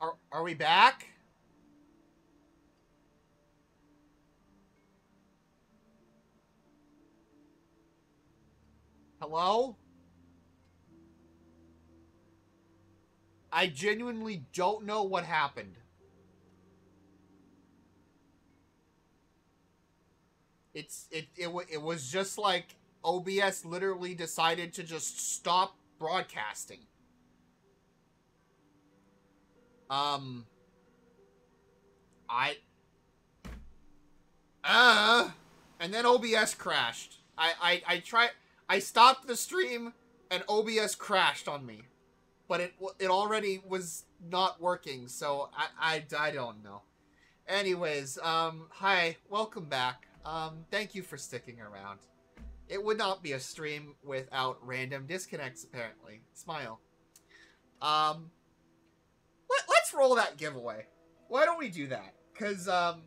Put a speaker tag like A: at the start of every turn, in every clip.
A: Are are we back? Hello? I genuinely don't know what happened. It's it it, it was just like OBS literally decided to just stop broadcasting. Um I uh and then OBS crashed. I I I tried I stopped the stream and OBS crashed on me. But it it already was not working, so I I, I don't know. Anyways, um hi, welcome back. Um thank you for sticking around. It would not be a stream without random disconnects apparently. Smile. Um let's roll that giveaway. Why don't we do that? Cuz um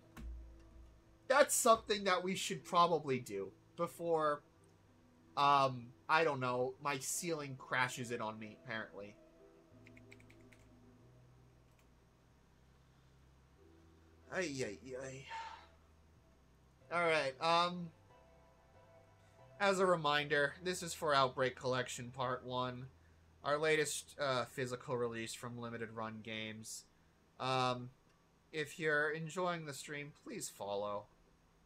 A: that's something that we should probably do before um I don't know, my ceiling crashes in on me apparently. Ay ay ay. All right. Um as a reminder, this is for Outbreak Collection Part 1, our latest uh, physical release from Limited Run Games. Um, if you're enjoying the stream, please follow.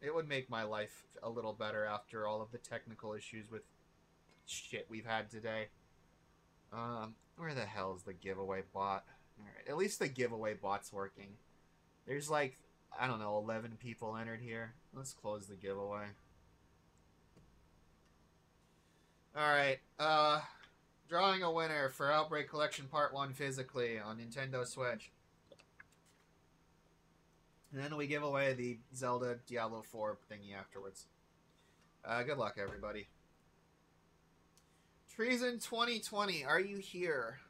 A: It would make my life a little better after all of the technical issues with shit we've had today. Um, where the hell is the giveaway bot? Alright, at least the giveaway bot's working. There's like, I don't know, 11 people entered here. Let's close the giveaway. Alright, uh, drawing a winner for Outbreak Collection Part 1 physically on Nintendo Switch. And then we give away the Zelda Diablo 4 thingy afterwards. Uh, good luck, everybody. Treason 2020, are you here?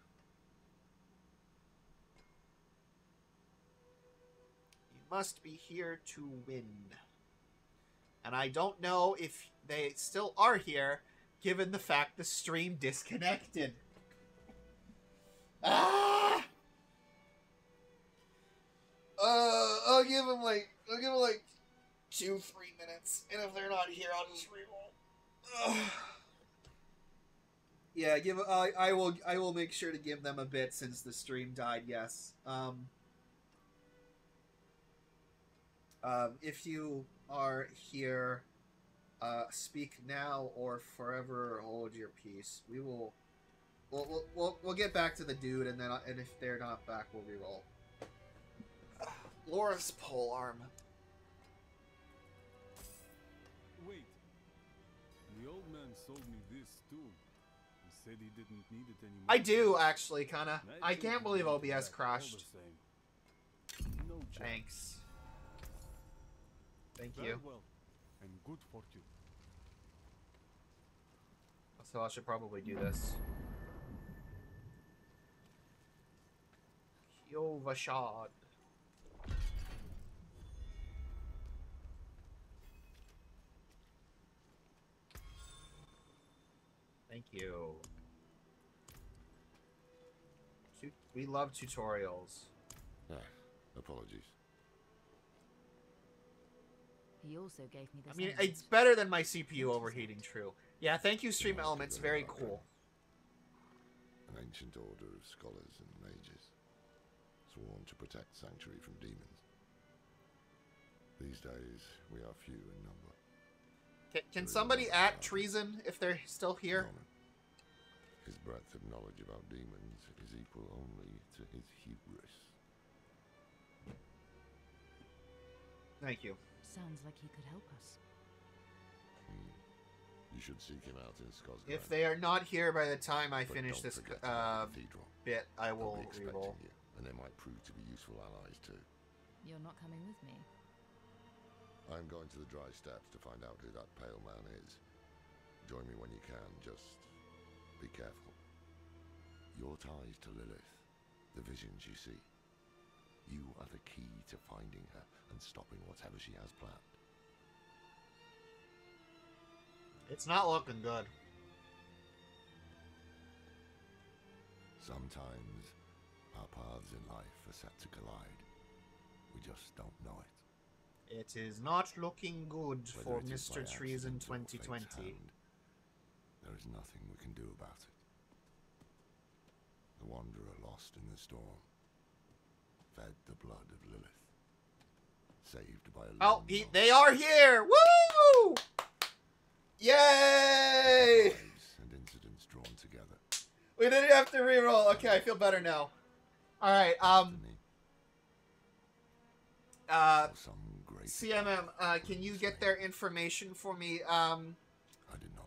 A: You must be here to win. And I don't know if they still are here, given the fact the stream disconnected. Ah! Uh, I'll give them like, I'll give them like two, three minutes, and if they're not here, I'll just reroll. Ugh. Yeah, give. I I will. I will make sure to give them a bit since the stream died. Yes. Um. Um. If you are here, uh, speak now or forever hold your peace. We will. We'll, we'll, we'll, we'll get back to the dude, and then and if they're not back, we'll reroll. Laura's pole arm.
B: Wait. The old man sold me this too. He said he didn't need it anymore.
A: I do actually, kind of. I can't believe OBS
B: that all the
A: crashed.
B: No.
A: Thanks. Thank
B: Very
A: you.
B: well. And good fortune.
A: So I should probably do this. Kyovashad. Thank you. We love tutorials.
C: Ah, apologies.
D: He also gave me this.
A: I mean,
D: emerald.
A: it's better than my CPU overheating, true. Yeah, thank you, Stream Elements. Very cool.
C: An ancient order of scholars and mages, sworn to protect Sanctuary from demons. These days, we are few in number.
A: Can, can somebody at Treason if they're still here?
C: None. His breadth of knowledge about demons is equal only to his hubris.
A: Thank you.
D: Sounds like he could help us.
C: Hmm. You should seek him out in Scotland.
A: If they are not here by the time I finish this uh,
C: cathedral.
A: bit, I
C: They'll
A: will
C: be expecting
A: reroll.
C: you, and they might prove to be useful allies too.
D: You're not coming with me.
C: I'm going to the Dry Steppes to find out who that pale man is. Join me when you can, just be careful. Your ties to Lilith, the visions you see. You are the key to finding her and stopping whatever she has planned.
A: It's not looking good.
C: Sometimes Our paths in life are set to collide. We just don't know it.
A: It is not looking good
C: Whether
A: for
C: it is by
A: Mr. Treason
C: accident or fate's
A: 2020.
C: hand, there is nothing we can do about it. The Wanderer lost in the storm, fed the blood of Lilith, saved by a
A: Oh, he, they are here! Woo! Yay!
C: and incidents drawn together.
A: We didn't have to reroll. Okay, I feel better now. All right. Um. Uh.
C: or some great
A: CMM. Uh. Can you get their information for me? Um.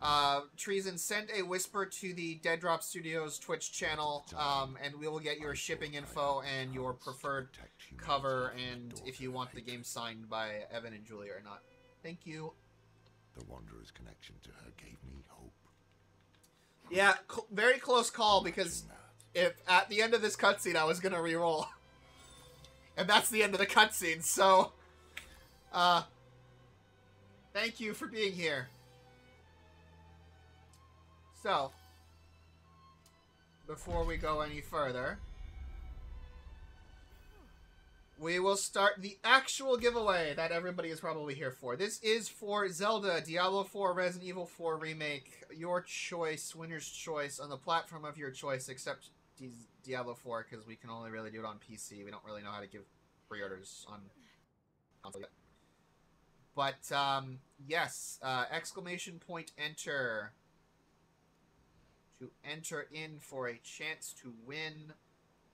C: I did not
A: Uh. Treason. Send a whisper to the Dead Drop Studios Twitch channel. Um. And we will get your shipping info and your preferred cover and if you want the game signed by Evan and Julia or not. Thank you.
C: The Wanderer's connection to her gave me hope.
A: Yeah, cl- very close call because if at the end of this cutscene I was gonna re-roll, and that's the end of the cutscene. So, uh, thank you for being here. So, before we go any further, we will start the actual giveaway that everybody is probably here for. This is for Zelda, Diablo 4, Resident Evil 4 Remake. Your choice, winner's choice, on the platform of your choice, except Di- Diablo 4, because we can only really do it on PC. We don't really know how to give pre-orders on console yet. But, um, yes, uh, exclamation point enter to enter in for a chance to win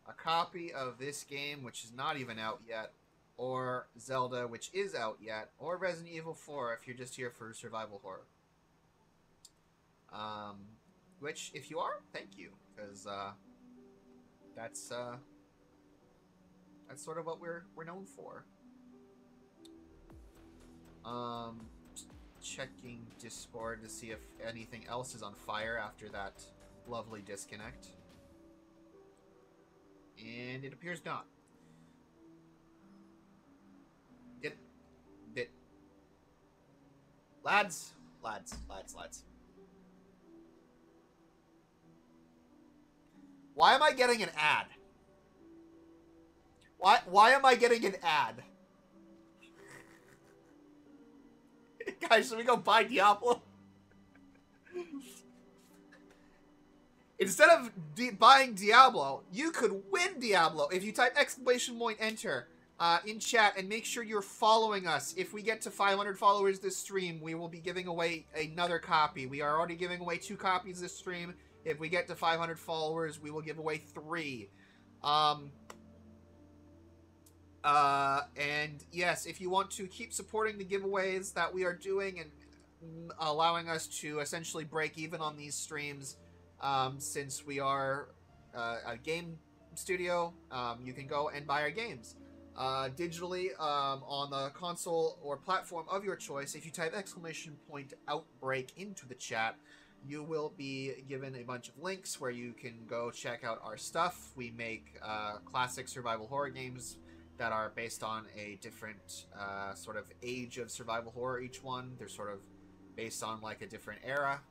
A: a copy of this game, which is not even out yet, or Zelda, which is out yet, or Resident Evil 4 if you're just here for survival horror. Um, which, if you are, thank you, because uh, that's uh, that's sort of what we're we're known for. Um, checking Discord to see if anything else is on fire after that lovely disconnect. And it appears not. It. It. Lads. Lads. Lads. Lads. Why am I getting an ad? Why, why am I getting an ad? Guys, should we go buy Diablo? Instead of buying Diablo, you could win Diablo if you type exclamation point enter uh, in chat and make sure you're following us. If we get to 500 followers this stream, we will be giving away another copy. We are already giving away two copies this stream. If we get to 500 followers, we will give away three. Um, uh, and yes, if you want to keep supporting the giveaways that we are doing and mm, allowing us to essentially break even on these streams, um, since we are uh, a game studio, um, you can go and buy our games uh, digitally um, on the console or platform of your choice. If you type exclamation point outbreak into the chat, you will be given a bunch of links where you can go check out our stuff. We make uh, classic survival horror games that are based on a different uh, sort of age of survival horror. Each one, they're sort of based on like a different era,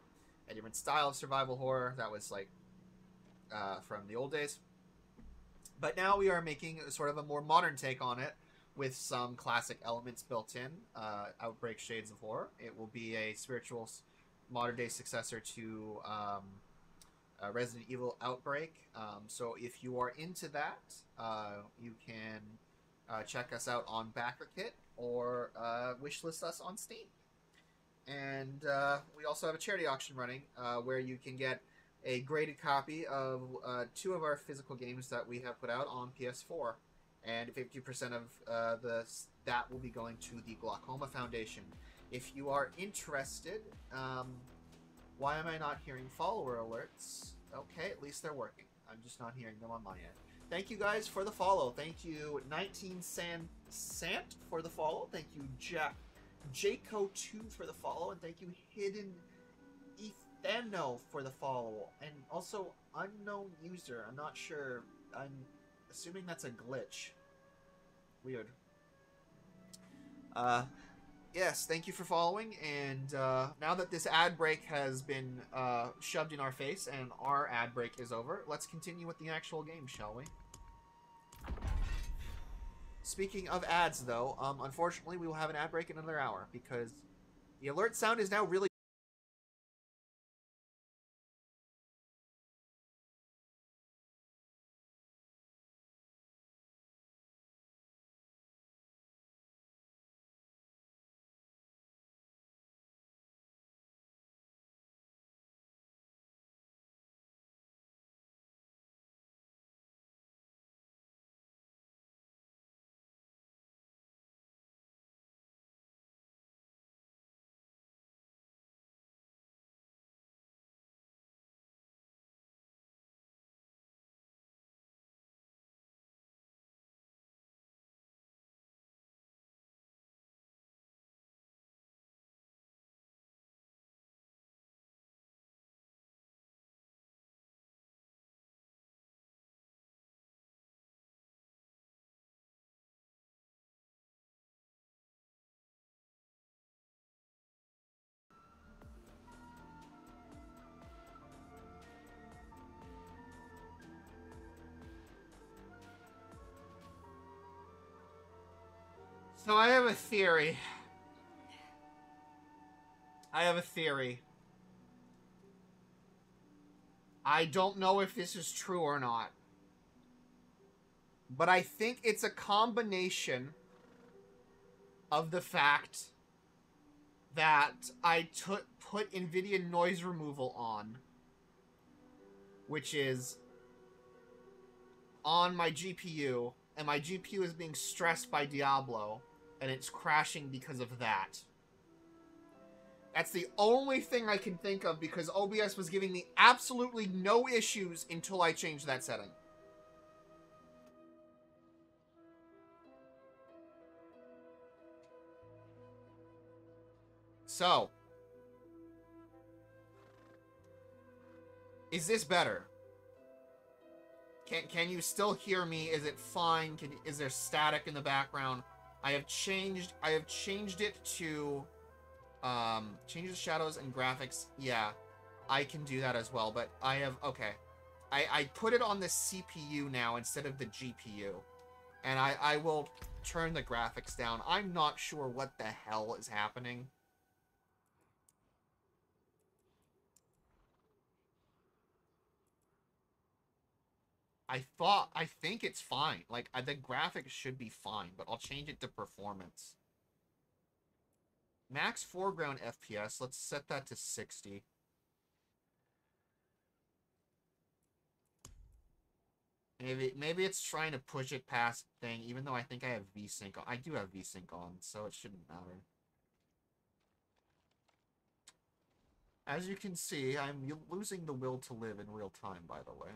A: a different style of survival horror that was like uh, from the old days. But now we are making sort of a more modern take on it with some classic elements built in. Uh, Outbreak Shades of Horror. It will be a spiritual modern day successor to um, uh, Resident Evil Outbreak. Um, so if you are into that, uh, you can uh, check us out on BackerKit or uh, wishlist us on Steam. And uh, we also have a charity auction running uh, where you can get a graded copy of uh, two of our physical games that we have put out on PS4, and 50% of uh, the that will be going to the Glaucoma Foundation. If you are interested, um, why am I not hearing follower alerts? Okay, at least they're working. I'm just not hearing them on my end. Thank you guys for the follow. Thank you 19 San Sant for the follow. Thank you Jack Jaco2 for the follow, and thank you Hidden Ethano for the follow, and also unknown user. I'm not sure. I'm assuming that's a glitch. Weird. Uh, yes, thank you for following. And uh, now that this ad break has been uh, shoved in our face and our ad break is over, let's continue with the actual game, shall we? Speaking of ads, though, um, unfortunately, we will have an ad break in another hour because the alert sound is now really. So I have a theory. I have a theory. I don't know if this is true or not. But I think it's a combination of the fact that I took put NVIDIA noise removal on, which is on my GPU, and my GPU is being stressed by Diablo, and it's crashing because of that. That's the only thing I can think of because OBS was giving me absolutely no issues until I changed that setting. So, is this better? Can can you still hear me? Is it fine? Can is there static in the background? I have changed I have changed it to um change the shadows and graphics. Yeah. I can do that as well, but I have okay. I I put it on the CPU now instead of the GPU. And I I will turn the graphics down. I'm not sure what the hell is happening. I thought, I think it's fine. Like, I, the graphics should be fine, but I'll change it to performance. Max foreground FPS, let's set that to 60. Maybe, maybe it's trying to push it past thing, even though I think I have VSync on. I do have VSync on, so it shouldn't matter. As you can see, I'm losing the will to live in real time, by the way.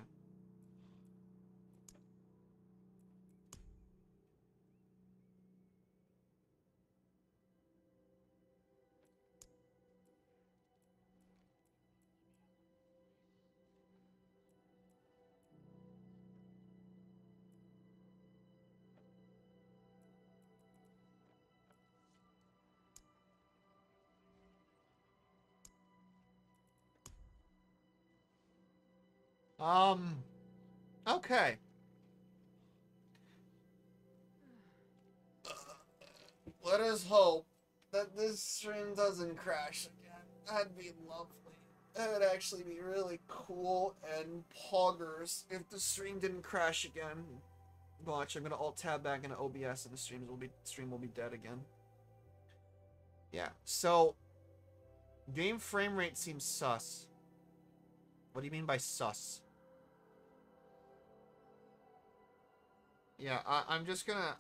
A: Um, okay. Let us hope that this stream doesn't crash again. That'd be lovely. That would actually be really cool and poggers if the stream didn't crash again. Watch, I'm gonna alt tab back into OBS and the stream will be stream will be dead again. Yeah, so game frame rate seems sus. What do you mean by sus? Yeah, I, I'm just gonna...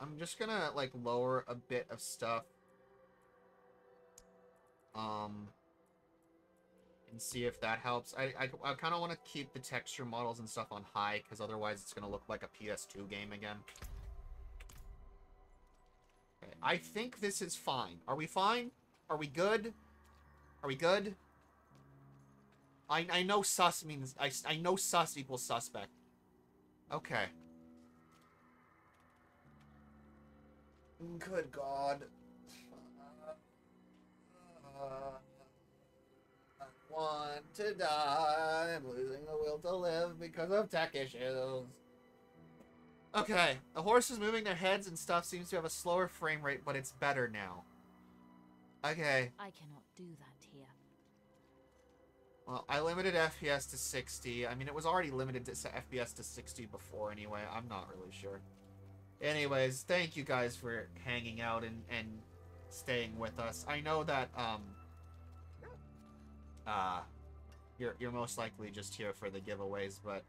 A: I'm just gonna, like, lower a bit of stuff. Um... And see if that helps. I, I, I kind of want to keep the texture models and stuff on high, because otherwise it's going to look like a PS2 game again. I think this is fine. Are we fine? Are we good? Are we good? I, I know sus means... I, I know sus equals suspect. Okay. Good God. Uh, want to die. I'm losing the will to live because of tech issues. Okay, the horse is moving their heads and stuff seems to have a slower frame rate, but it's better now. Okay,
D: I cannot do that.
A: Well, I limited FPS to 60. I mean, it was already limited to FPS to 60 before anyway. I'm not really sure. Anyways, thank you guys for hanging out and, and staying with us. I know that, um, uh, you're, you're most likely just here for the giveaways, but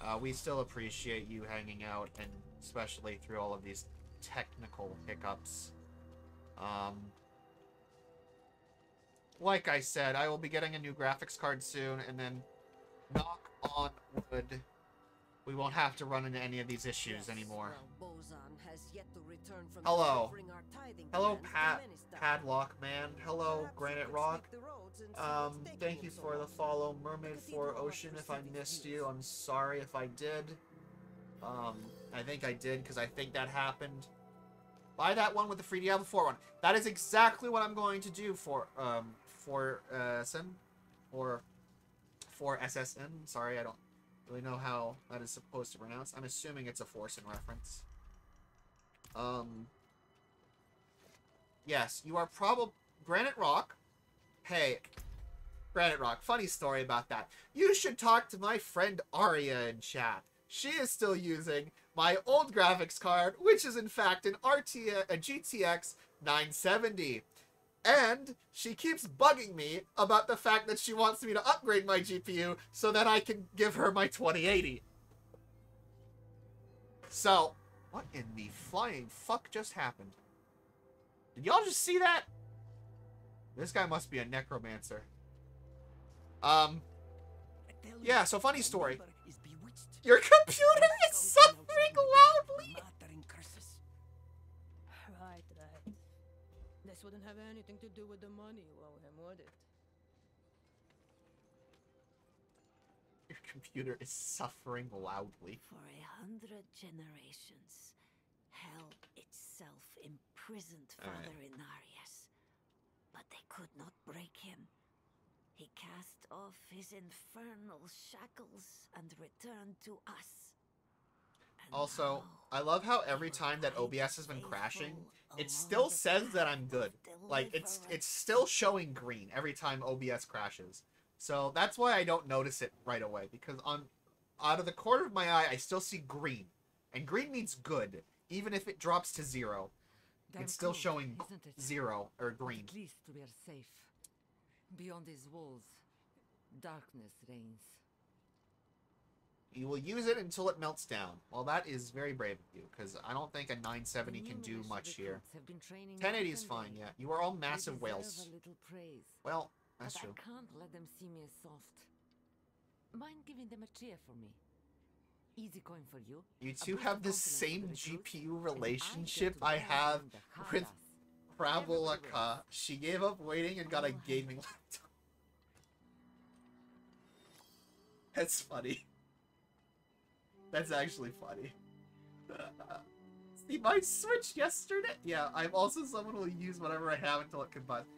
A: uh, we still appreciate you hanging out, and especially through all of these technical hiccups. Um, like I said, I will be getting a new graphics card soon, and then knock on wood, we won't have to run into any of these issues
E: Yes,
A: anymore.
E: well, has yet to return from
A: Hello. Hello, Pat, Padlock Man. Hello, Granite Rock.
E: sweep the roads and see
A: Um, thank you for the follow, Mermaid for Ocean. If I missed you, I'm sorry if I did. Um, I think I did because I think that happened. Buy that one with the free Diablo 4 one. That is exactly what I'm going to do for um for uh SN or for SSN. Sorry, I don't really know how that is supposed to pronounce. I'm assuming it's a Forsen reference. Um. Yes, you are probably Granite Rock. Hey, Granite Rock. Funny story about that. You should talk to my friend Aria in chat. She is still using my old graphics card, which is in fact an RT a GTX 970. And she keeps bugging me about the fact that she wants me to upgrade my GPU so that I can give her my 2080. So, what in the flying fuck just happened? Did y'all just see that? This guy must be a necromancer. Um, yeah, so funny story. Your computer is suffering loudly!
F: This wouldn't have anything to do with the money, Wilhelm, would it?
A: Your computer is suffering loudly.
G: For a hundred generations, hell itself imprisoned
A: All right.
G: Father Inarius. But they could not break him. He cast off his infernal shackles and returned to us.
A: Also, I love how every time that OBS has been crashing, it still says that I'm good. Like it's it's still showing green every time OBS crashes. So that's why I don't notice it right away because on out of the corner of my eye I still see green. And green means good, even if it drops to zero.
H: Damn
A: It's still showing
H: it?
A: Zero or green.
H: At least we are safe. Beyond these walls, darkness reigns.
A: You will use it until it melts down. Well, that is very brave of you, because I don't think a 970 can do much here.
H: recruits have been training
A: 1080 is fine, yeah. You are all massive whales.
H: A little praise.
A: Well, that's true.
H: I can't let them see me as soft. Mind giving them a cheer for me? Easy coin for you.
A: You two have the same GPU
H: and I get
A: relationship I have with Pravolaka. She gave up waiting and got a
H: Oh,
A: gaming laptop. That's funny. That's actually funny. See, my Switch yesterday. Yeah, I'm also someone who will use whatever I have until it combusts.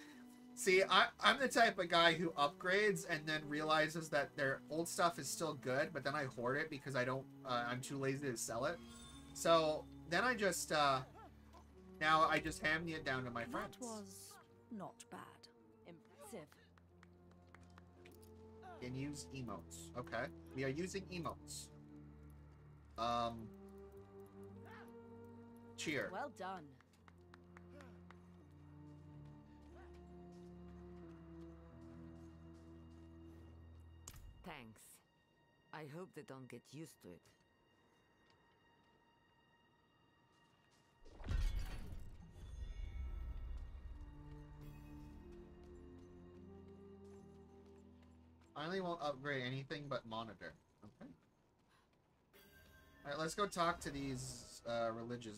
A: See, I, I'm the type of guy who upgrades and then realizes that their old stuff is still good, but then I hoard it because I don't. Uh, I'm too lazy to sell it. So then I just. Uh, now I just hand it down to my friends.
G: That was not bad.
F: Impressive.
A: and use emotes. Okay, we are using emotes. Um, cheer.
F: Well done.
H: Thanks. I hope they don't get used to it.
A: I only won't upgrade anything but monitor. Okay. All right, let's go talk to these uh, religious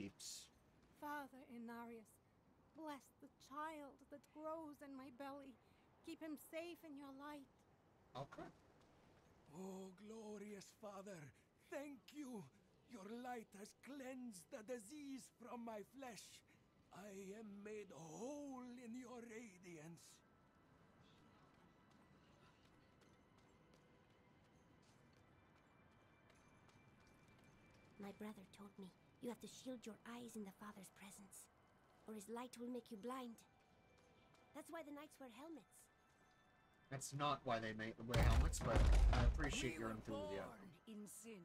A: peeps.
I: Father Inarius, bless the child that grows in my belly. Keep him safe in your light.
A: Okay.
J: Oh, glorious Father, thank you. Your light has cleansed the disease from my flesh. I am made whole in your radiance.
K: My brother told me you have to shield your eyes in the Father's presence, or his light will make you blind. That's why the knights wear helmets.
A: That's not why they make wear helmets, but I appreciate
H: we
A: your
H: were
A: enthusiasm.
H: born in sin,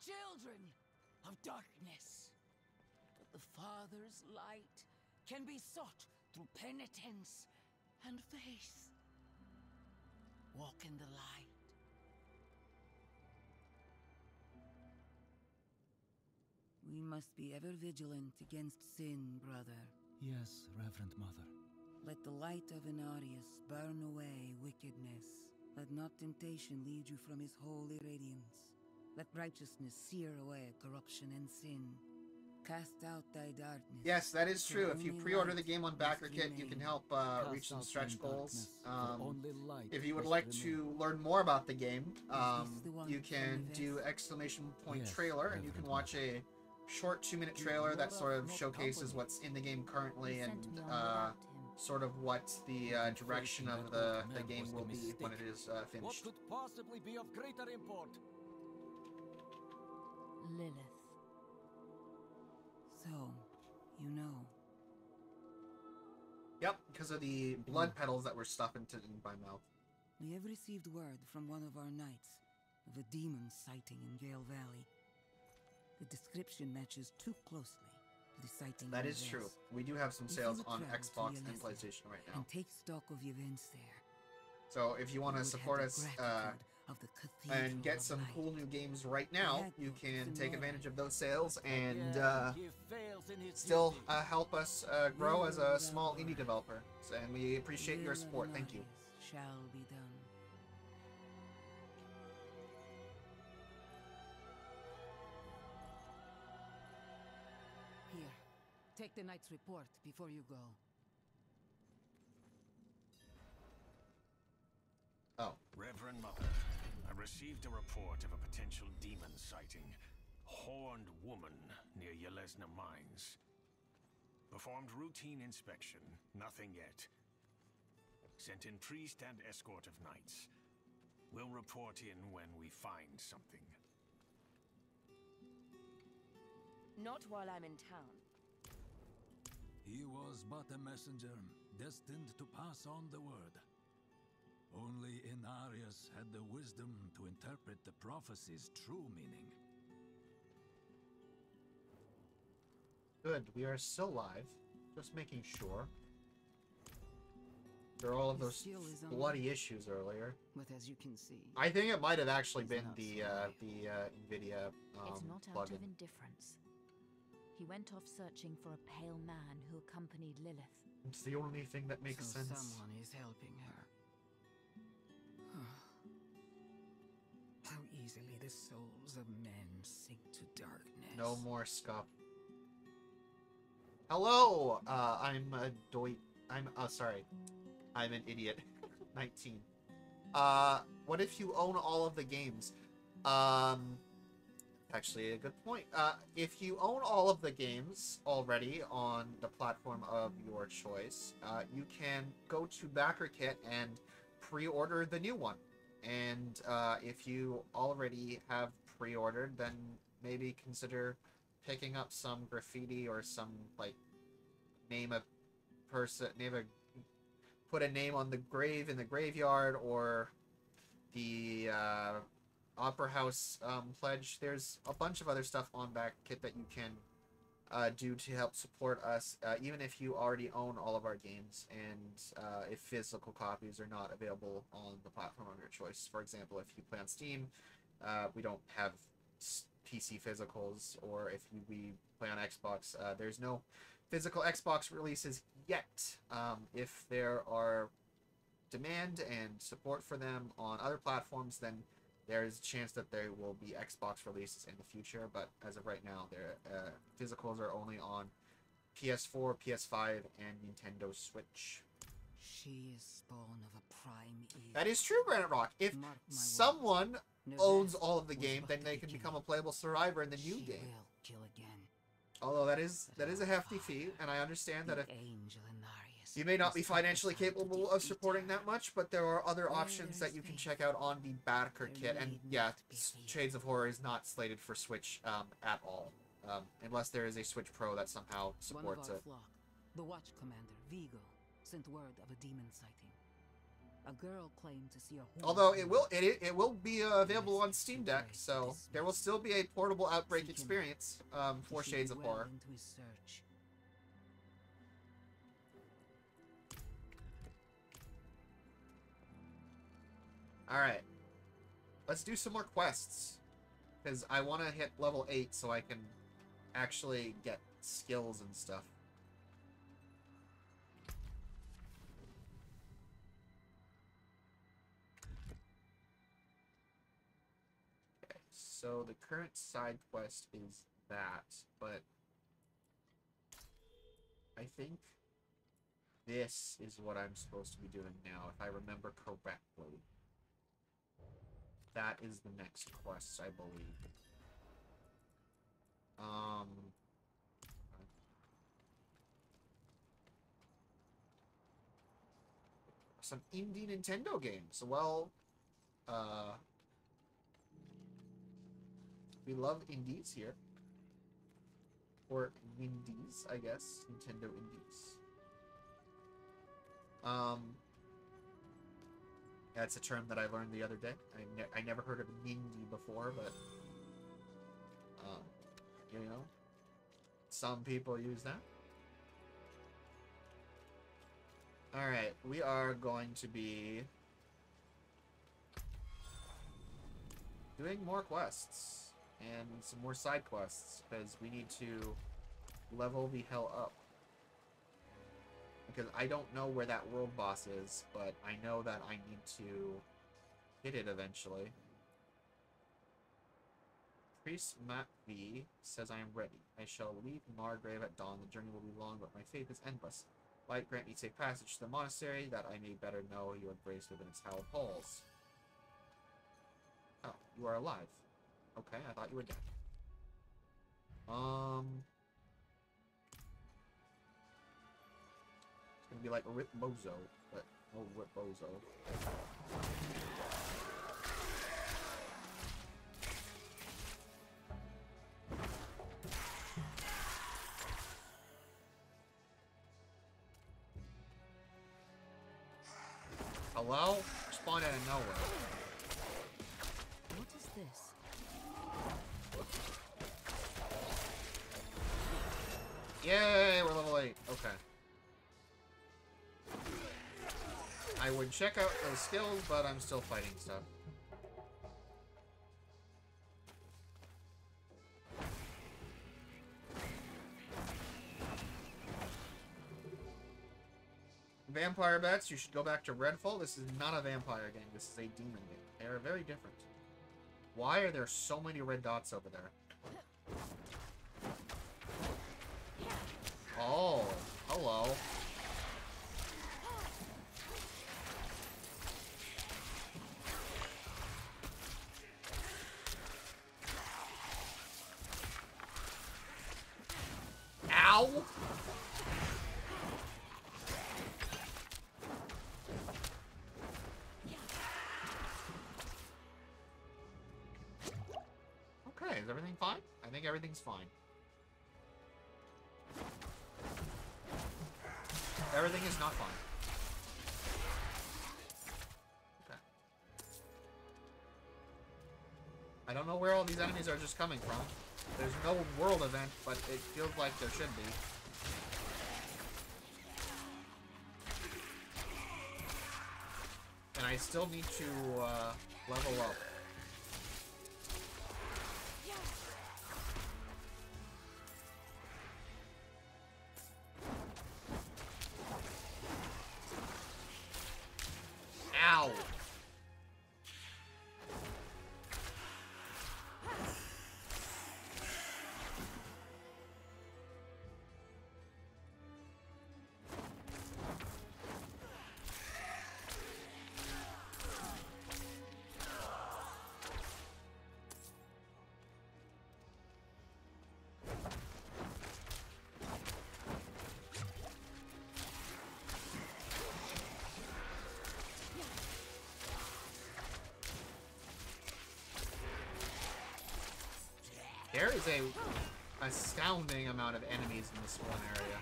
H: children of darkness. But the Father's light can be sought through penitence and faith. Walk in the light. We must be ever vigilant against sin, brother.
L: Yes, Reverend Mother.
H: Let the light of Inarius burn away wickedness. Let not temptation lead you from his holy radiance. Let righteousness sear away corruption and sin. Cast out thy darkness.
A: Yes, that is true. If you pre-order the game on BackerKit, you can help uh, reach some stretch goals. Um,
L: only light
A: if you would like
L: remain.
A: to learn more about the game, um,
H: the
A: you can do exclamation point
L: Yes,
A: trailer, and you can watch a short two-minute trailer that sort of showcases what's in the game currently and uh, sort of what the uh, direction of the, the game will be when it
L: mistake.
A: is uh,
L: What could possibly be of greater import?
D: Lilith.
H: So, you know.
A: Yep, because of the blood petals that were stuffed into my mouth.
H: We have received word from one of our knights of a demon sighting in Gale Valley. The description matches too closely to the sighting.
A: That
H: in
A: is
H: the
A: true. We do have some sales on Xbox and PlayStation right now.
H: And take stock of events there.
A: So if you want to support us uh,
H: of the
A: and get some
H: Light.
A: cool new games right now, you can
H: and
A: take advantage of those sales and uh,
L: he fails in his
A: still uh, help us uh, grow as a small indie developer. So, and we appreciate your support. Thank you.
H: Shall be take the knight's report before you go.
A: Oh,
M: Reverend Mother, I received a report of a potential demon sighting. Horned woman near Yelesna Mines. Performed routine inspection, nothing yet. Sent in priest and escort of knights. We'll report in when we find something.
G: Not while I'm in town.
L: He was but a messenger, destined to pass on the word. Only Inarius had the wisdom to interpret the prophecy's true meaning.
A: good. We are still live. Just making sure. There are all of those
H: still is on
A: bloody issues earlier.
H: But as you can see,
A: I think it might have actually been the uh, the uh, Nvidia um,
D: it's not out
A: plugin.
D: of indifference. He went off searching for a pale man who accompanied Lilith.
A: It's the only thing that makes
H: so
A: sense.
H: someone is helping her. How easily the souls of men sink to darkness.
A: No more scup. Hello, uh, I'm a doi. I'm uh, sorry, I'm an idiot. 19. Uh, what if you own all of the games? Um, actually, a good point. Uh, if you own all of the games already on the platform of your choice, uh, you can go to BackerKit and pre-order the new one. And uh, if you already have pre-ordered, then maybe consider picking up some graffiti or some like name a person, name a put a name on the grave in the graveyard or the uh, Opera House um, pledge. There's a bunch of other stuff on BackerKit that you can uh, do to help support us, uh, even if you already own all of our games and uh, if physical copies are not available on the platform of your choice. For example, if you play on Steam, uh, we don't have PC physicals, or if we play on Xbox, uh, there's no physical Xbox releases yet. Um, if there are demand and support for them on other platforms, then there's a chance that there will be Xbox releases in the future. But as of right now, their uh, physicals are only on PS4, PS5, and Nintendo Switch.
H: She is spawn of a prime evil.
A: That is true, Granite Rock. If someone
H: No
A: owns all of the game, then they can become a playable survivor in the new game.
H: will kill again.
A: Although that is that is a hefty fee, and I understand that if You may not be financially capable of supporting that much, but there are other options that you can check out on the BackerKit. And yeah, Shades of Horror is not slated for Switch um, at all, um, unless there is a Switch Pro that somehow supports
H: One of our
A: it.
H: flock, the Watch Commander, Vigo, sent word of a demon sighting. A girl claimed to see a
A: Although it will it, it- it will be uh, available on Steam Deck, so there will still be a portable Outbreak experience um, for Shades of Horror.
H: into his search.
A: All right, let's do some more quests because I want to hit level eight so I can actually get skills and stuff. Okay, so the current side quest is that, but I think this is what I'm supposed to be doing now, if I remember correctly. That is the next quest, I believe. Um. Some indie Nintendo games. Well, uh. We love indies here. Or indies, I guess. Nintendo indies. Um. That's a term that I learned the other day. I, ne- I never heard of indie before, but um, you know, some people use that. All right, we are going to be doing more quests and some more side quests because we need to level the hell up. Because I don't know where that world boss is, but I know that I need to hit it eventually. Priest Matt V says I am ready. I shall leave Margrave at dawn. The journey will be long, but my faith is endless. Light grant me safe passage to the monastery, that I may better know your grace within its hallowed halls. Oh, you are alive. Okay, I thought you were dead. Um... Gonna be like Rip Bozo, but no Rip Bozo. Hello? Spawned out of nowhere.
D: What is this?
A: Yay, we're level 8. Okay. I would check out those skills, but I'm still fighting stuff. Vampire bets, you should go back to Redfall. This is not a vampire game. This is a demon game. They are very different. Why are there so many red dots over there? Oh, hello. Ow! Okay, is everything fine? I think everything's fine. Everything is not fine. I don't know where all these enemies are just coming from. There's no world event, but it feels like there should be. And I still need to uh, level up. Is a astounding amount of enemies in this one area.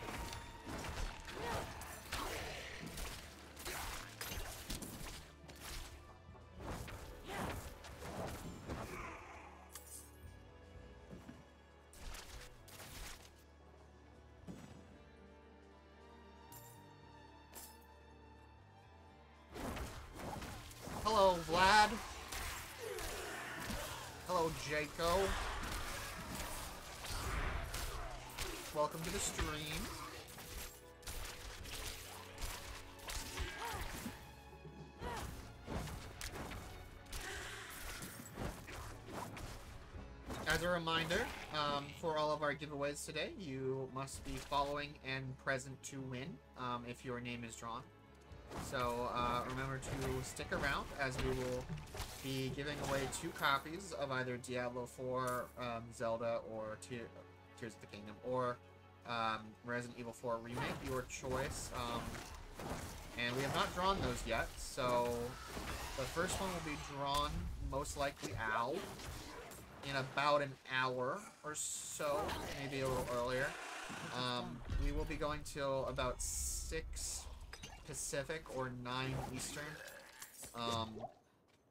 A: Hello, Vlad. Hello, Jaco. Welcome to the stream. As a reminder, um, for all of our giveaways today, you must be following and present to win um, if your name is drawn. So uh, remember to stick around as we will be giving away two copies of either Diablo 4, um, Zelda, or Tears of the Kingdom, or um, Resident Evil 4 Remake, your choice. Um, and we have not drawn those yet, so the first one will be drawn most likely out in about an hour or so, maybe a little earlier. Um, we will be going till about 6 Pacific or 9 Eastern. Um,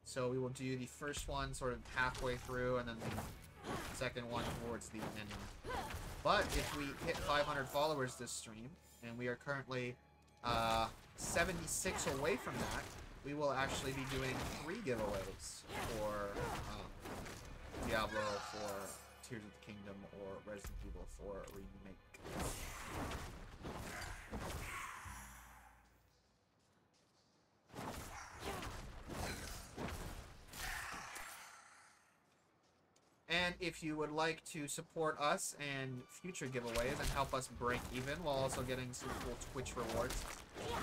A: so we will do the first one sort of halfway through and then the second one towards the end. But if we hit 500 followers this stream, and we are currently uh, 76 away from that, we will actually be doing three giveaways for um, Diablo, for Tears of the Kingdom, or Resident Evil 4 Remake. And if you would like to support us and future giveaways and help us break even while also getting some cool Twitch rewards,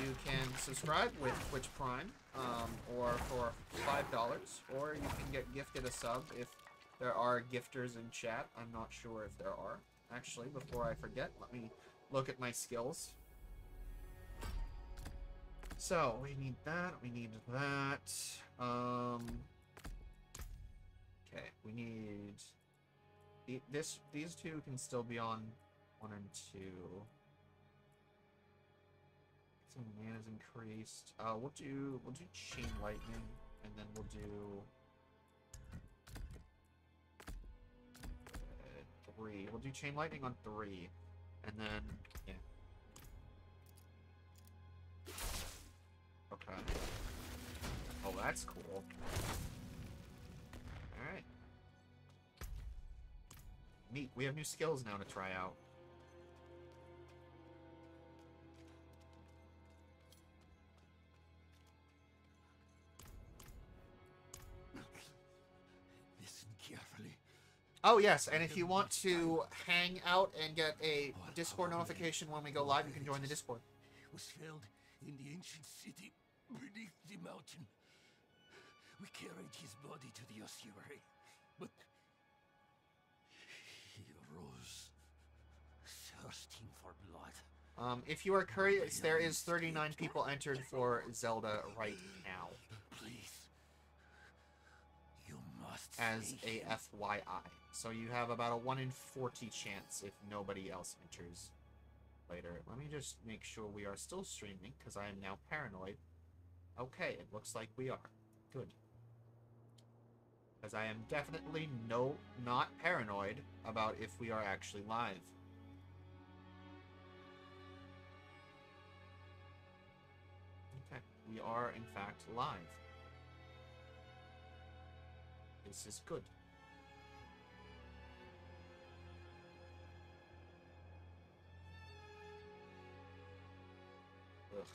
A: you can subscribe with Twitch Prime, um, or for $5, or you can get gifted a sub if there are gifters in chat. I'm not sure if there are. Actually, before I forget, let me look at my skills. So, we need that, we need that. Um, Okay, we need this. These two can still be on one and two. Some mana's increased. Uh, we'll do we'll do chain lightning, and then we'll do uh, three. We'll do chain lightning on three, and then yeah. Okay. Oh, that's cool. Neat. We have new skills now to try out.
J: Listen carefully.
A: Oh, yes, and if you want to hang out and get a Discord notification when we go live, you can join the Discord.
J: was found in the ancient city beneath the mountain. We carried his body to the ossuary, but thirsting for blood.
A: Um, if you are curious, there is 39 people entered for Zelda right now.
J: Please. You must
A: As a FYI. So you have about a 1 in 40 chance if nobody else enters later. Let me just make sure we are still streaming, because I am now paranoid. Okay, it looks like we are. Good. Because I am definitely no not paranoid about if we are actually live. We are in fact live. This is good. Ugh.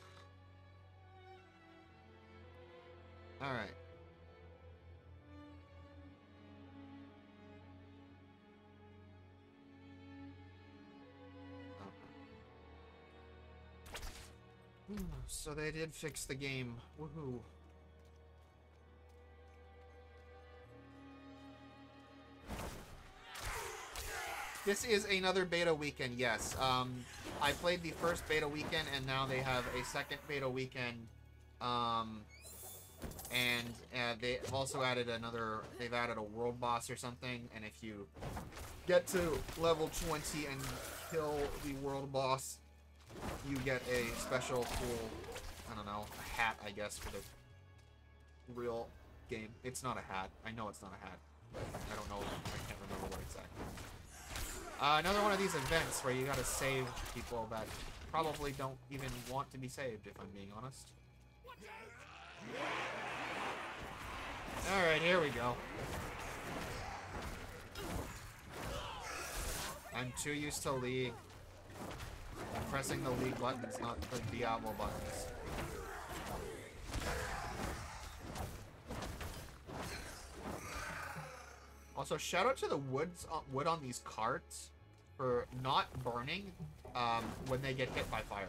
A: All So they did fix the game. Woohoo. This is another beta weekend, yes. Um, I played the first beta weekend, and now they have a second beta weekend um, and uh, they've also added another. They've added a world boss or something, and if you get to level 20 and kill the world boss, you get a special cool, I don't know, a hat, I guess, for the real game. It's not a hat. I know it's not a hat. I don't know. I can't remember what exactly. Uh, another one of these events where you gotta save people that probably don't even want to be saved, if I'm being honest. Alright, here we go. I'm too used to League. Pressing the League buttons, not the Diablo buttons. Also, shout out to the woods uh, wood on these carts for not burning um, when they get hit by fire.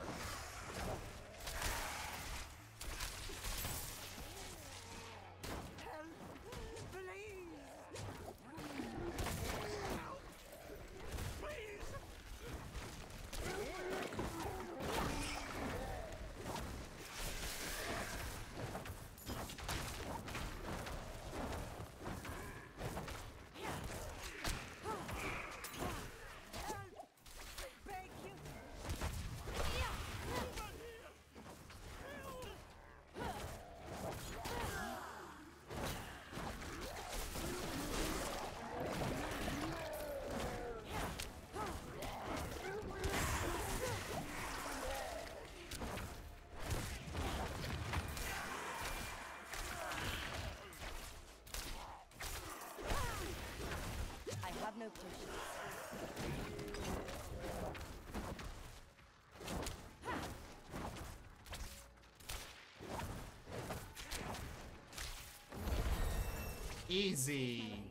A: Easy.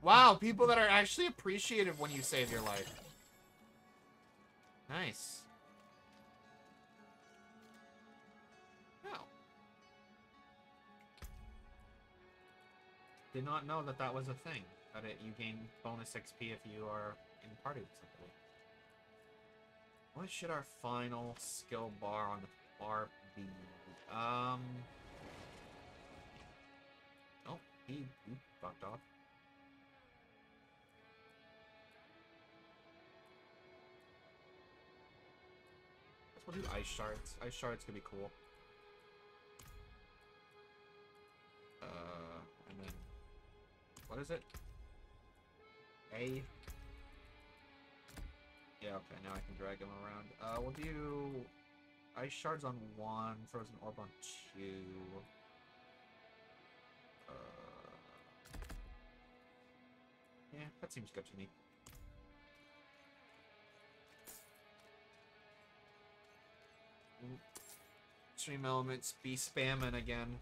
A: Wow, people that are actually appreciative when you save your life. Nice. Oh. Did not know that that was a thing. That it, you gain bonus XP if you are in party with somebody. What should our final skill bar on the bar be? Um. Oh, he, he fucked off. Guess we'll do ice shards. Ice shards could be cool. Uh, and then what is it? Yeah, okay, now I can drag him around. Uh, we'll do ice shards on one, frozen orb on two. Uh, yeah, that seems good to me. Stream elements be spamming again.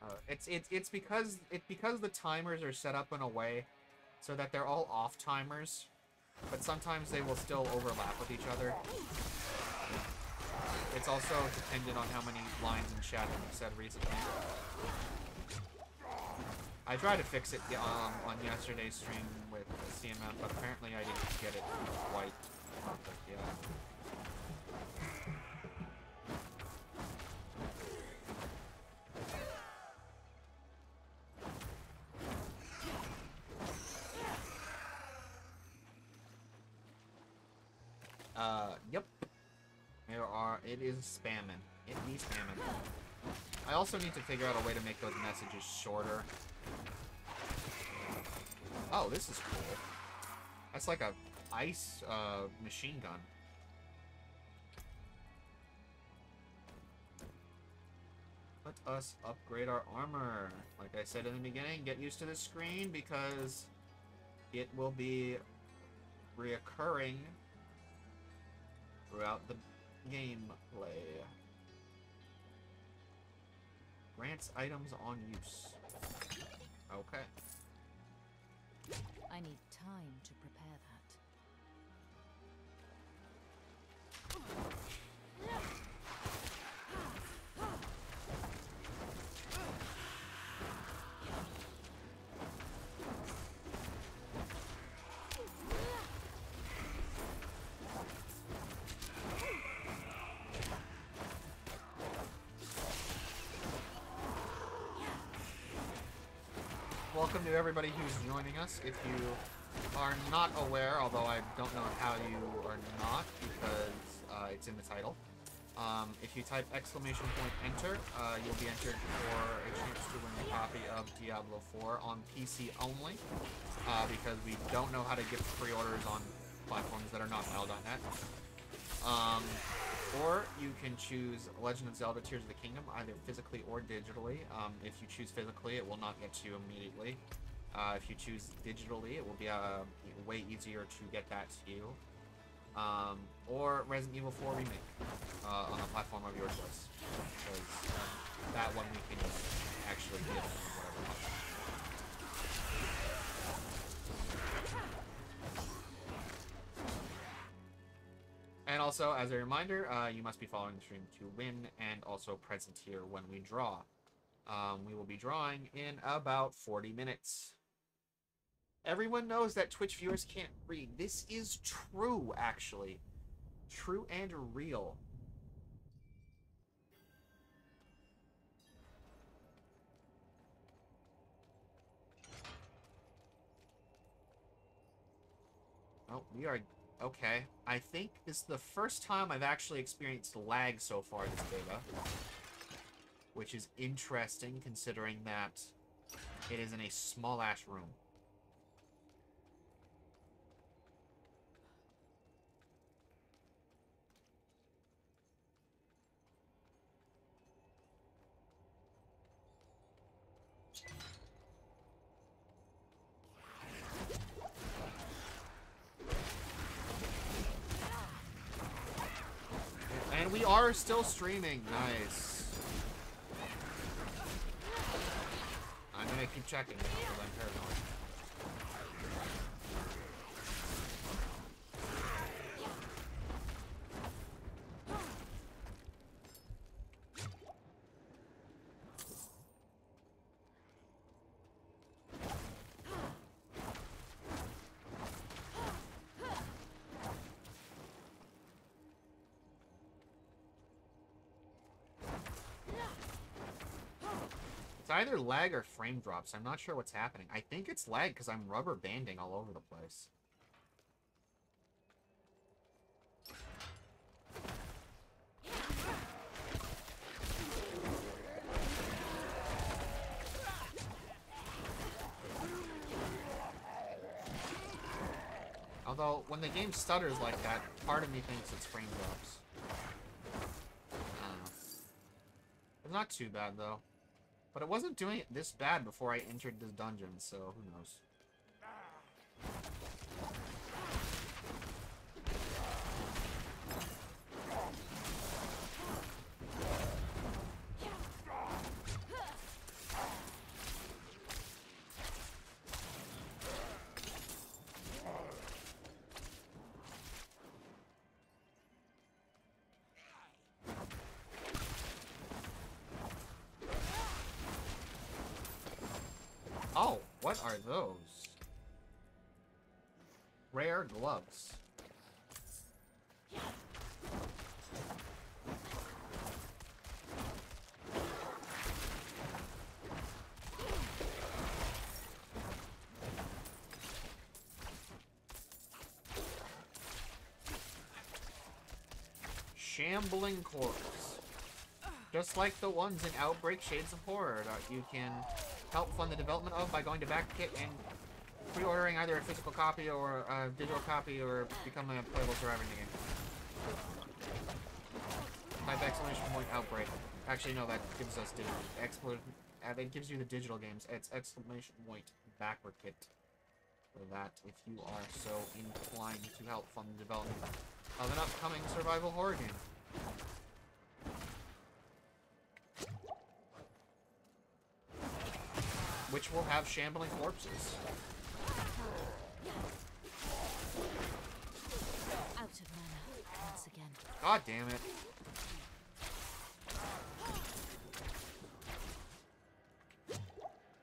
A: Uh, it's it's it's because it's because the timers are set up in a way so that they're all off timers, but sometimes they will still overlap with each other. It's also dependent on how many lines in chat you've said recently. I tried to fix it um, on yesterday's stream with CMF, but apparently I didn't get it quite yet. It is spamming. It be spamming. I also need to figure out a way to make those messages shorter. Oh, this is cool. That's like a ice, uh, machine gun. Let us upgrade our armor. Like I said in the beginning, get used to the screen because it will be reoccurring throughout the gameplay. Grants items on use. Okay.
D: I need time to prepare that.
A: Everybody who's joining us. If you are not aware, although I don't know how you are not because uh, it's in the title, um, if you type exclamation point enter, uh, you'll be entered for a chance to win a copy of Diablo 4 on PC only, uh, because we don't know how to get pre-orders on platforms that are not Battle.net. Um, or you can choose Legend of Zelda Tears of the Kingdom, either physically or digitally. Um, if you choose physically, it will not get to you immediately. Uh, if you choose digitally, it will be uh, way easier to get that to you. Um, or Resident Evil 4 Remake uh, on a platform of your choice. Because um, that one we can actually get whatever. And also, as a reminder, uh, you must be following the stream to win and also present here when we draw. Um, we will be drawing in about 40 minutes. Everyone knows that Twitch viewers can't read. This is true, actually. True and real. Oh, we are... Okay. I think this is the first time I've actually experienced lag so far this beta. Which is interesting, considering that it is in a small-ass room. And we are still streaming. Nice. I'm gonna keep checking because I'm paranoid. Either lag or frame drops. I'm not sure what's happening. I think it's lag because I'm rubber banding all over the place. Although, when the game stutters like that, part of me thinks it's frame drops. It's not too bad, though. But it wasn't doing it this bad before I entered this dungeon, so who knows. Oh, what are those? Rare gloves. Shambling corpse. Just like the ones in Outbreak Shades of Horror that you can help fund the development of by going to BackerKit and pre-ordering either a physical copy or a digital copy or becoming a playable survivor in the game. Type exclamation point outbreak. Actually, no, that gives us digital. Explo uh, that gives you the digital games. It's exclamation point BackerKit. For that, if you are so inclined to help fund the development of an upcoming survival horror game. Which will have shambling corpses.
D: Out of mana once again.
A: God damn it.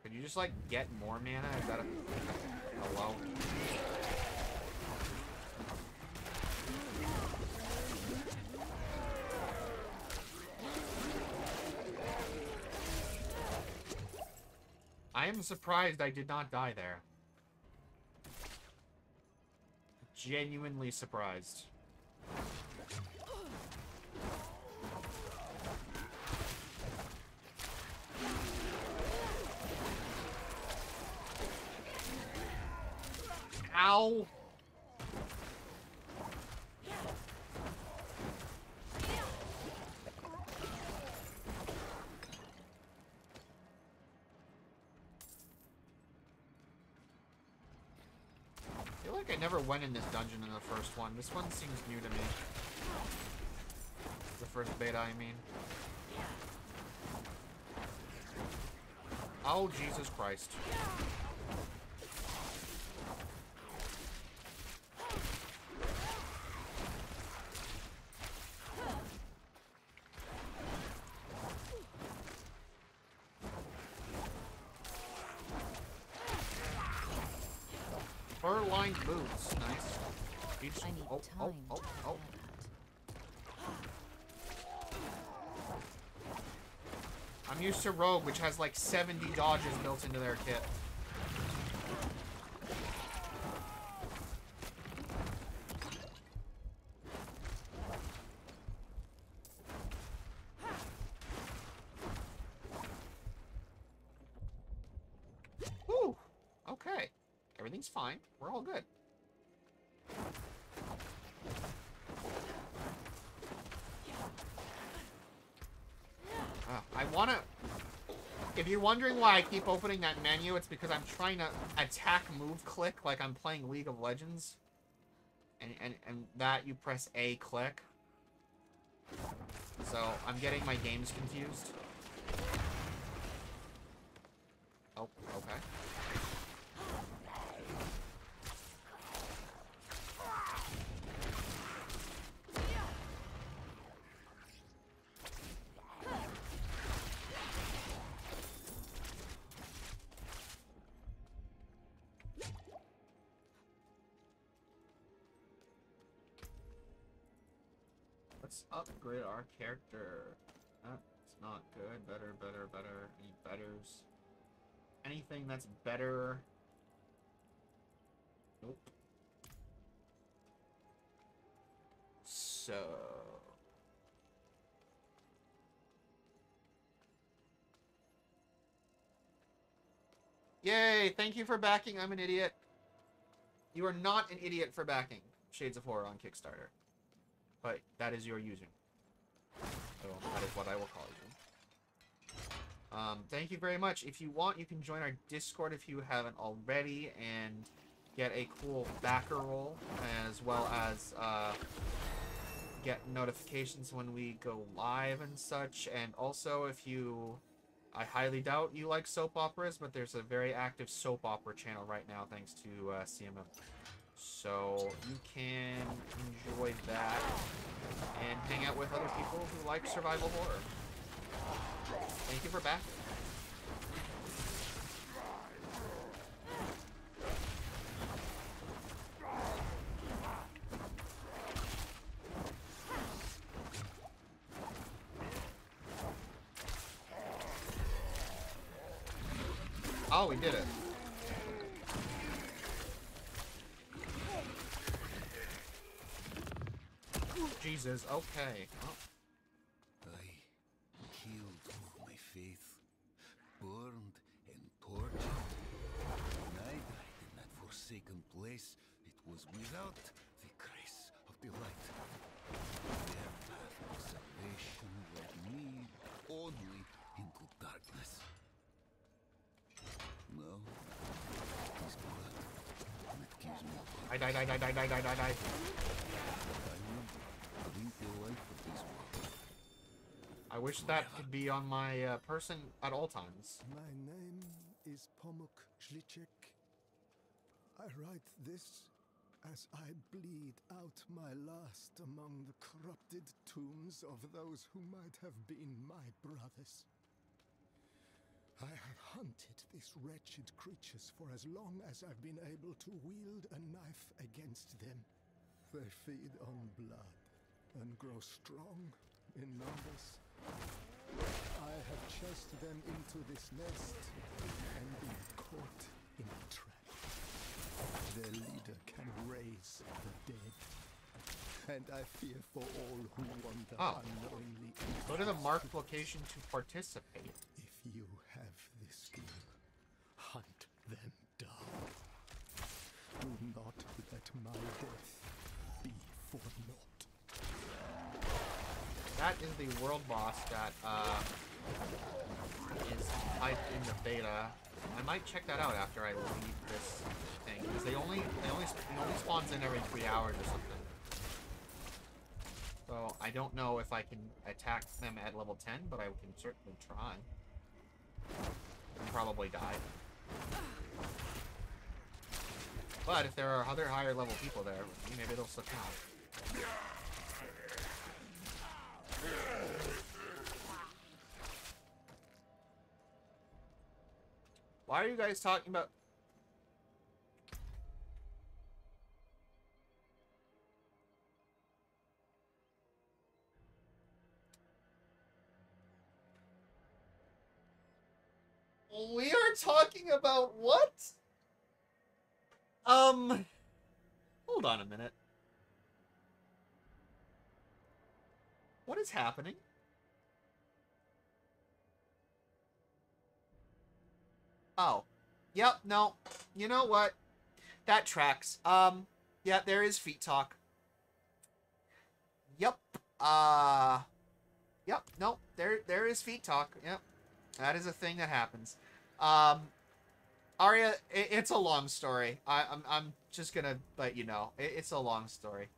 A: Can you just like get more mana? Is that a hello? I am surprised I did not die there. Genuinely surprised. Ow! I feel like I never went in this dungeon in the first one. This one seems new to me. The first beta, I mean. Oh, Jesus Christ. Fur-lined boots. Nice. Each-
D: I need
A: oh,
D: time
A: oh, oh,
D: to
A: oh. I'm used to Rogue, which has like 70 dodges built into their kit. Whew. Okay. Everything's fine. We're all good. Uh, I want to... If you're wondering why I keep opening that menu, it's because I'm trying to attack move click like I'm playing League of Legends. And, and, and that you press A click. So I'm getting my games confused. Our character. That's not good. Better, better, better. Any betters? Anything that's better? Nope. So... Yay! Thank you for backing. I'm an idiot. You are not an idiot for backing Shades of Horror on Kickstarter. But that is your user. So that is what I will call you. Um, thank you very much. If you want, you can join our Discord if you haven't already and get a cool backer role as well as uh, get notifications when we go live and such. And also, if you... I highly doubt you like soap operas, but there's a very active soap opera channel right now thanks to uh, CMM. So you can enjoy that and hang out with other people who like survival horror. Thank you for backing. Oh, we did it. Jesus, okay. Oh.
J: I killed for my faith, burned and tortured. When I died in that forsaken place, it was without the grace of the light. Their path of salvation led me only into darkness. Now, it is blood, gives me.
A: I died, I died, I died, I died, I died. I wish that could be on my uh, person at all times.
N: My name is Pomuk Zlicek. I write this as I bleed out my last among the corrupted tombs of those who might have been my brothers. I have hunted these wretched creatures for as long as I've been able to wield a knife against them. They feed on blood and grow strong in numbers. I have chased them into this nest and been caught in a trap. Their leader can raise the dead. And I fear for all who wander
A: Oh.
N: unknowingly.
A: Go to the marked location to participate.
N: If you have this skill, hunt them down. Do not let my death be for naught.
A: That is the world boss that uh, is typed in the beta. I might check that out after I leave this thing because they only they only only spawns in every three hours or something. So I don't know if I can attack them at level 10, but I can certainly try. And probably die. But if there are other higher level people there, maybe it'll still count. Why are you guys talking about... We are talking about what? Um... Hold on a minute. What is happening? Oh. Yep, no. You know what? That tracks. Um, yeah, there is feet talk. Yep. Uh Yep, no, there there is feet talk. Yep. That is a thing that happens. Um Arya, it, it's a long story. I, I'm I'm just gonna let you know. It, it's a long story.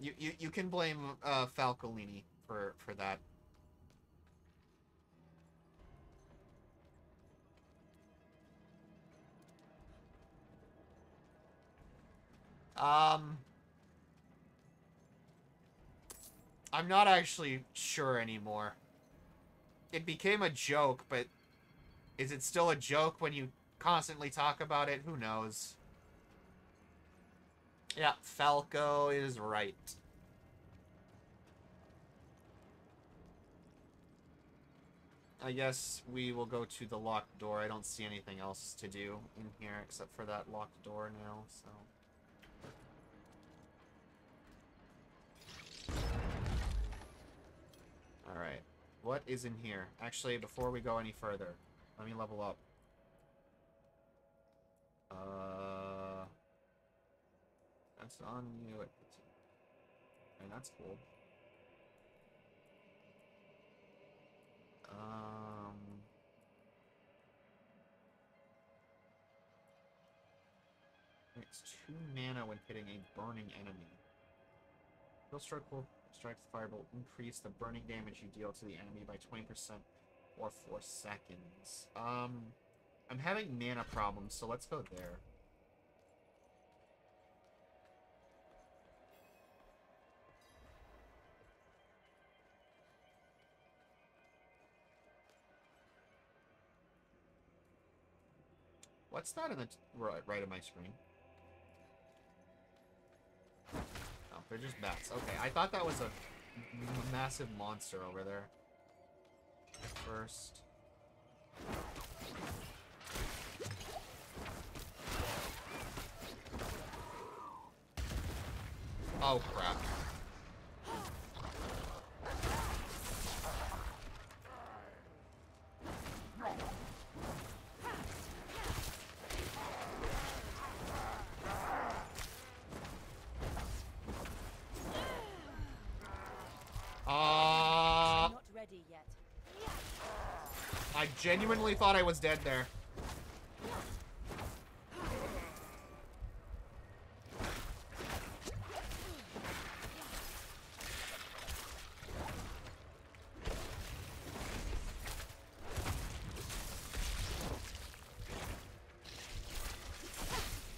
A: You, you you can blame uh, Falcolini for for that. Um, I'm not actually sure anymore. It became a joke, but is it still a joke when you constantly talk about it? Who knows? Yeah, Falco is right. I guess we will go to the locked door. I don't see anything else to do in here except for that locked door now, so... Alright. What is in here? Actually, before we go any further, let me level up. Uh... That's on you. And that's cool. Um... It's two mana when hitting a burning enemy. Heal strike will strike the firebolt increase the burning damage you deal to the enemy by 20% or 4 seconds. Um, I'm having mana problems, so let's go there. What's that in the right, right of my screen? Oh, they're just bats. Okay, I thought that was a massive monster over there. First. Oh, crap. Uh,
F: Not ready yet.
A: I genuinely thought I was dead there.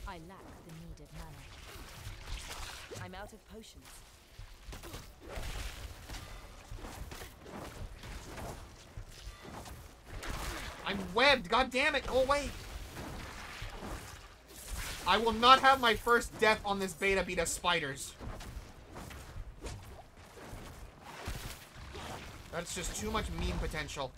D: I lack the needed mana.
F: I'm out of potions.
A: I'm webbed. God damn it. Go away. I will not have my first death on this beta be to spiders. That's just too much meme potential.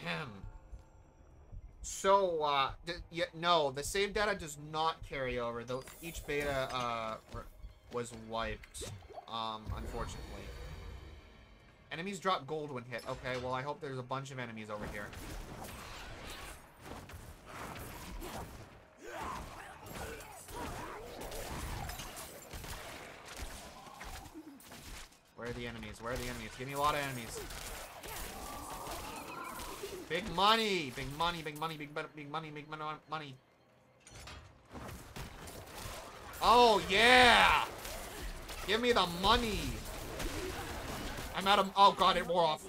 A: Ahem. So, uh, d- yeah, no, the save data does not carry over. Though each beta uh, was wiped, um, unfortunately. Enemies drop gold when hit. Okay, well, I hope there's a bunch of enemies over here. Where are the enemies? Where are the enemies? Give me a lot of enemies. Big money! Big money, big money, big, big money, big mon- money. Oh, yeah! Give me the money! I'm out of... Oh, God, it wore off.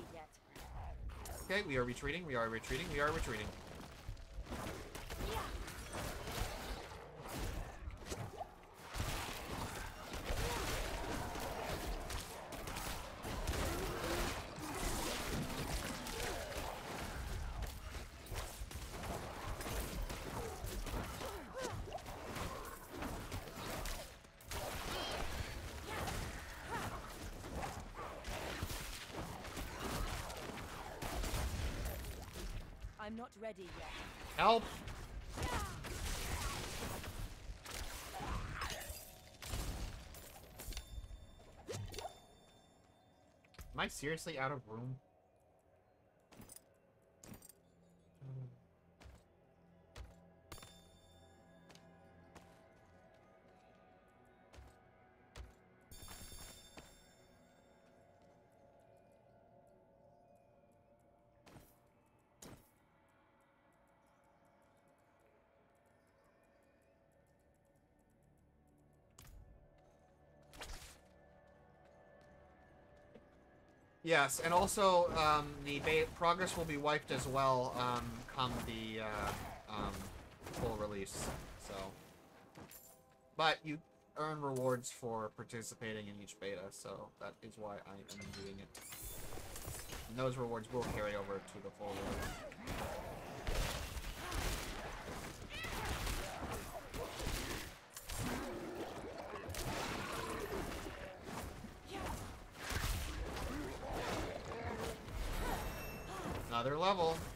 A: Okay, we are retreating, we are retreating, we are retreating. Seriously out of room? Yes, and also um, the progress will be wiped as well um, come the uh, um, full release. So, but you earn rewards for participating in each beta, so that is why I am doing it. And those rewards will carry over to the full release. Another level.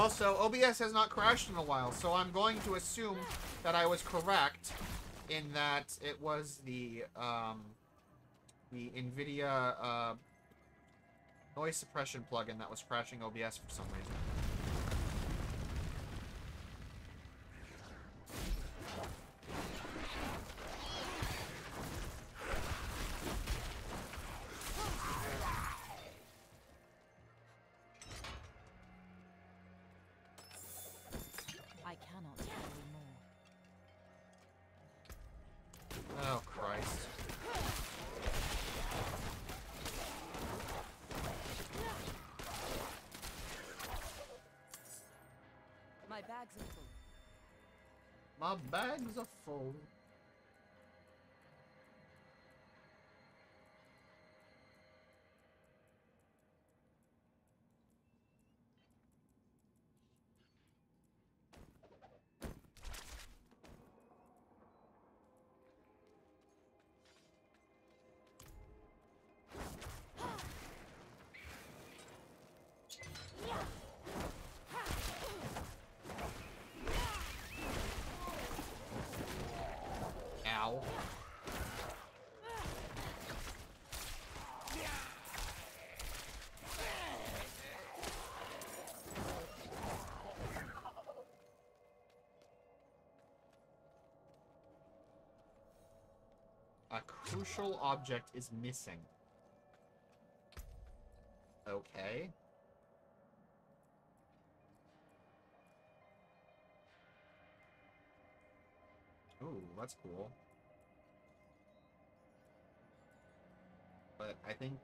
A: Also, OBS has not crashed in a while, so I'm going to assume that I was correct in that it was the um, the NVIDIA uh, noise suppression plugin that was crashing OBS for some reason.
F: My bags are full.
A: A crucial object is missing. Okay. Ooh, that's cool. But I think...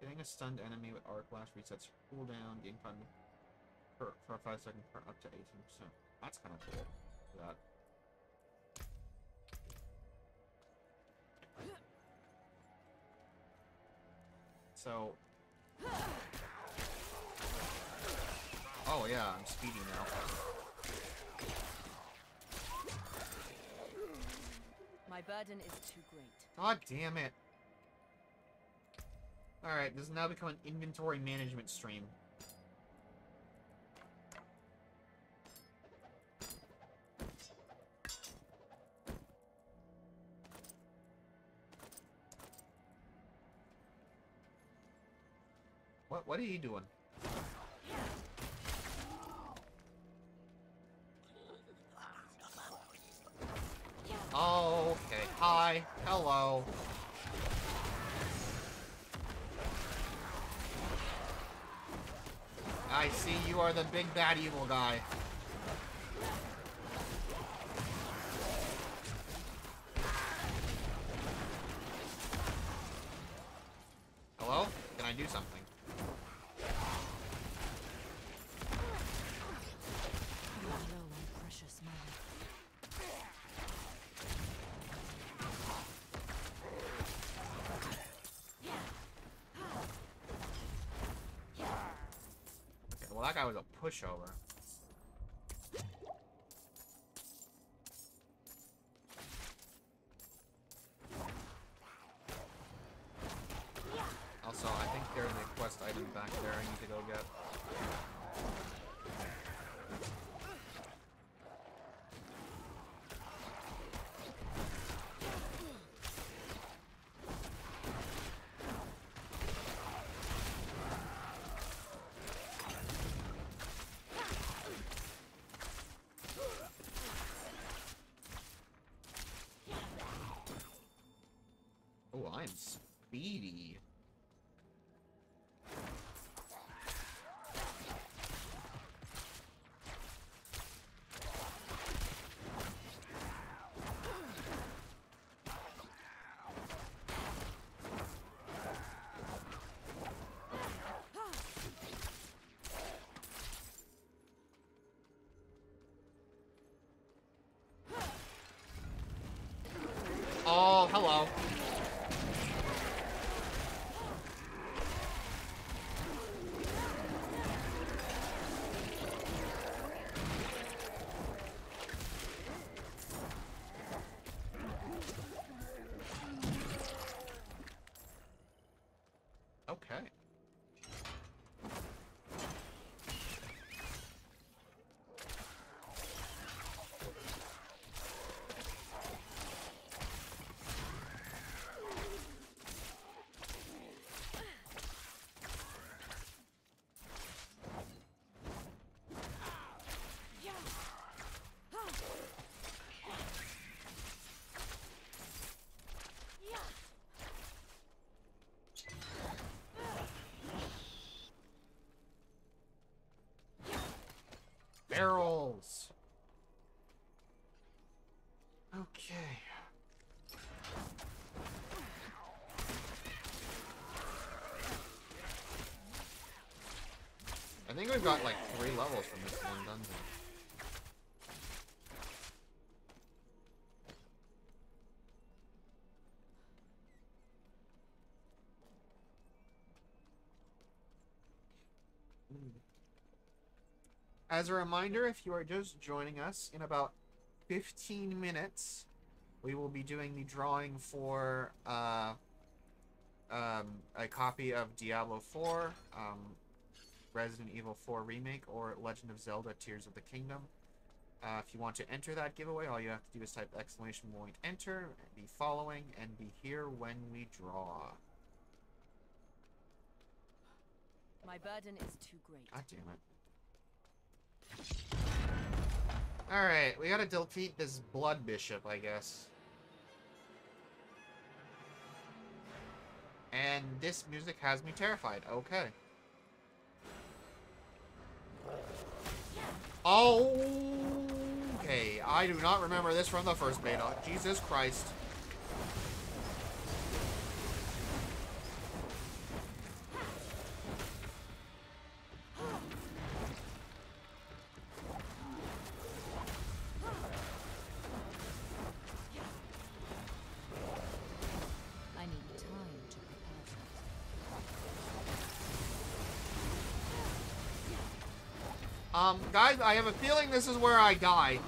A: Getting a stunned enemy with arc lash resets cooldown, gain time for, for 5 seconds for up to 18%. That's kind of cool. That. So... Oh yeah, I'm speedy now.
F: My burden is too great.
A: God damn it. Alright, this has now become an inventory management stream. What are you doing? Oh, okay. Hi. Hello. I see you are the big bad evil guy. Hello? Can I do something?
D: You are low on precious mana.
A: Okay, well that I'm speedy. Oh, hello. Okay. Barrels. Okay. I think we've got like three levels from this one dungeon. As a reminder, if you are just joining us, in about 15 minutes, we will be doing the drawing for uh, um, a copy of Diablo 4, um, Resident Evil 4 Remake or Legend of Zelda Tears of the Kingdom. Uh, if you want to enter that giveaway, all you have to do is type exclamation point enter, be following, and be here when we draw.
F: My burden is too great.
A: God damn it. Alright, we gotta defeat this Blood Bishop, I guess. And this music has me terrified. Okay. Okay, I do not remember this from the first beta. Jesus Christ. Um, guys, I have a feeling this is where I die.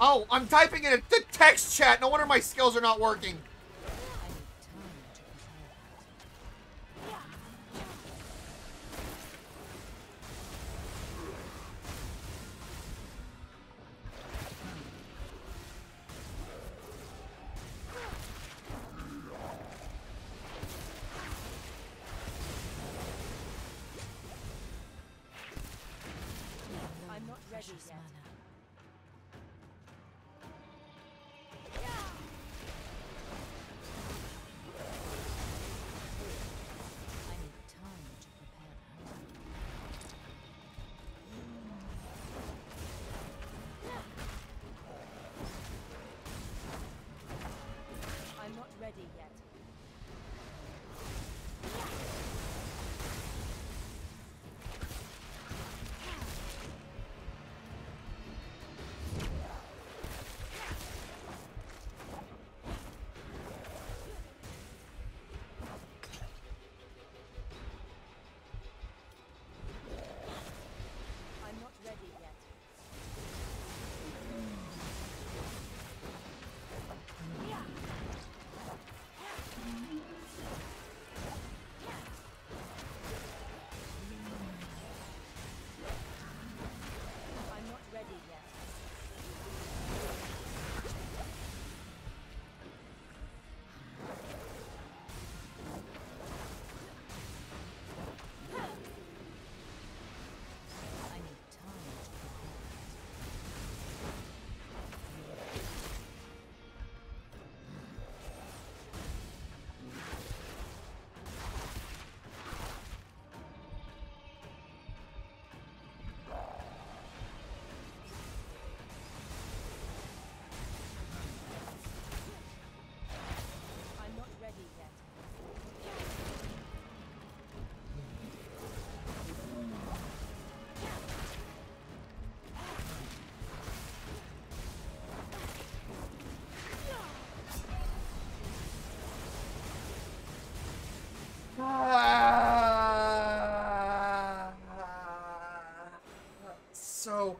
A: Oh, I'm typing in a text chat. No wonder my skills are not working.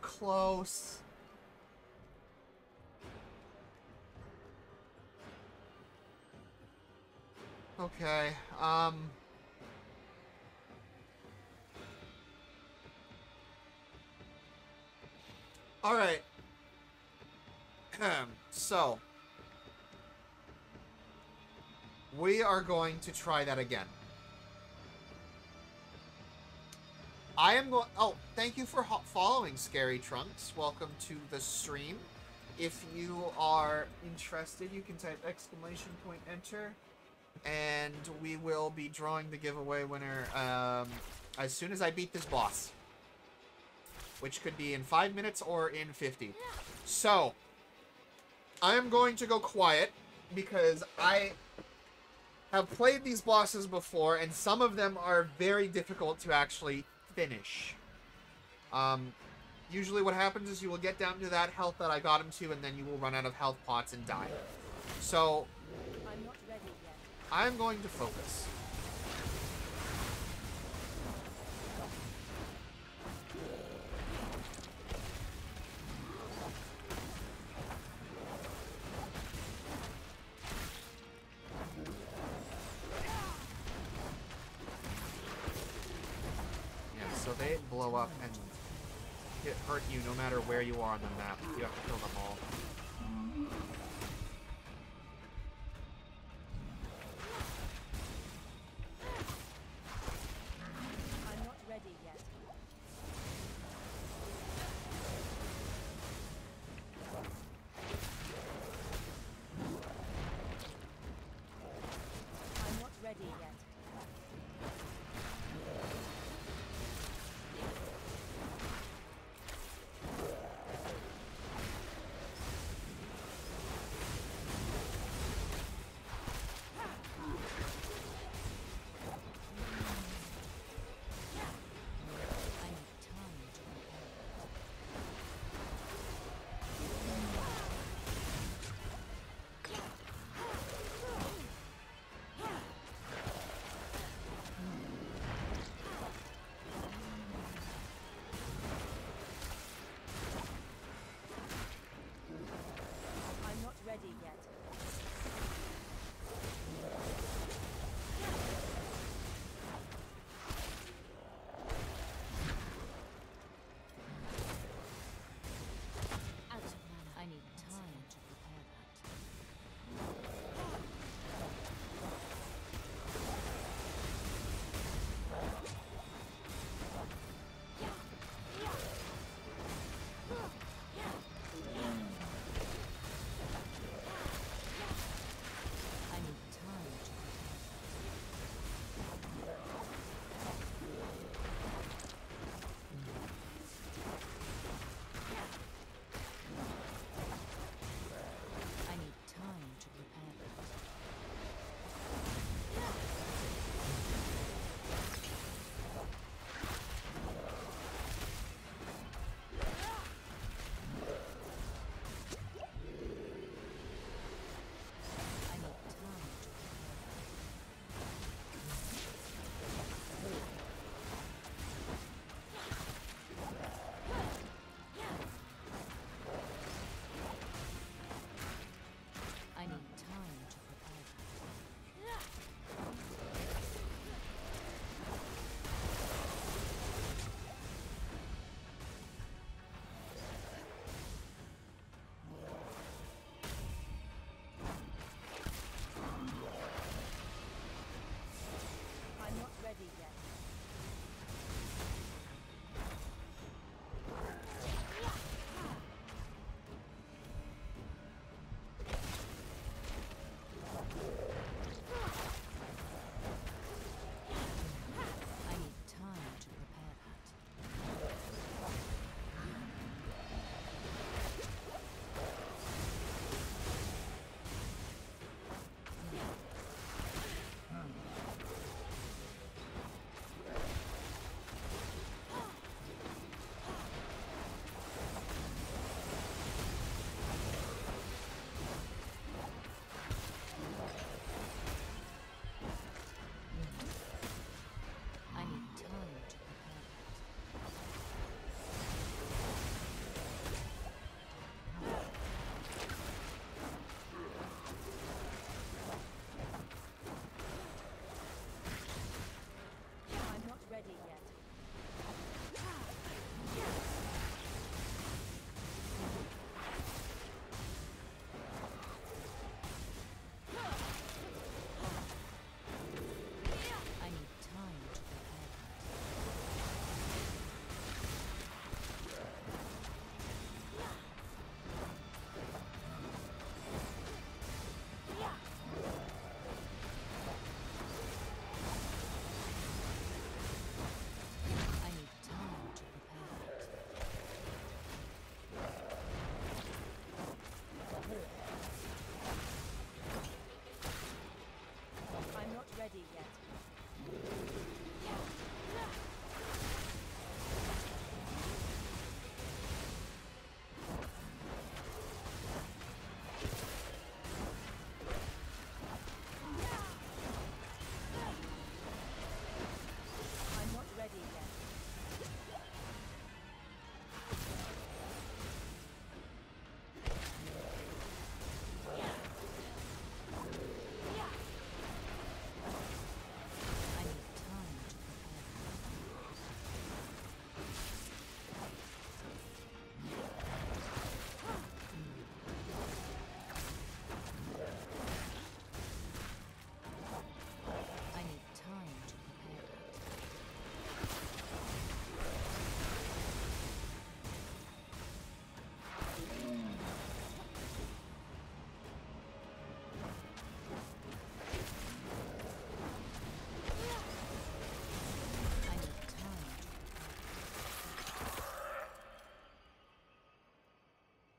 A: Close. Okay, um... Alright. so... We are going to try that again. Following, Scary Trunks. Welcome to the stream. If you are interested, you can type exclamation point enter. And we will be drawing the giveaway winner um, as soon as I beat this boss. Which could be in 5 minutes or in 50. So, I am going to go quiet because I have played these bosses before and some of them are very difficult to actually finish. Um, usually what happens is you will get down to that health that I got him to, and then you will run out of health pots and die. So,
G: I'm not ready yet.
A: I'm going to focus.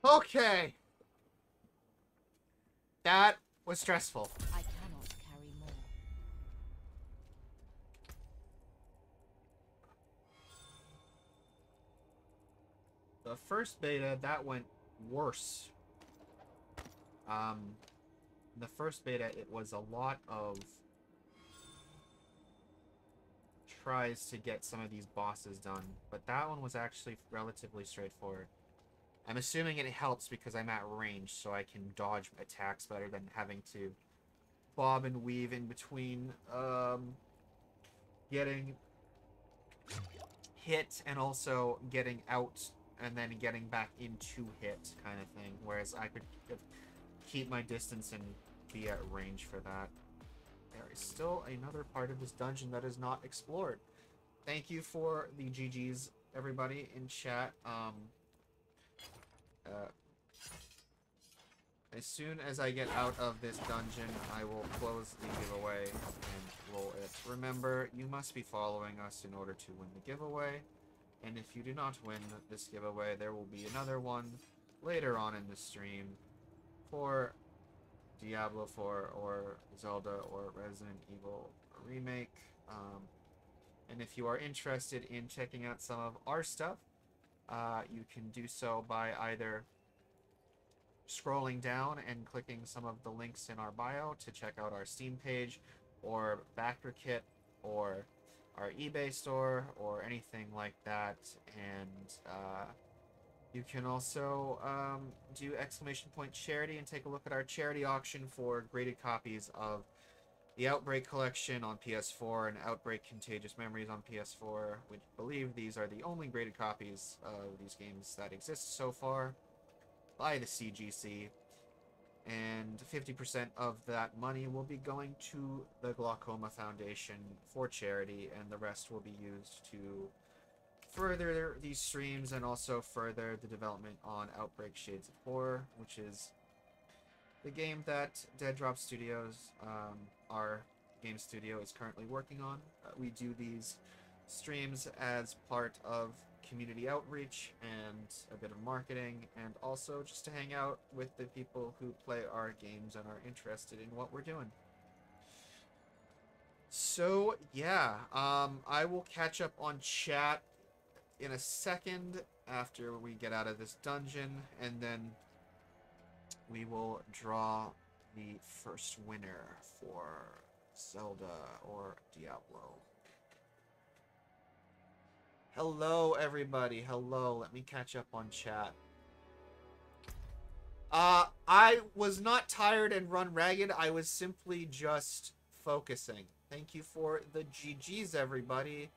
A: Okay. That was stressful.
D: I cannot carry more.
A: The first beta, that went worse. Um, the first beta, it was a lot of tries to get some of these bosses done, but that one was actually relatively straightforward. I'm assuming it helps because I'm at range, so I can dodge attacks better than having to bob and weave in between um, getting hit and also getting out and then getting back into hit kind of thing. Whereas I could keep my distance and be at range for that. There is still another part of this dungeon that is not explored. Thank you for the GG's, everybody in chat. Um, as soon as I get out of this dungeon, I will close the giveaway and roll it. Remember, you must be following us in order to win the giveaway. And if you do not win this giveaway, there will be another one later on in the stream for Diablo 4 or Zelda or Resident Evil Remake. Um, and if you are interested in checking out some of our stuff, uh, you can do so by either scrolling down and clicking some of the links in our bio to check out our Steam page or Backer Kit or our eBay store or anything like that. And uh, you can also um, do exclamation point charity and take a look at our charity auction for graded copies of the Outbreak collection on PS4 and Outbreak Contagious Memories on PS4. We believe these are the only graded copies of these games that exist so far by the CGC. And 50% of that money will be going to the Glaucoma Foundation for charity, and the rest will be used to further these streams and also further the development on Outbreak Shades of Horror, which is the game that Dead Drop Studios, um, our game studio, is currently working on. Uh, we do these streams as part of community outreach and a bit of marketing, and also just to hang out with the people who play our games and are interested in what we're doing. So, yeah, um, I will catch up on chat in a second after we get out of this dungeon, and then we will draw the first winner for Zelda or Diablo. Hello, everybody. Hello. Let me catch up on chat. Uh, I was not tired and run ragged. I was simply just focusing. Thank you for the GG's, everybody.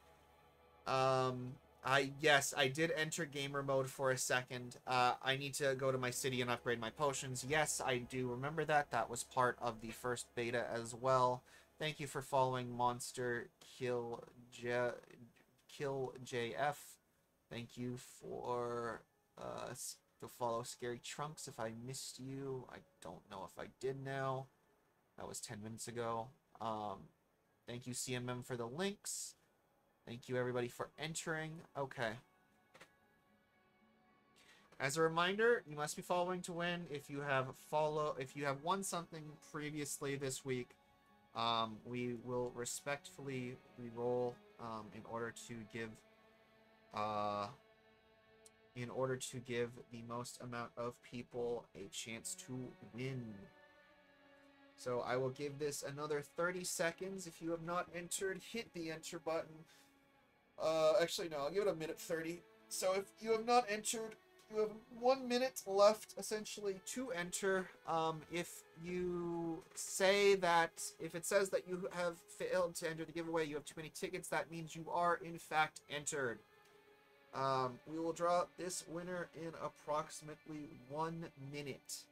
A: Um, I yes, I did enter gamer mode for a second. Uh, I need to go to my city and upgrade my potions. Yes, I do remember that. That was part of the first beta as well. Thank you for following Monster Kill Kill JF. Thank you for uh to follow Scary Trunks. If I missed you, I don't know if I did now. That was 10 minutes ago. Um, thank you CMM for the links. Thank you everybody for entering. Okay. As a reminder, you must be following to win. If you have follow, if you have won something previously this week, um, we will respectfully re-roll um, in order to give, uh, in order to give the most amount of people a chance to win. So I will give this another 30 seconds. If you have not entered, hit the enter button. Uh, actually, no, I'll give it a minute 30. So if you have not entered, you have one minute left, essentially, to enter. Um, if you say that, if it says that you have failed to enter the giveaway, you have too many tickets, that means you are, in fact, entered. Um, we will draw this winner in approximately one minute.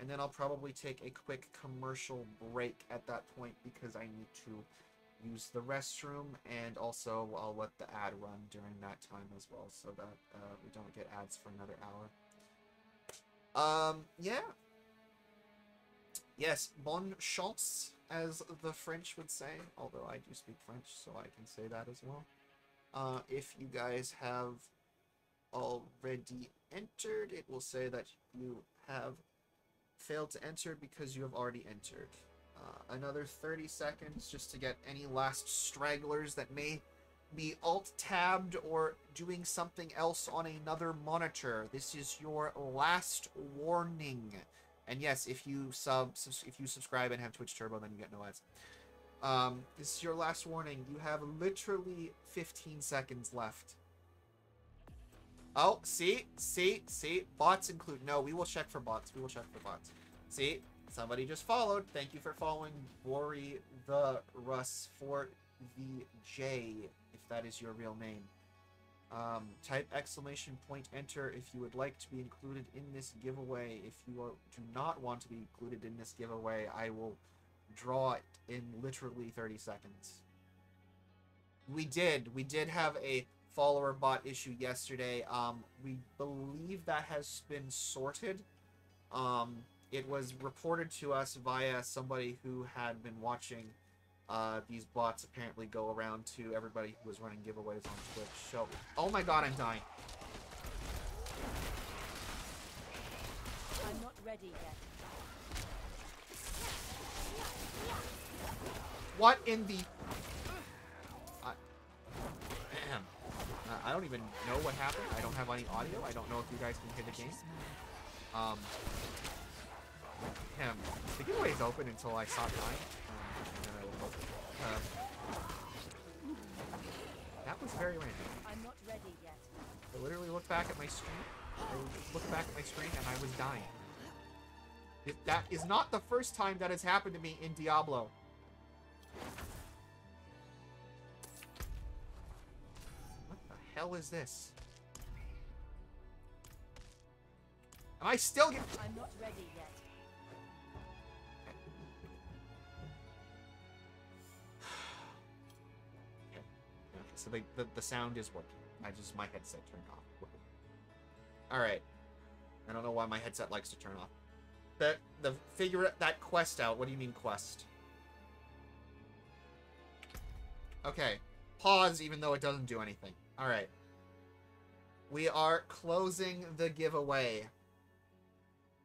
A: And then I'll probably take a quick commercial break at that point because I need to use the restroom, and also I'll let the ad run during that time as well, so that uh, we don't get ads for another hour. Um, yeah. Yes, bon chance, as the French would say, although I do speak French, so I can say that as well. Uh, if you guys have already entered, it will say that you have failed to enter because you have already entered. Uh, another 30 seconds just to get any last stragglers that may be alt-tabbed or doing something else on another monitor. This is your last warning. And yes, if you sub, if you subscribe and have Twitch Turbo, then you get no ads. Um, this is your last warning. You have literally 15 seconds left. Oh, see, see, see, bots include. No, we will check for bots. We will check for bots. See, somebody just followed. Thank you for following Bori the Russ for the J, if that is your real name. Um, type exclamation point enter if you would like to be included in this giveaway. If you are, do not want to be included in this giveaway, I will draw it in literally 30 seconds. We did. We did have a follower bot issue yesterday. Um, we believe that has been sorted. Um, it was reported to us via somebody who had been watching uh, these bots apparently go around to everybody who was running giveaways on Twitch. So, oh my god, I'm dying.
D: I'm not ready yet.
A: What in the... I... I don't even know what happened. I don't have any audio. I don't know if you guys can hear the game. Um... Ahem. The giveaway is open until I stop dying. Um, and then I will. Um, that was very random.
D: I'm not ready yet.
A: I literally looked back at my screen. I looked back at my screen and I was dying. If that is not the first time that has happened to me in Diablo. What the hell is this? Am I still getting-
D: I'm not ready yet.
A: So the, the the sound is working. I just my headset turned off. All right. I don't know why my headset likes to turn off. The the figure that quest out. What do you mean quest? Okay. Pause even though it doesn't do anything. All right. We are closing the giveaway.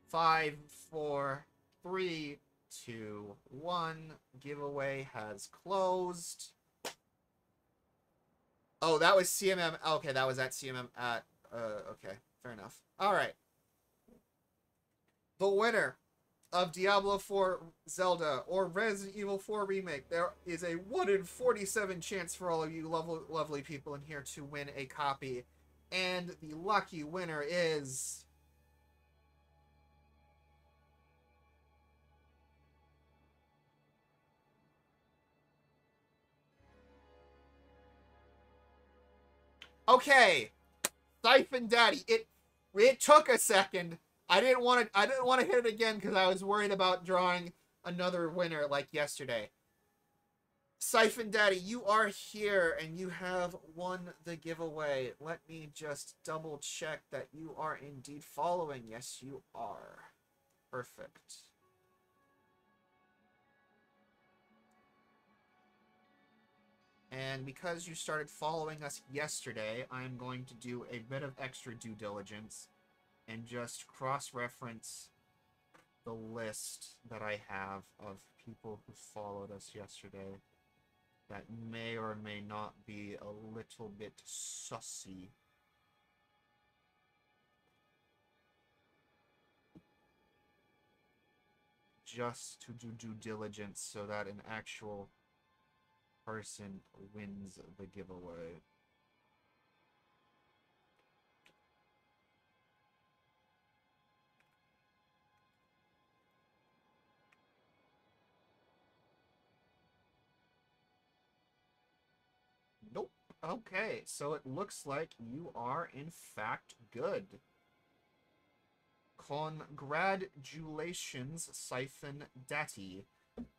A: Five, four, three, two, one. Giveaway has closed. Oh, that was CMM. Okay, that was at CMM at. Uh, okay, fair enough. All right. The winner of Diablo 4 Zelda or Resident Evil 4 Remake, there is a 1 in 47 chance for all of you lovely, lovely people in here to win a copy. And the lucky winner is. Okay, Siphon Daddy. It it took a second. I didn't want to. I didn't want to hit it again because I was worried about drawing another winner like yesterday. Siphon Daddy, you are here and you have won the giveaway. Let me just double check that you are indeed following. Yes, you are. Perfect. And because you started following us yesterday, I'm going to do a bit of extra due diligence and just cross-reference the list that I have of people who followed us yesterday that may or may not be a little bit sussy. Just to do due diligence so that an actual person wins the giveaway. Nope. Okay, so it looks like you are in fact good. Congratulations, Siphon Daddy.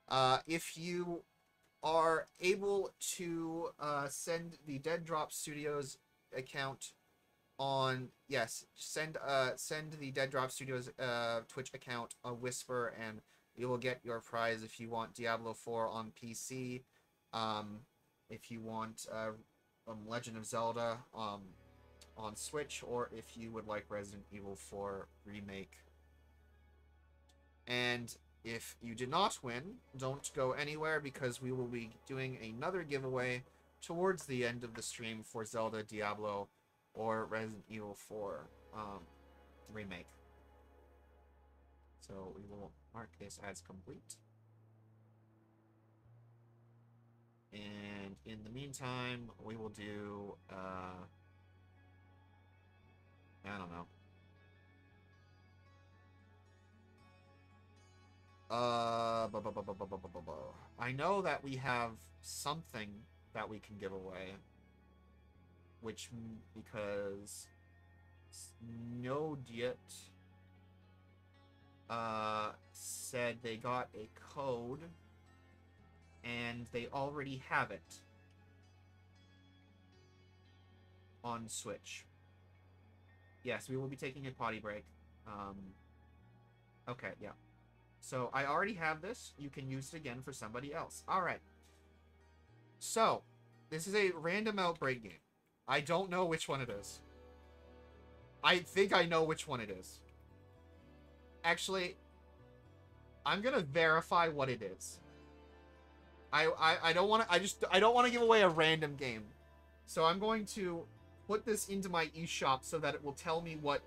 A: Uh, if you are able to uh, send the Dead Drop Studios account on yes send uh send the Dead Drop Studios uh Twitch account a whisper and you will get your prize if you want Diablo 4 on PC um if you want uh um, Legend of Zelda um on Switch, or if you would like Resident Evil 4 Remake. And if you did not win, don't go anywhere because we will be doing another giveaway towards the end of the stream for Zelda, Diablo, or Resident Evil 4 um, Remake. So we will mark this as complete. And in the meantime, we will do, uh, I don't know. Uh, bu- bu- bu- I know that we have something that we can give away, which because Nodiet uh, said they got a code and they already have it on Switch. Yes, we will be taking a potty break. Um, okay, yeah. So I already have this. You can use it again for somebody else. All right. So this is a random outbreak game. I don't know which one it is. I think I know which one it is. Actually, I'm gonna verify what it is. I I, I don't want to. I just I don't want to give away a random game, so I'm going to put this into my eShop so that it will tell me what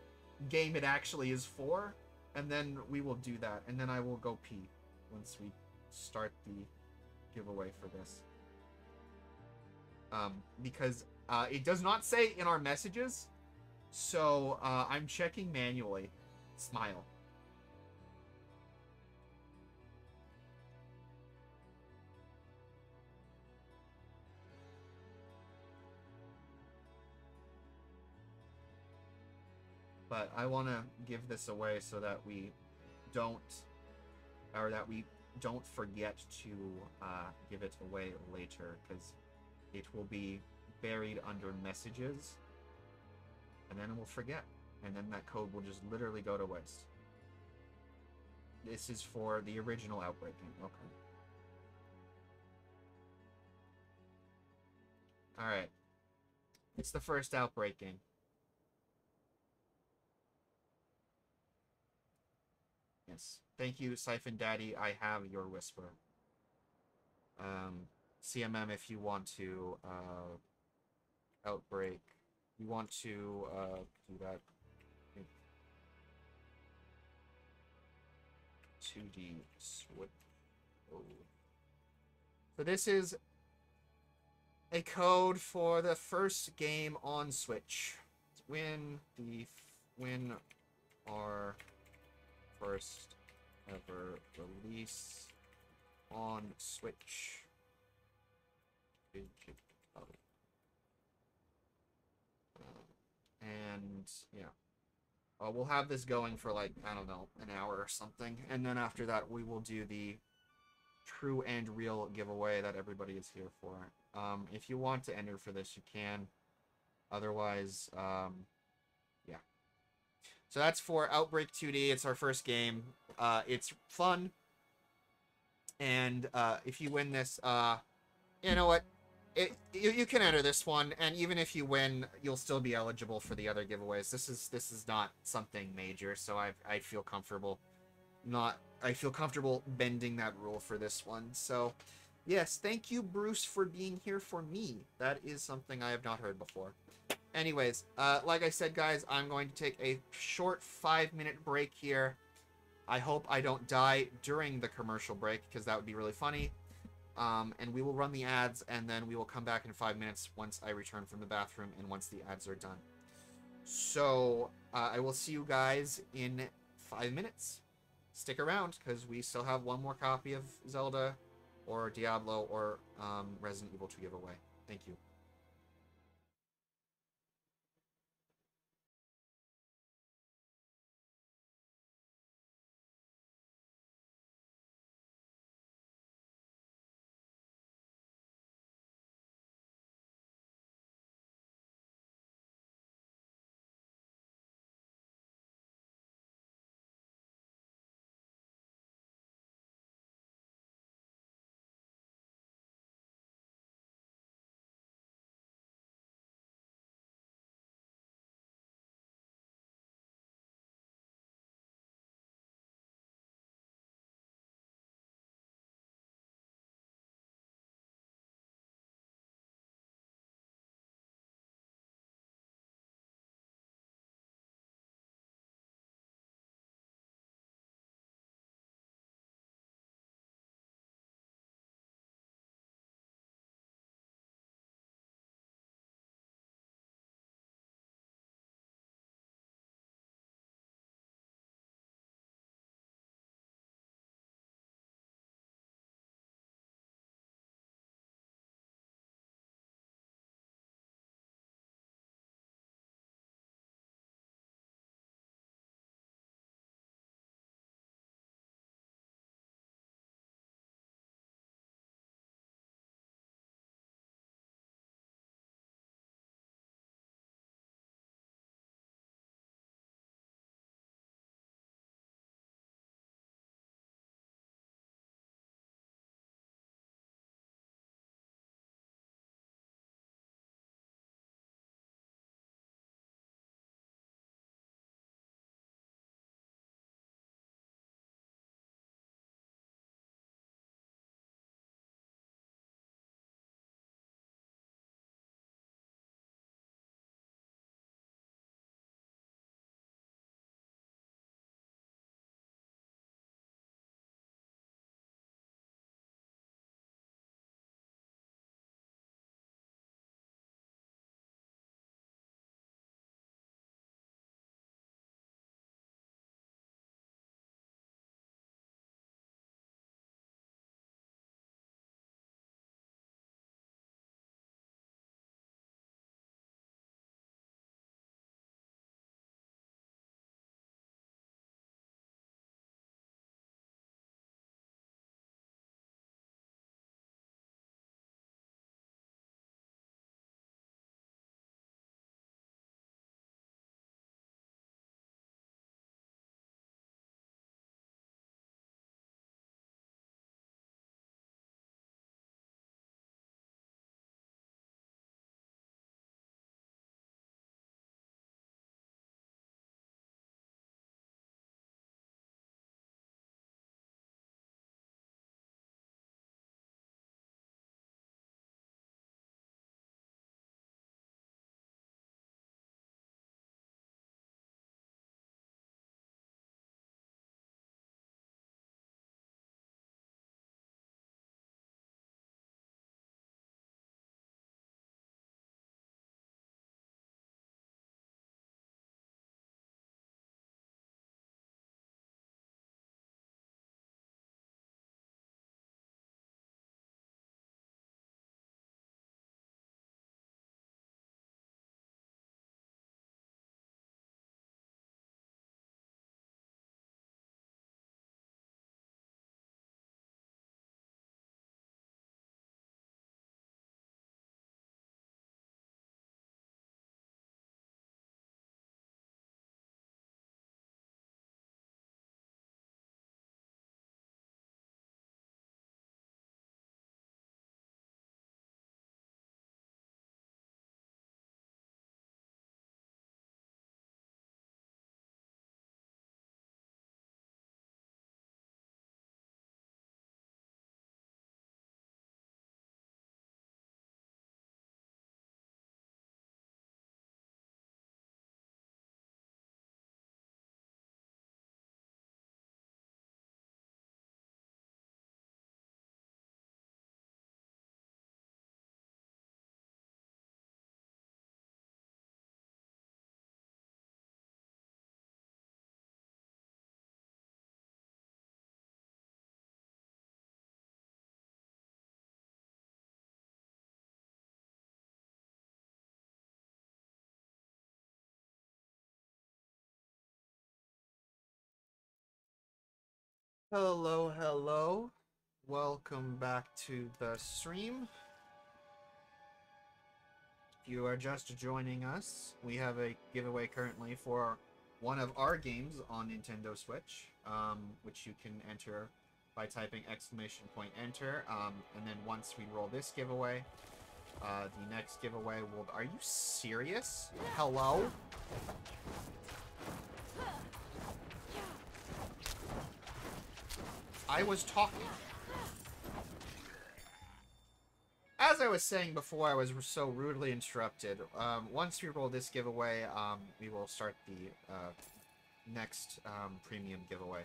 A: game it actually is for, and then we will do that, and then I will go pee once we start the giveaway for this. Um, because uh, it does not say in our messages, so uh, I'm checking manually. Smile. But I want to give this away so that we don't, or that we don't forget to uh, give it away later, because it will be buried under messages, and then we'll forget, and then that code will just literally go to waste. This is for the original Outbreak game. Okay. Alright. It's the first Outbreak game. Yes. Thank you, Siphon Daddy. I have your whisper. Um, CMM, if you want to, uh, Outbreak, you want to, uh, do that. 2D switch. So this is a code for the first game on Switch. Win the win our first ever release on Switch. And yeah. Uh, we'll have this going for like, I don't know, an hour or something. And then after that, we will do the true and real giveaway that everybody is here for. Um, if you want to enter for this, you can. Otherwise, um. So that's for Outbreak 2D. It's our first game. Uh, it's fun. And uh, if you win this, uh, you know what? It, you, you can enter this one, and even if you win, you'll still be eligible for the other giveaways. This is this is not something major, so I I feel comfortable not I feel comfortable bending that rule for this one. So, yes, thank you, Bruce, for being here for me. That is something I have not heard before. Anyways, uh, like I said, guys, I'm going to take a short five-minute break here. I hope I don't die during the commercial break, because that would be really funny. Um, and we will run the ads, and then we will come back in five minutes once I return from the bathroom and once the ads are done. So, uh, I will see you guys in five minutes stick around because we still have one more copy of Zelda or Diablo or um, Resident Evil to give away. Thank you. Hello, hello. Welcome back to the stream. If you are just joining us, we have a giveaway currently for one of our games on Nintendo Switch, um, which you can enter by typing exclamation point enter. Um, and then once we roll this giveaway, uh, the next giveaway will... Are you serious? Hello? I was talking. As I was saying before, I was so rudely interrupted. Um, once we roll this giveaway, um, we will start the uh, next um, premium giveaway.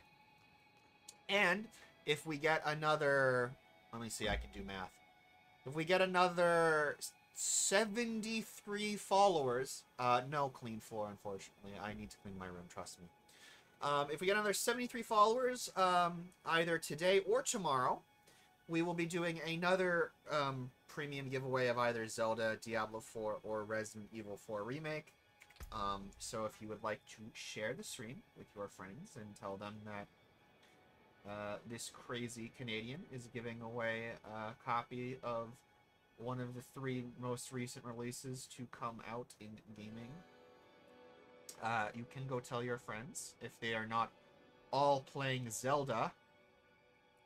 A: And if we get another... Let me see, I can do math. If we get another 73 followers... Uh, no clean floor, unfortunately. I need to clean my room, trust me. Um, if we get another 73 followers, um, either today or tomorrow, we will be doing another um, premium giveaway of either Zelda, Diablo 4, or Resident Evil 4 Remake. Um, so if you would like to share the stream with your friends and tell them that uh, this crazy Canadian is giving away a copy of one of the three most recent releases to come out in gaming uh, you can go tell your friends if they are not all playing Zelda,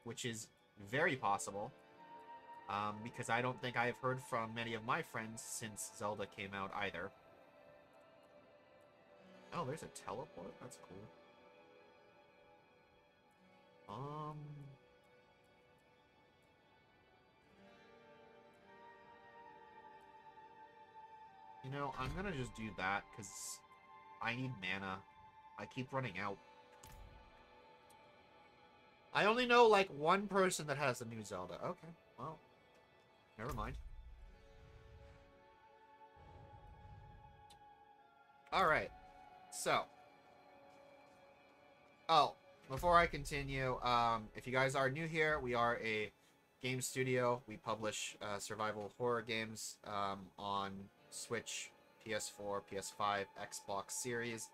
A: which is very possible, um, because I don't think I have heard from many of my friends since Zelda came out either. Oh, there's a teleport? That's cool. Um... You know, I'm gonna just do that, because I need mana. I keep running out. I only know, like, one person that has the new Zelda. Okay, well, never mind. Alright, so. Oh, before I continue, um, if you guys are new here, we are a game studio. We publish uh, survival horror games um, on Switch, PS4, PS5, Xbox Series,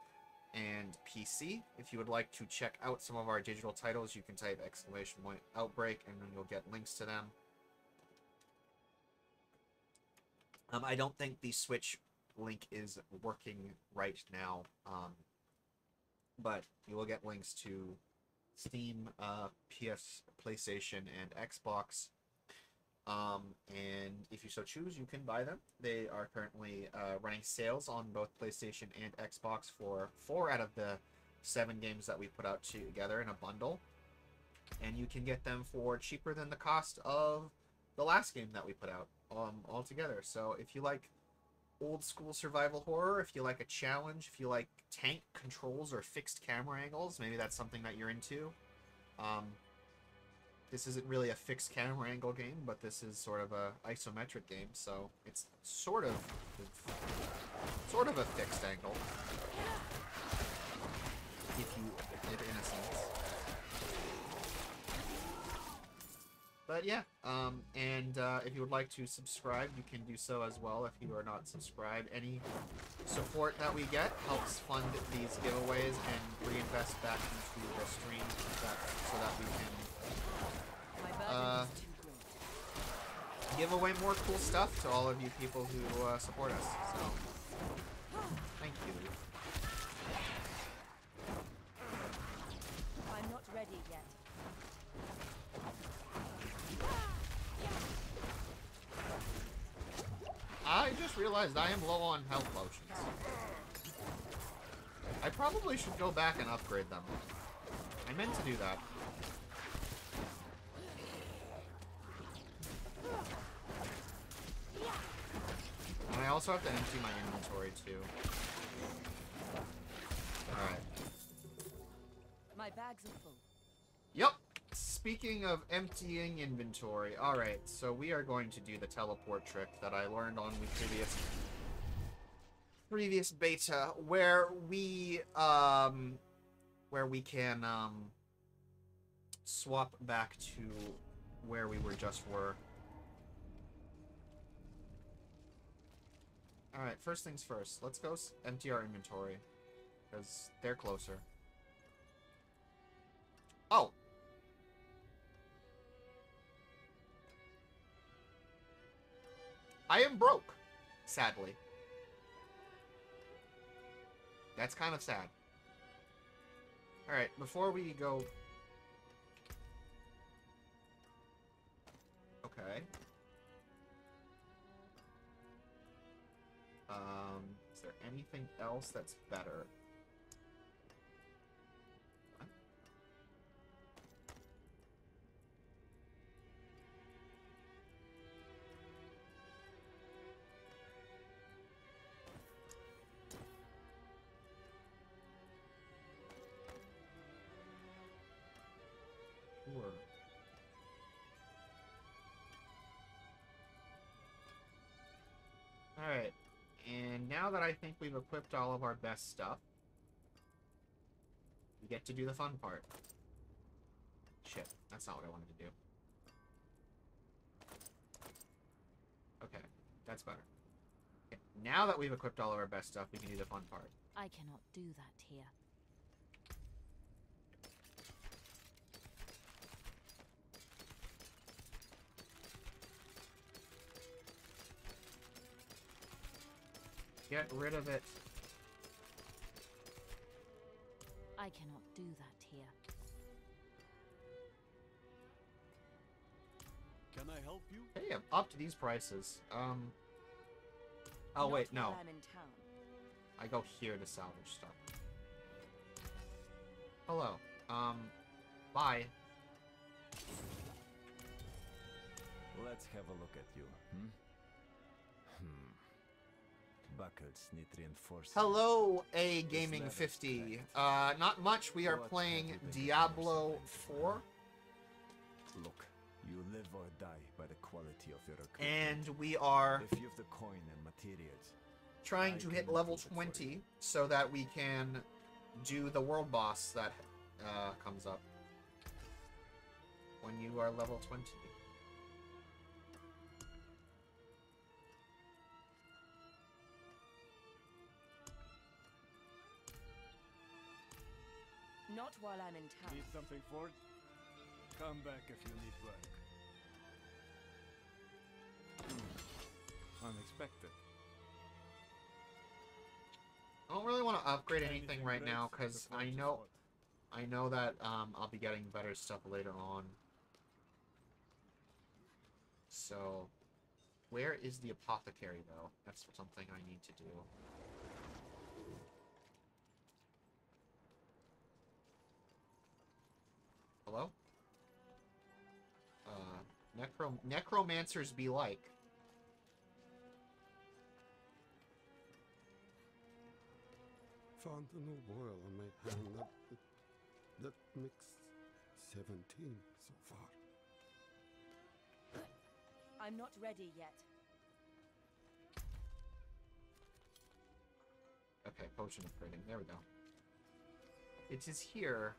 A: and PC. If you would like to check out some of our digital titles, you can type exclamation point outbreak and then you'll get links to them. Um, I don't think the Switch link is working right now, um, but you will get links to Steam, uh, PS, PlayStation, and Xbox. Um, and if you so choose, you can buy them. They are currently uh, running sales on both PlayStation and Xbox for four out of the seven games that we put out together in a bundle. And you can get them for cheaper than the cost of the last game that we put out um, altogether. So if you like old school survival horror, if you like a challenge, if you like tank controls or fixed camera angles, maybe that's something that you're into. Um, this isn't really a fixed camera angle game, but this is sort of a isometric game, so it's sort of sort of a fixed angle. If you if in a sense. But yeah, um, and uh, if you would like to subscribe, you can do so as well if you are not subscribed. Any support that we get helps fund these giveaways and reinvest back into the stream that, so that we can uh, give away more cool stuff to all of you people who uh, support us. So, thank you.
F: I'm not ready yet.
A: I just realized I am low on health potions. I probably should go back and upgrade them. I meant to do that. And I also have to empty my inventory too. Alright.
F: My bags are full.
A: Yep. Speaking of emptying inventory, alright, so we are going to do the teleport trick that I learned on the previous previous beta, where we um where we can um swap back to where we were just were. Alright, first things first. Let's go empty our inventory. Because they're closer. Oh! I am broke, sadly. That's kind of sad. Alright, before we go... Okay. Um, is there anything else that's better? Now that I think we've equipped all of our best stuff, we get to do the fun part. Shit, that's not what I wanted to do. Okay, that's better. Okay, now that we've equipped all of our best stuff, we can do the fun part.
D: I cannot do that here.
A: Get rid of it.
D: I cannot do that here.
B: Can I help you?
A: Hey, I'm up to these prices. Um. Oh,
H: Not
A: wait, no.
H: I'm in town.
A: I go here to salvage stuff. Hello. Um, bye.
O: Let's have a look at you? Hmm. Buckled snit reinforcement.
A: Hello, A Gaming 50. Uh, not much. We are playing
O: have you
A: Diablo 4,
O: Look, you live or die by the quality of your equipment.
A: and we are
O: If you've the coin and materials,
A: trying to hit level
O: improve it for you.
A: 20 so that we can do the world boss that uh, comes up when you are level 20.
H: Not while I'm in town.
B: Need something for it? Come back if you need work. Hmm. Unexpected.
A: I don't really want to upgrade anything
B: Anything
A: right now because I know. I know that um, I'll be getting better stuff later on. So, where is the apothecary though? That's something I need to do. Hello? Uh, necro necromancers be like.
N: Found a new boil on my hand that, that, that makes 17 so far.
H: I'm not ready yet.
A: Okay, potion upgrading. There we go. It is here.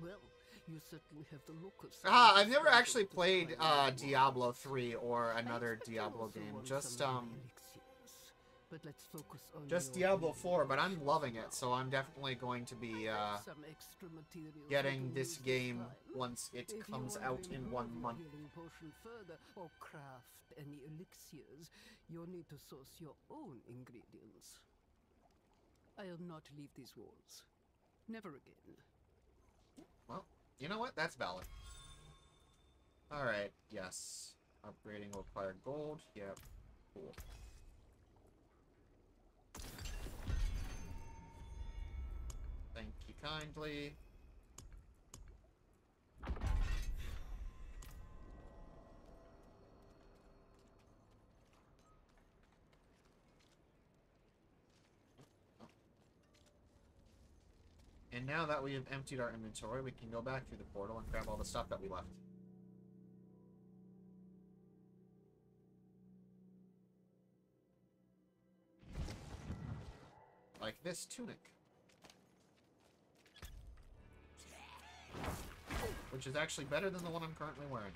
P: Well, you certainly have the look of
A: Ah, I've never actually played uh, Diablo 3 or another Diablo game. Just um,
P: but let's focus on
A: just Diablo 4. But I'm loving it, so I'm definitely going to be uh,
P: Some extra materials we
A: getting this game once it comes out in one month.
P: further or craft any elixirs, you'll need to source your own ingredients. I'll not leave these walls. Never again.
A: You know what? That's valid. Alright, yes. Upgrading will require gold. Yep. Cool. Thank you kindly. And now that we have emptied our inventory, we can go back through the portal and grab all the stuff that we left. Like this tunic. Which is actually better than the one I'm currently wearing.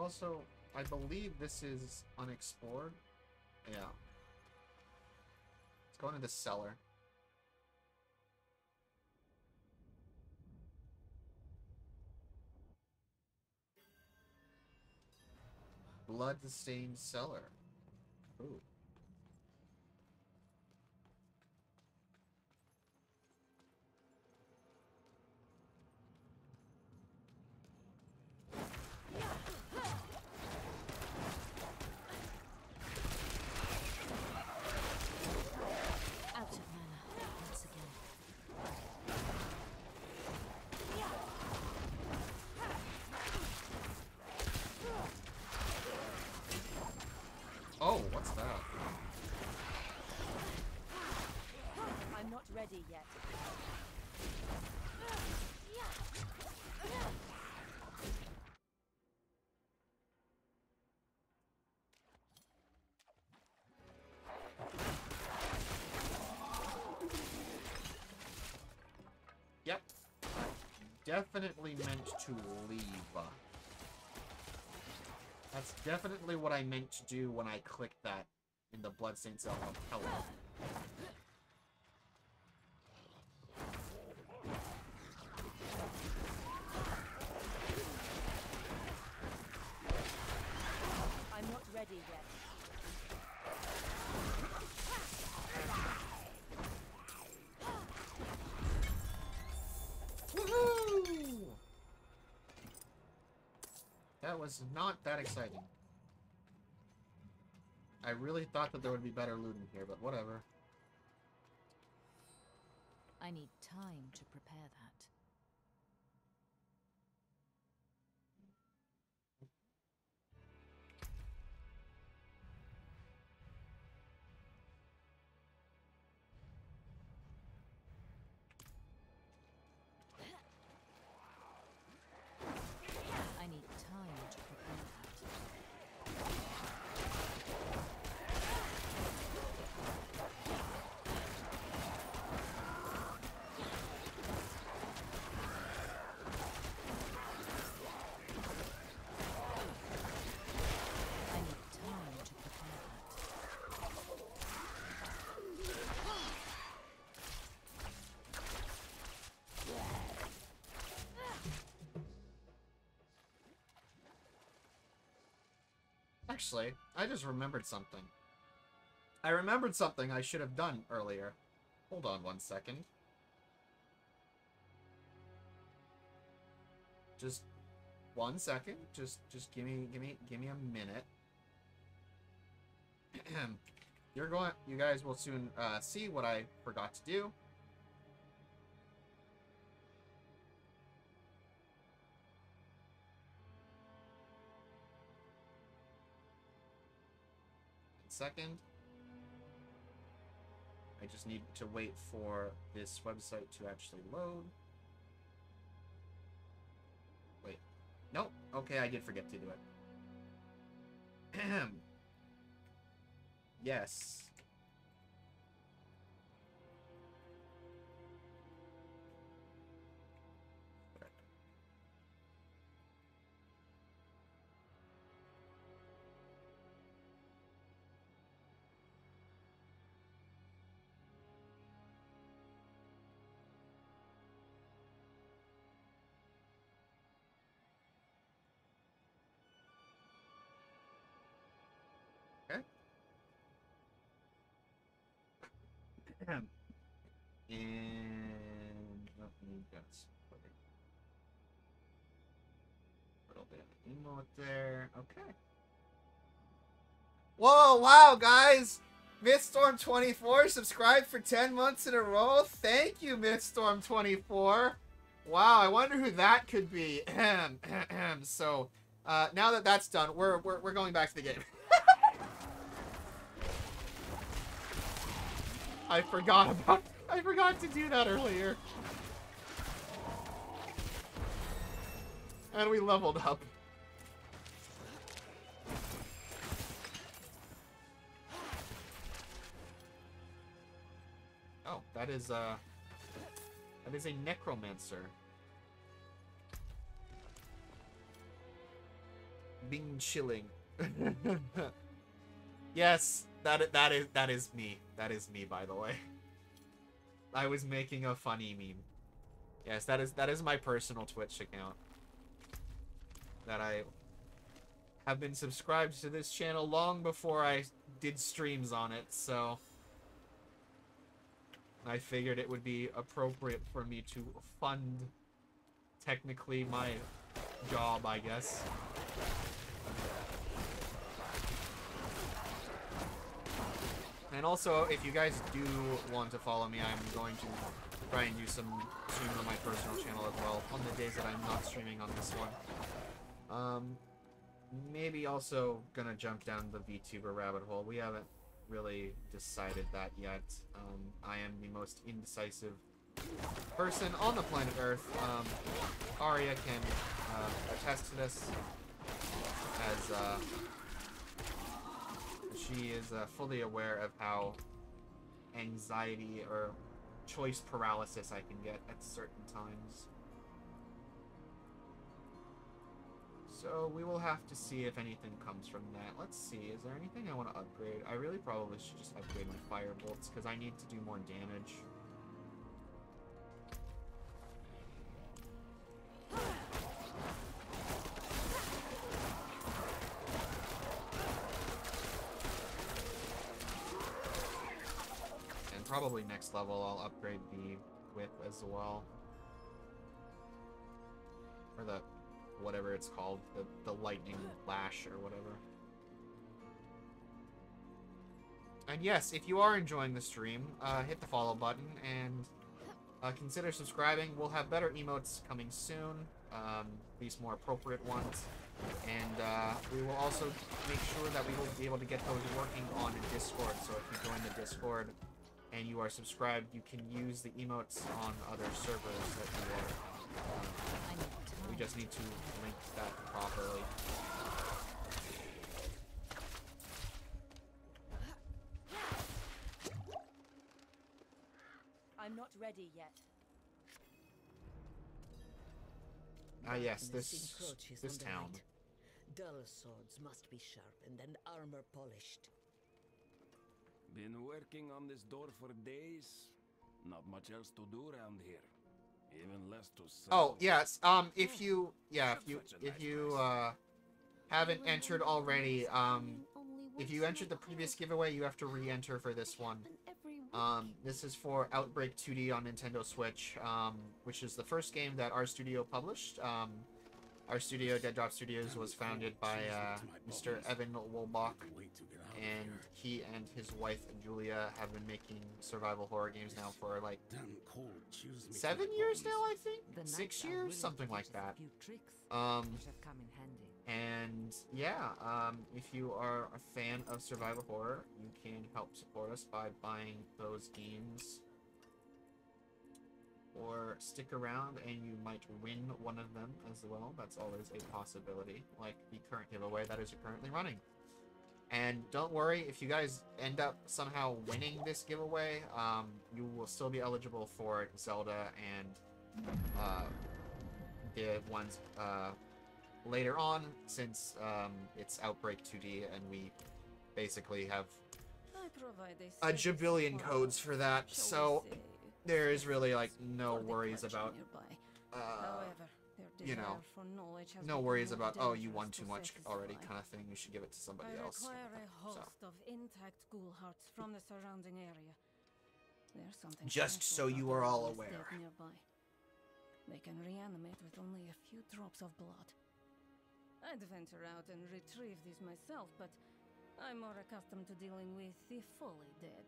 A: Also I believe this is unexplored. Yeah. Let's go into the cellar. Blood-stained cellar. Ooh. Definitely meant to leave. That's definitely what I meant to do when I clicked that in the Bloodstained Cell of Hello. Was not that exciting. I really thought that there would be better loot in here, but whatever.
D: I need time to prepare that.
A: Actually, I just remembered something. I remembered something I should have done earlier. Hold on one second. Just one second. Just just give me give me give me a minute. You're going you guys will soon uh, see what I forgot to do. Second. I just need to wait for this website to actually load. Wait. Nope. Okay, I did forget to do it. Yes. And let me just a little bit of emote there. Okay. Whoa, wow, guys! Mythstorm24 subscribed for 10 months in a row. Thank you, Mythstorm24. Wow, I wonder who that could be. So, uh, now that that's done, we're, we're, we're going back to the game. I forgot about. I forgot to do that earlier. And we leveled up. Oh, that is uh that is a necromancer. Bing chilling. yes, that that is that is me. That is me, by the way. I was making a funny meme. Yes, that is that is my personal Twitch account. That I have been subscribed to this channel long before I did streams on it, so I figured it would be appropriate for me to fund technically my job, I guess. And also, if you guys do want to follow me, I'm going to try and do some streaming on my personal channel as well on the days that I'm not streaming on this one. Um, maybe also gonna jump down the VTuber rabbit hole. We haven't really decided that yet. Um, I am the most indecisive person on the planet Earth. Um, can uh, attest to this, as uh, she is uh, fully aware of how anxiety or choice paralysis I can get at certain times. So we will have to see if anything comes from that. Let's see, is there anything I want to upgrade? I really probably should just upgrade my fire bolts because I need to do more damage. Probably next level I'll upgrade the whip as well. Or the whatever it's called, the, the lightning lash or whatever. And yes, if you are enjoying the stream, uh, hit the follow button and uh, consider subscribing. We'll have better emotes coming soon, um, these more appropriate ones. And uh, we will also make sure that we will be able to get those working on Discord. So if you join the Discord and you are subscribed, you can use the emotes on other servers that you are. Uh, we just need to link that properly.
Q: I'm not ready yet.
A: Ah, yes, this this town.
E: Dull swords must be sharpened and armor polished.
J: Been working on this door for days. Not much else to do around here. Even less to sell.
A: Oh yes. Um, if you yeah, if you if you uh haven't entered already, um, if you entered the previous giveaway, you have to re-enter for this one. Um, this is for Outbreak 2D on Nintendo Switch, um, which is the first game that our studio published. Um, our studio, Dead Drop Studios, was founded by uh, Mr. Evan Wolbach, and he and his wife Julia have been making survival horror games now for like seven years now, I think,
G: The
A: six years, something like
G: teach us a
A: that. Um,
G: come in handy.
A: and yeah, um, if you are a fan of survival horror, you can help support us by buying those games. Or stick around and you might win one of them as well. That's always a possibility, like the current giveaway that is currently running. And don't worry, if you guys end up somehow winning this giveaway, um, you will still be eligible for Zelda and uh, the ones uh, later on, since um, it's Outbreak 2D, and we basically have a jabillion codes for that, so there is really like no worries about uh, you know,
F: for knowledge has
A: no worries about oh you won too much already kind of thing. You should give it to somebody
F: I
A: else. So.
F: host of intact ghoul hearts from the surrounding area. There's something
A: Just so you are all aware.
F: They can reanimate with only a few drops of blood. I'd venture out and retrieve these myself, but I'm more accustomed to dealing with the fully dead.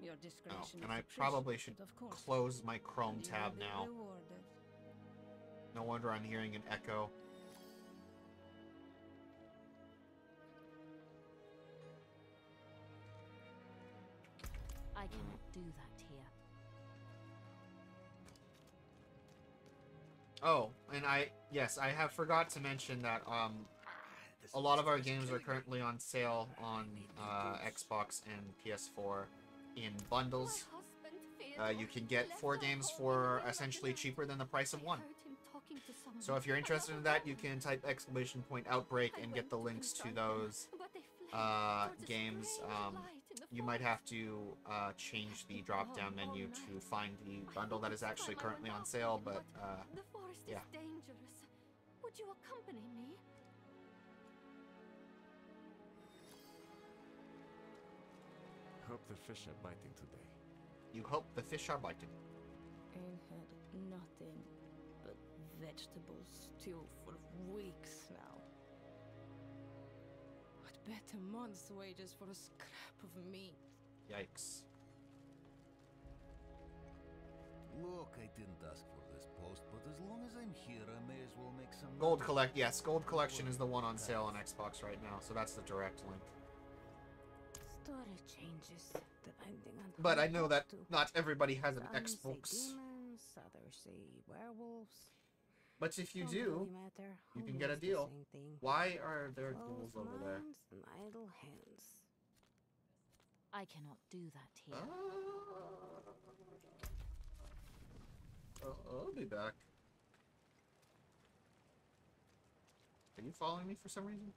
F: Your
A: oh,
F: discretion
A: Oh,
F: and
A: I probably should
F: of course.
A: close my Chrome tab now.
F: rewarded.
A: No wonder I'm hearing an echo.
D: I cannot do that here.
A: Oh, and I yes, I have forgot to mention that um a lot of our games are currently on sale on uh, Xbox and PS4 in bundles. Uh, you can get four games for essentially cheaper than the price of one.
F: Talking to someone.
A: So if you're interested in that, you can type exclamation point outbreak and get the links to those uh, games. Um, you might have to uh, change the drop-down menu to find the bundle that is actually currently on sale, but uh,
F: The
A: yeah.
F: Would you accompany me?
O: Hope the fish are biting today.
A: You hope the fish are biting.
Q: Ain't had nothing but vegetable stew for weeks now. I'd bet a month's wages for a scrap of meat.
A: Yikes.
J: Look, I didn't ask for this post, but as long as I'm here, I may as well make some
A: Gold
J: money.
A: collect, yes, Gold Collection is the one on sale on Xbox right now, so that's the direct link.
Q: Story changes depending on.
A: But I know that not everybody has an
Q: Some say
A: Xbox.
Q: demons, others say werewolves.
A: But if you
Q: Don't
A: do,
Q: really matter
A: you can get a deal. Why are there
Q: Closed
A: ghouls over there?
Q: idle hands.
D: I cannot do that here. Ah.
A: Oh, I'll be back. Are you following me for some reason?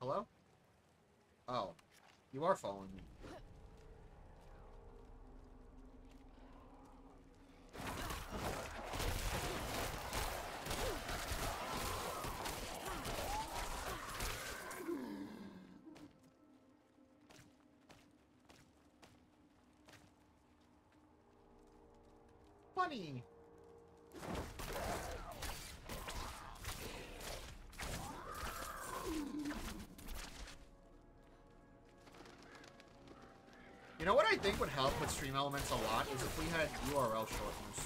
A: Hello? Oh. You are following me. Funny. You know what I think would help with Stream Elements a lot is if we had URL shorteners.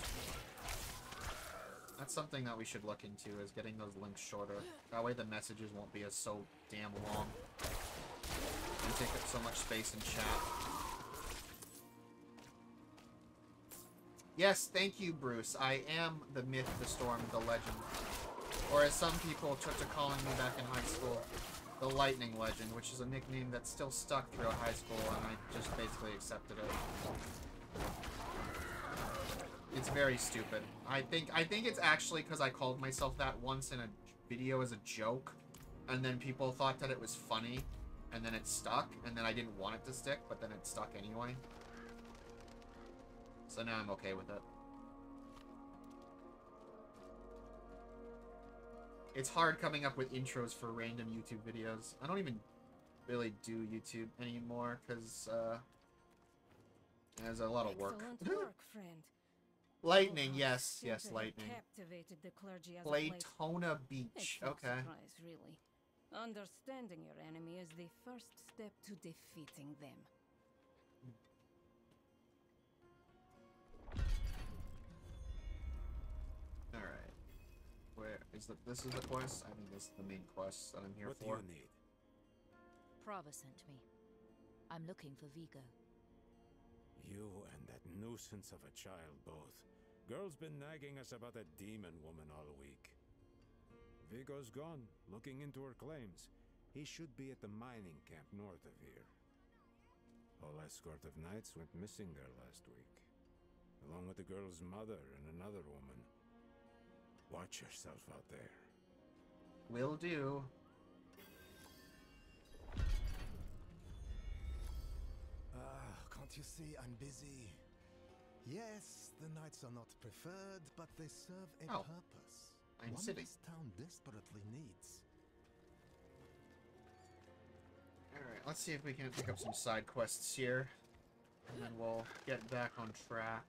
A: That's something that we should look into is getting those links shorter. That way the messages won't be as so damn long. And take up so much space in chat. Yes, thank you, Bruce. I am the myth, the storm, the legend. Or as some people took to calling me back in high school, the lightning legend, which is a nickname that's still stuck throughout high school, and I just basically accepted it. It's very stupid. I think I think it's actually because I called myself that once in a video as a joke, and then people thought that it was funny, and then it stuck, and then I didn't want it to stick, but then it stuck anyway. So now I'm okay with it. It's hard coming up with intros for random YouTube videos. I don't even really do YouTube anymore because uh, there's a lot of work.
F: Work, friend.
A: Lightning,
F: Oh,
A: yes, yes, lightning.
F: Captivated the clergy as of late.
A: Playtona Beach. Okay.
F: surprise, really. Understanding your enemy is the first step to defeating them.
A: All right. Where is the? This is the quest. I mean, this is the main quest that I'm here
O: What do
A: for.
O: you need?
D: Prava sent me. I'm looking for Vigo.
O: You and that nuisance of a child both. Girl's been nagging us about that demon woman all week. Vigo's gone, looking into her claims. He should be at the mining camp north of here. Whole escort of knights went missing there last week, along with the girl's mother and another woman. Watch yourself out there.
A: Will do.
N: Ah, can't you see I'm busy? Yes, the knights are not preferred, but they serve a
A: Oh.
N: purpose.
A: I'm
N: One
A: sitting.
N: this town desperately needs.
A: Alright, let's see if we can pick up some side quests here. And then we'll get back on track.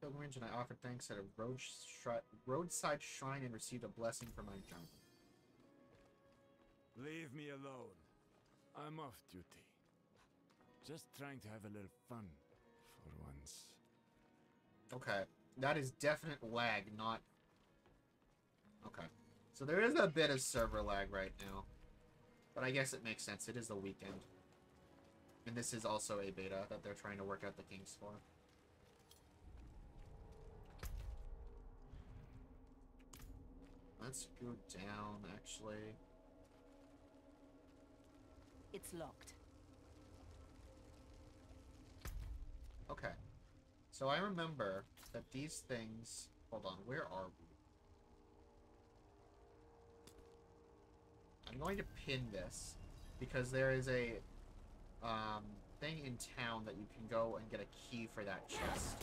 A: Pilgrimage, and I offered thanks at a road shri- roadside shrine and received a blessing for my journey.
O: Leave me alone. I'm off duty. Just trying to have a little fun for once.
A: Okay, that is definite lag, not... Okay. So there is a bit of server lag right now. But I guess it makes sense. It is the weekend. And this is also a beta that they're trying to work out the kinks for. Let's go down, actually.
D: It's locked.
A: Okay. So I remember that these things... Hold on, where are we? I'm going to pin this because there is a um, thing in town that you can go and get a key for that chest.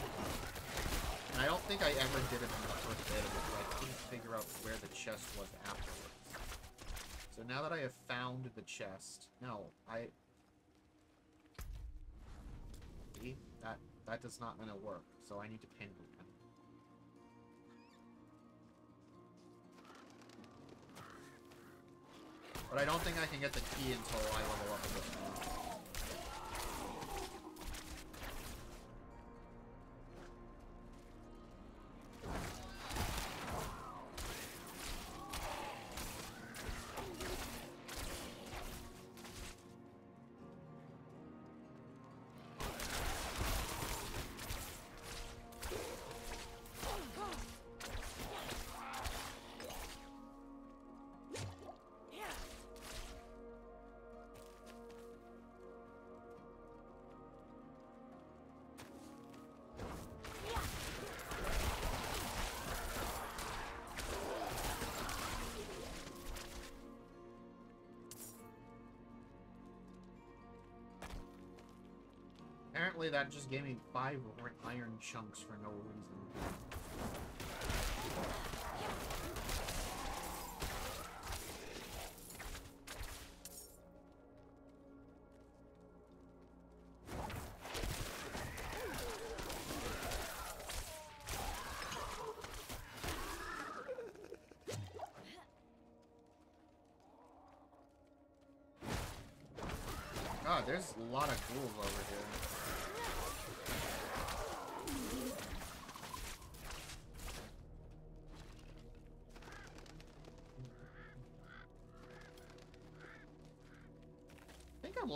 A: And I don't think I ever did it in the first bit of it, I couldn't figure out where the chest was afterwards. So now that I have found the chest... No, I... See? That, that does not going to work, so I need to pin it. But I don't think I can get the key until I Apparently that just gave me five iron chunks for no reason. There's a lot of ghouls over here.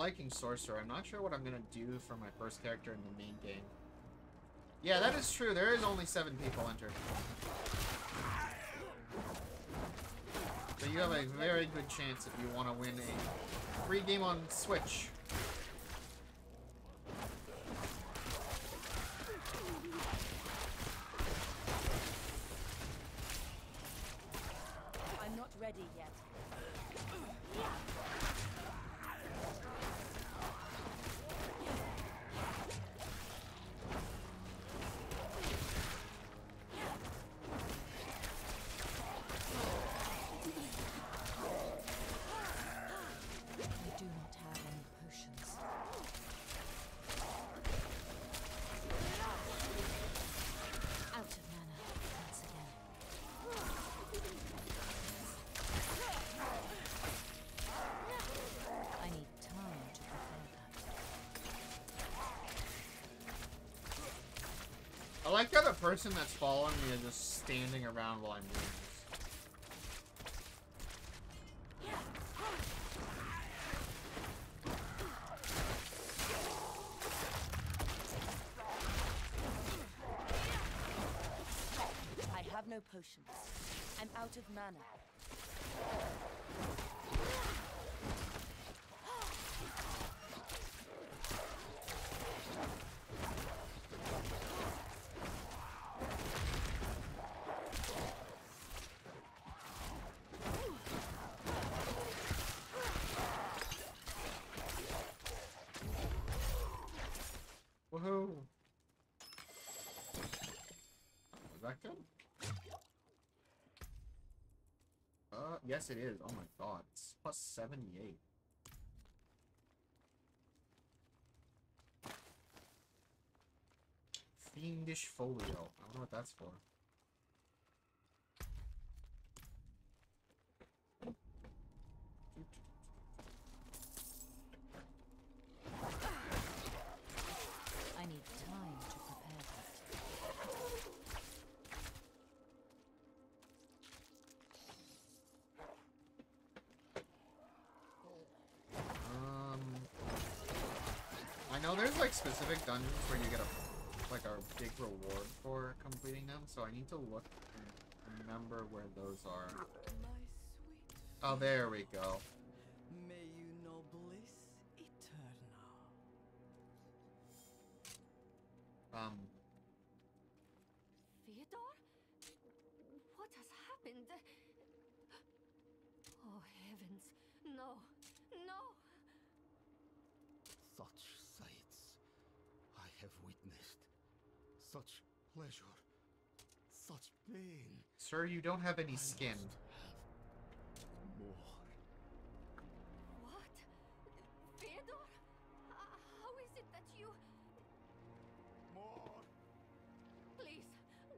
A: Liking Sorcerer. I'm not sure what I'm gonna do for my first character in the main game. Yeah, that is true. There is only seven people entered. So you have a very good chance if you want to win a free game on Switch. Person that's following me is just standing around while I'm doing this.
G: I have no potions. I'm out of mana.
A: Woohoo! Was that good? Uh, yes it is. Oh my god. It's plus 78. Fiendish Folio. I don't know what that's for.
D: I need time to prepare that.
A: Um, I know there's like specific dungeons where you get a like a big reward for completing them, so I need to look and remember where those are. Oh, there we go.
N: Pain.
A: sir, you don't have any skin.
N: More.
R: What? Theodore? Uh, how is it that you.
N: More.
R: Please,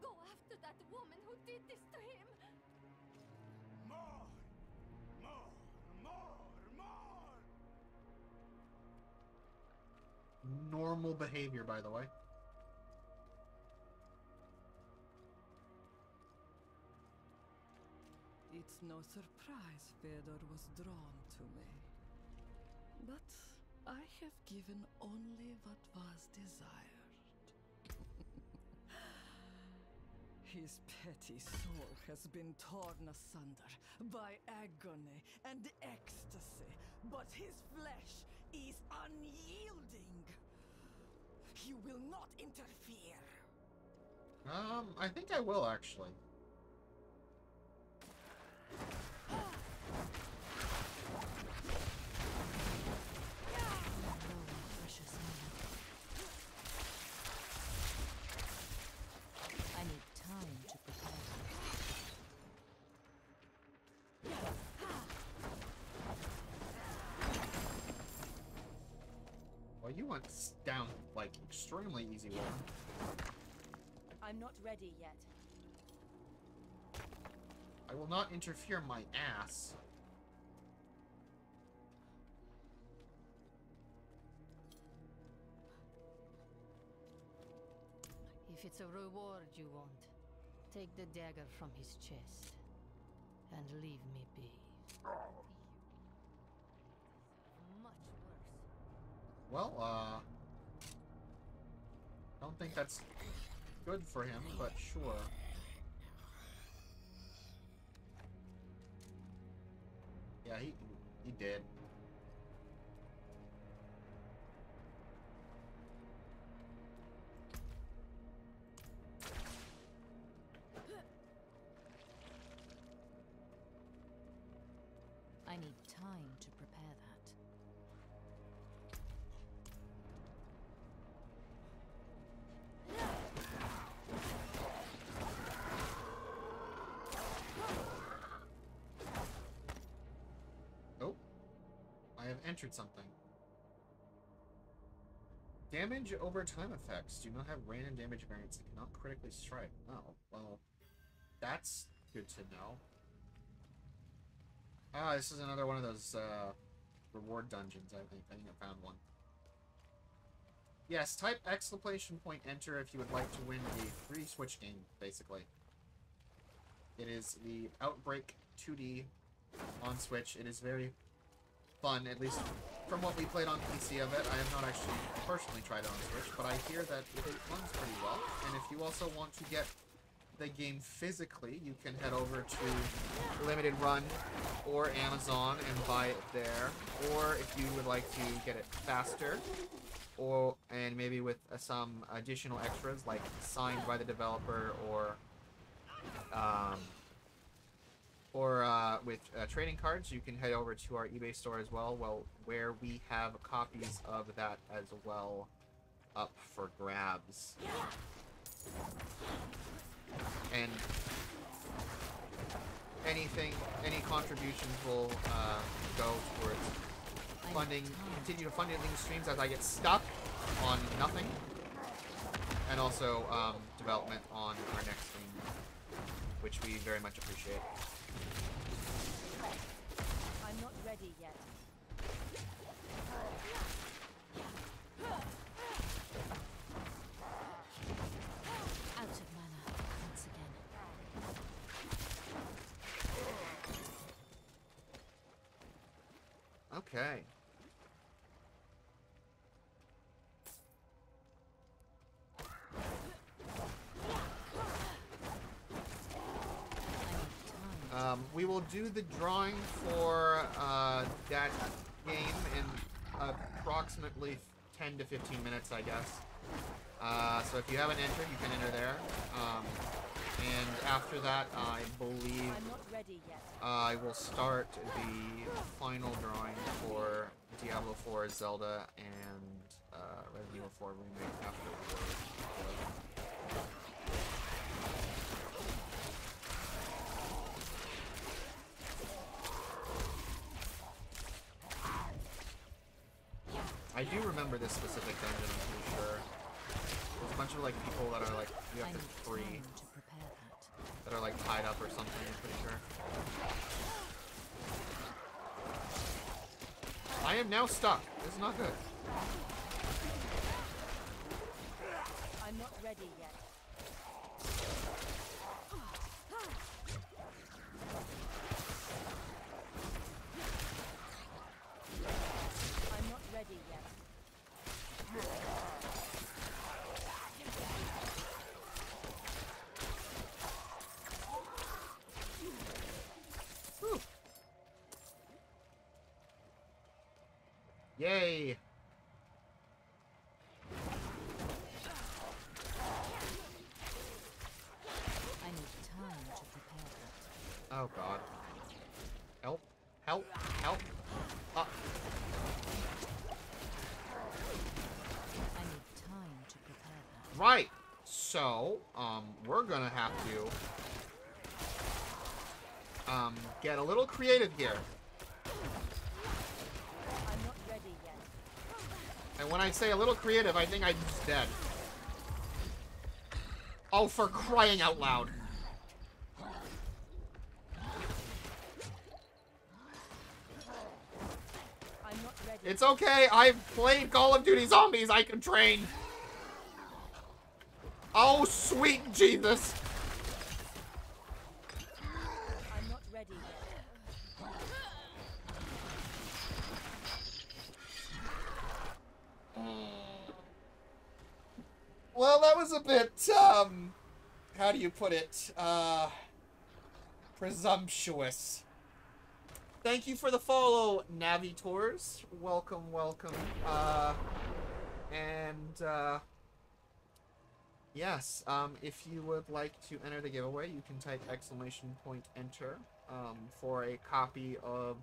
R: go after that woman who did this to him.
N: More. More. More. More.
A: Normal behavior, by the way.
S: No surprise Fedor was drawn to me. But I have given only what was desired. His petty soul has been torn asunder by agony and ecstasy, but his flesh is unyielding. You will not interfere.
A: Um, I think I will actually. Well, you went down like extremely easy one.
T: I'm not ready yet.
A: I will not interfere my ass.
U: If it's a reward you want, take the dagger from his chest and leave me be. Much worse.
A: Well, uh... Don't think that's good for him, but sure. Yeah, he he did. Entered something. Damage over time effects do not have random damage variance and cannot critically strike. Oh, well, that's good to know. Ah, this is another one of those uh, reward dungeons, I think. I think I found one. Yes, type exclamation point enter if you would like to win the free Switch game, basically. It is the Outbreak 2D on Switch. It is very fun, at least from what we played on PC of it. I have not actually personally tried it on Switch, but I hear that it runs pretty well. And if you also want to get the game physically, you can head over to Limited Run or Amazon and buy it there. Or if you would like to get it faster, or and maybe with uh, some additional extras like signed by the developer or um, or uh, with uh, trading cards, you can head over to our eBay store as well. Well, where we have copies of that as well up for grabs. And anything, any contributions will uh, go towards funding, continue to funding these streams as I get stuck on nothing, and also um, development on our next stream, which we very much appreciate.
T: I'm not ready yet.
D: Out of mana once again.
A: Okay. Um, we will do the drawing for uh, that game in approximately 10 to 15 minutes, I guess. Uh, so if you haven't entered, you can enter there. Um, and after that, I believe
V: I'm not ready yet.
A: I will start the final drawing for Diablo 4, Zelda, and uh, Resident Evil 4 Remake afterwards. I do remember this specific dungeon, I'm pretty sure. There's a bunch of like people that are like you have to free
D: time to prepare that.
A: that are like tied up or something, I'm pretty sure. I am now stuck. This is not good.
V: I'm not ready yet. I'm not ready yet.
A: Yay!
D: I need time to prepare that.
A: Oh god. Help! Help! Help! Uh,
D: I need time to prepare that.
A: right! So, um, we're gonna have to, um, get a little creative here.
V: I'm not ready yet.
A: And when I say a little creative, I think I'm dead. Oh, for crying out loud. It's okay, I've played Call of Duty Zombies, I can train. Oh, sweet Jesus. You put it? Uh, presumptuous. Thank you for the follow, Navi Tours. Welcome, welcome. Uh, and, uh, yes, um, if you would like to enter the giveaway, you can type exclamation point enter, um, for a copy of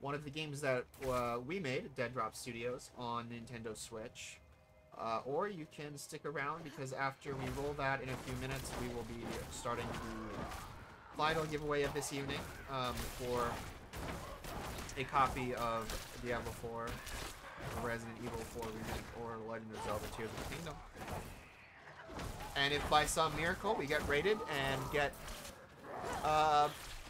A: one of the games that, uh, we made, Dead Drop Studios, on Nintendo Switch. Uh, or you can stick around because after we roll that in a few minutes, we will be starting the final giveaway of this evening um, for a copy of Diablo 4, Resident Evil 4 Remake, or Legend of Zelda Tears of the Kingdom. And if by some miracle we get rated and get uh,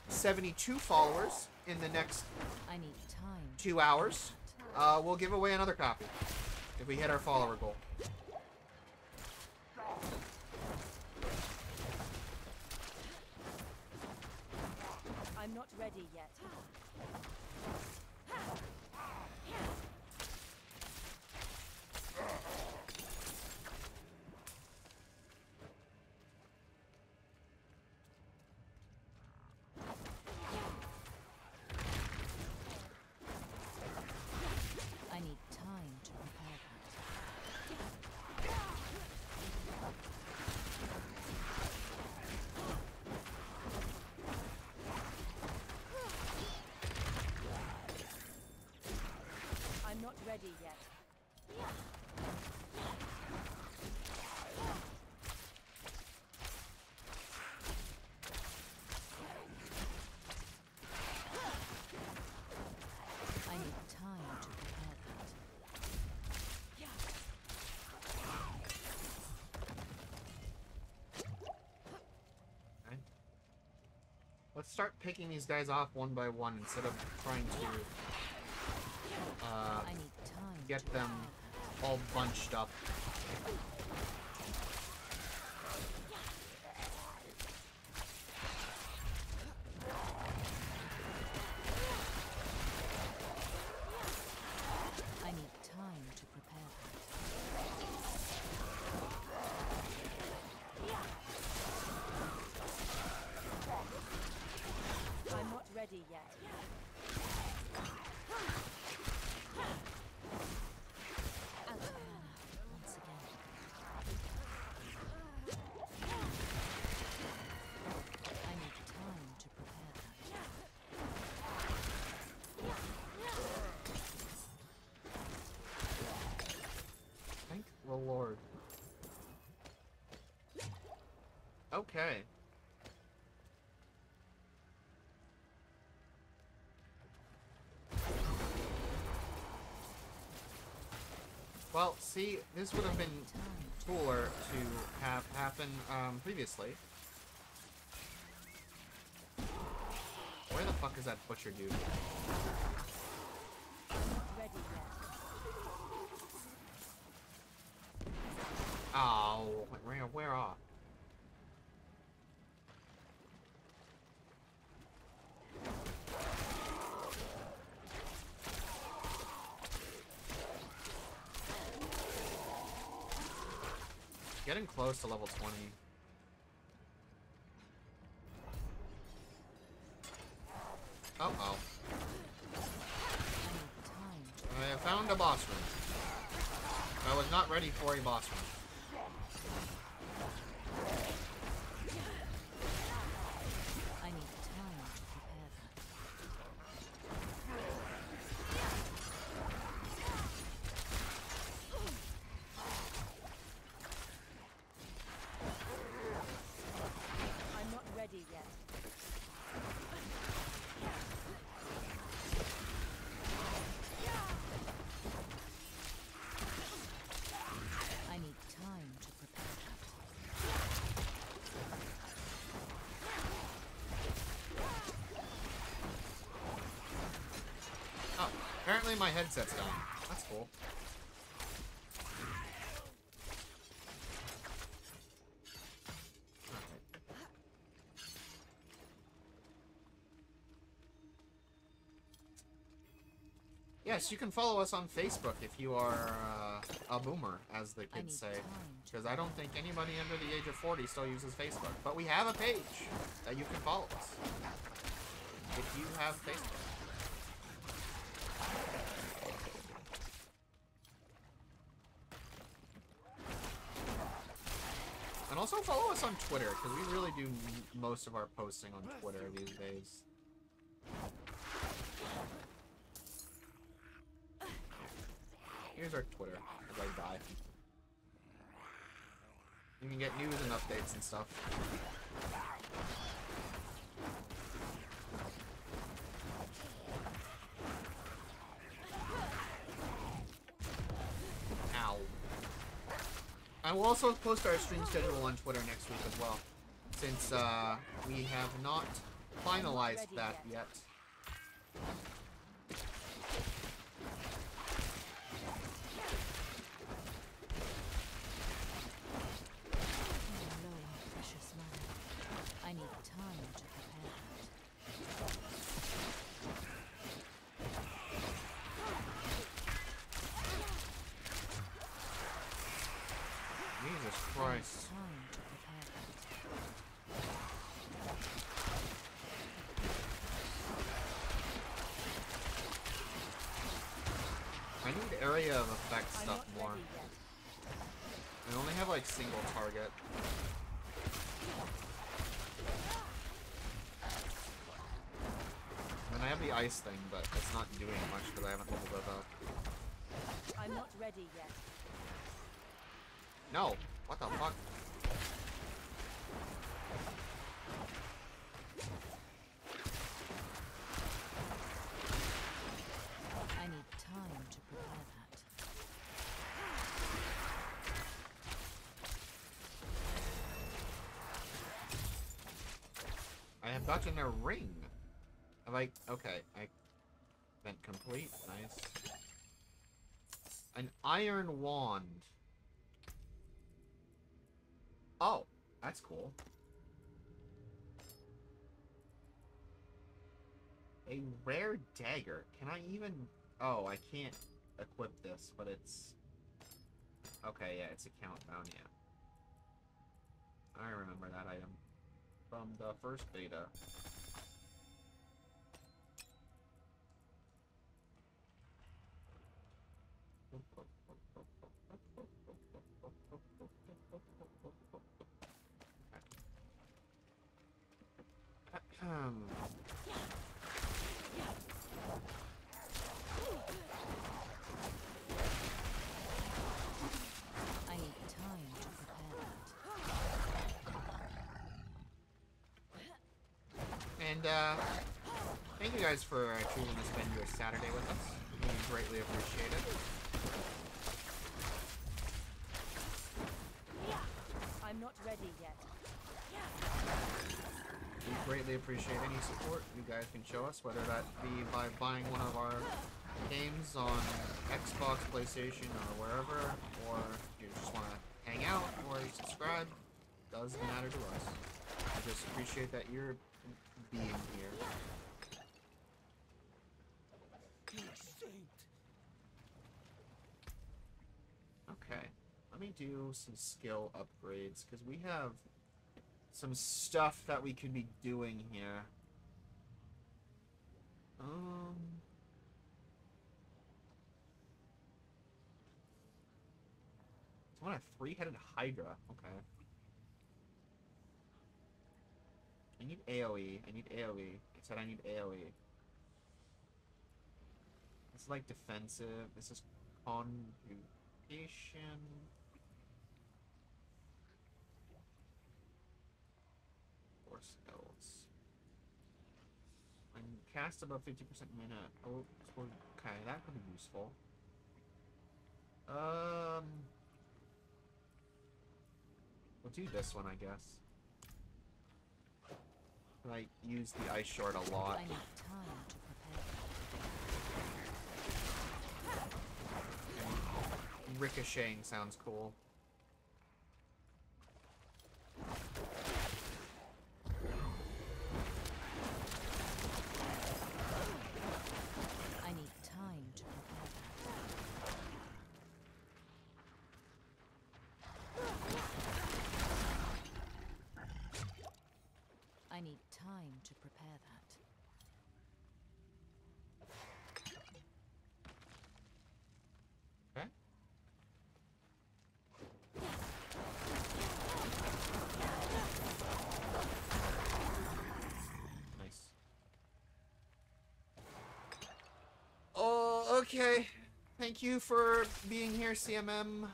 A: 72 followers in the next
D: I need time.
A: two hours, uh, we'll give away another copy if we hit our follower goal.
V: I'm not ready yet.
D: I need time to prepare that.
V: I'm not ready yet.
D: I need time to prepare that.
A: Okay. Let's start picking these guys off one by one instead of trying to uh,
D: I need time
A: get them all bunched up.
D: I need time to prepare that.
V: I'm not ready yet.
D: Out of mana once again.
A: Okay. Well, see, this would have been cooler to have happen um, previously. Where the fuck is that butcher dude?
G: Ready yet.
A: Oh, where, where off? Getting close to level 20. Uh-oh. I found a boss room. I was not ready for a boss room.
D: I need time to prepare that.
G: I'm not ready yet.
D: I need time to prepare that.
A: Oh, my headset's down. That's cool. Yes, you can follow us on Facebook if you are uh, a boomer, as the kids say. Because I don't think anybody under the age of 40 still uses Facebook. But we have a page that you can follow us. If you have Facebook. Also follow us on Twitter, because we really do most of our posting on Twitter these days. Here's our Twitter, as I die. You can get news and updates and stuff. I will also post our stream schedule on Twitter next week as well, since uh, we have not finalized that yet.
D: I'm low on precious money. I need time to prepare that.
A: Jesus
D: I
A: Christ.
D: need time to prepare that.
A: I of effect stuff more. I only have like single target. And I have the ice thing, but it's not doing much because I haven't leveled it up.
G: I'm not ready yet.
A: No! What the fuck?
D: I need time to prepare that.
A: I have gotten a ring. I? Okay, I event complete. Nice. An iron wand. Oh, that's cool. A rare dagger. Can I even? Oh, I can't equip this, but it's. Okay, yeah, it's a countdown. Yeah. I remember that item from the first beta. Ahem.
D: Um, I need time to prepare that.
A: And uh, thank you guys for uh, choosing to spend your Saturday with us. We greatly appreciate it.
V: I'm not ready yet.
A: We greatly appreciate any support you guys can show us, whether that be by buying one of our games on Xbox, PlayStation, or wherever, or you just want to hang out or subscribe. Doesn't matter to us. I just appreciate that you're being here. Okay, let me do some skill upgrades because we have some stuff that we could be doing here. Um. I want a three-headed Hydra. Okay. I need AoE. I need AoE. I said I need AoE. Is like defensive. This is conjuration. Four skills. And cast above 50% mana. Oh, okay, that could be useful. Um, we'll do this one, I guess. I use the ice shard a lot.
D: I need time to prepare.
A: Ricocheting sounds cool.
D: I need time to prepare. I need time to prepare that.
A: Okay. Nice. Oh, okay. Thank you for being here, CMM.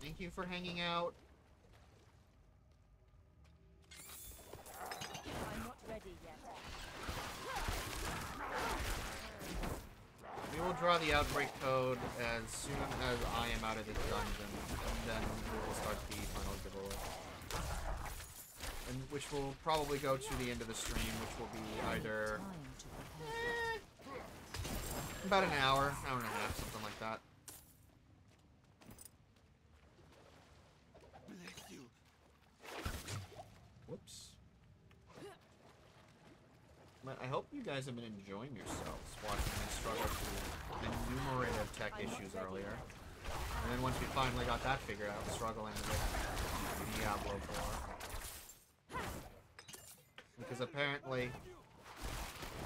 A: Thank you for hanging out.
V: I'm not ready yet.
A: We will draw the outbreak code as soon as I am out of this dungeon, and then we will start the final giveaway. And which will probably go to the end of the stream, which will be either eh, about an hour, hour and a half, something like that. Whoops. But I hope you guys have been enjoying yourselves watching me struggle through enumerative tech issues earlier. And then once we finally got that figured out, struggling with Diablo 4. Because apparently,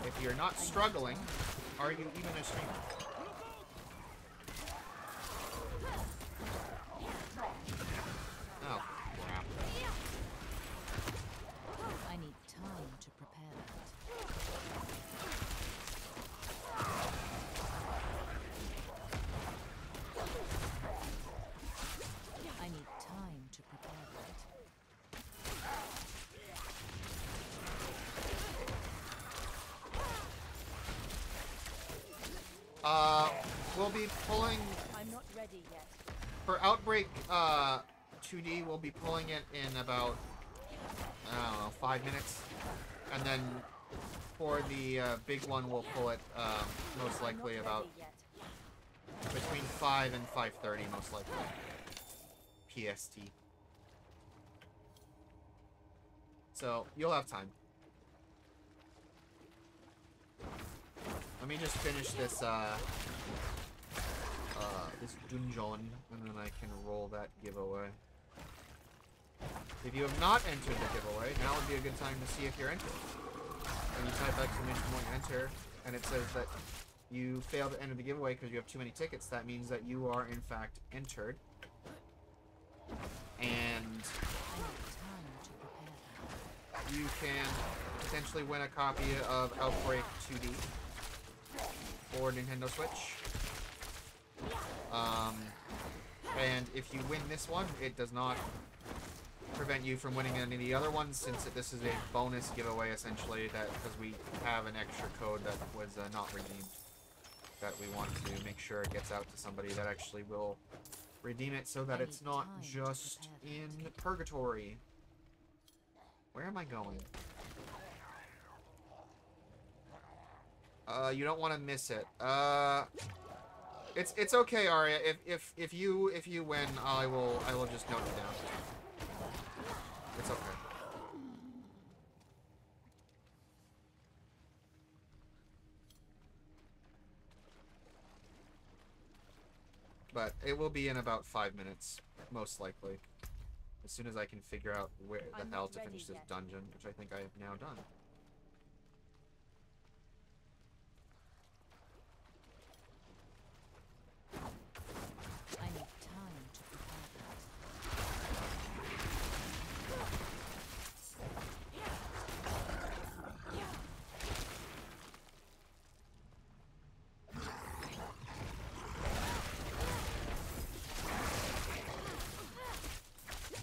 A: if you're not struggling, are you even a streamer? Oh, crap.
D: I need time to prepare that. I need time to prepare that.
A: Uh, we'll be pulling
V: I'm not ready yet.
A: For Outbreak uh, 2D. We'll be pulling it in about I don't know five minutes, and then for the uh, big one, we'll pull it um, most likely about between five and 5:30, most likely. PST. So you'll have time. Let me just finish this uh, uh, this dungeon, and then I can roll that giveaway. If you have not entered the giveaway, now would be a good time to see if you're entered. When you type exclamation point enter, and it says that you failed to enter the giveaway because you have too many tickets, that means that you are in fact entered. And you can potentially win a copy of Outbreak 2D for Nintendo Switch. Um, and if you win this one, it does not prevent you from winning any of the other ones, since this is a bonus giveaway essentially. That because we have an extra code that was uh, not redeemed, that we want to make sure it gets out to somebody that actually will redeem it, so that it's not just in purgatory. Where am I going? Uh, you don't want to miss it. Uh, it's it's okay, Arya. If if if you if you win, I will I will just note it down. It's okay. But it will be in about five minutes, most likely. As soon as I can figure out where the
D: I'm
A: hell to finish this dungeon, which I think I have now done.
D: I need time to prepare that.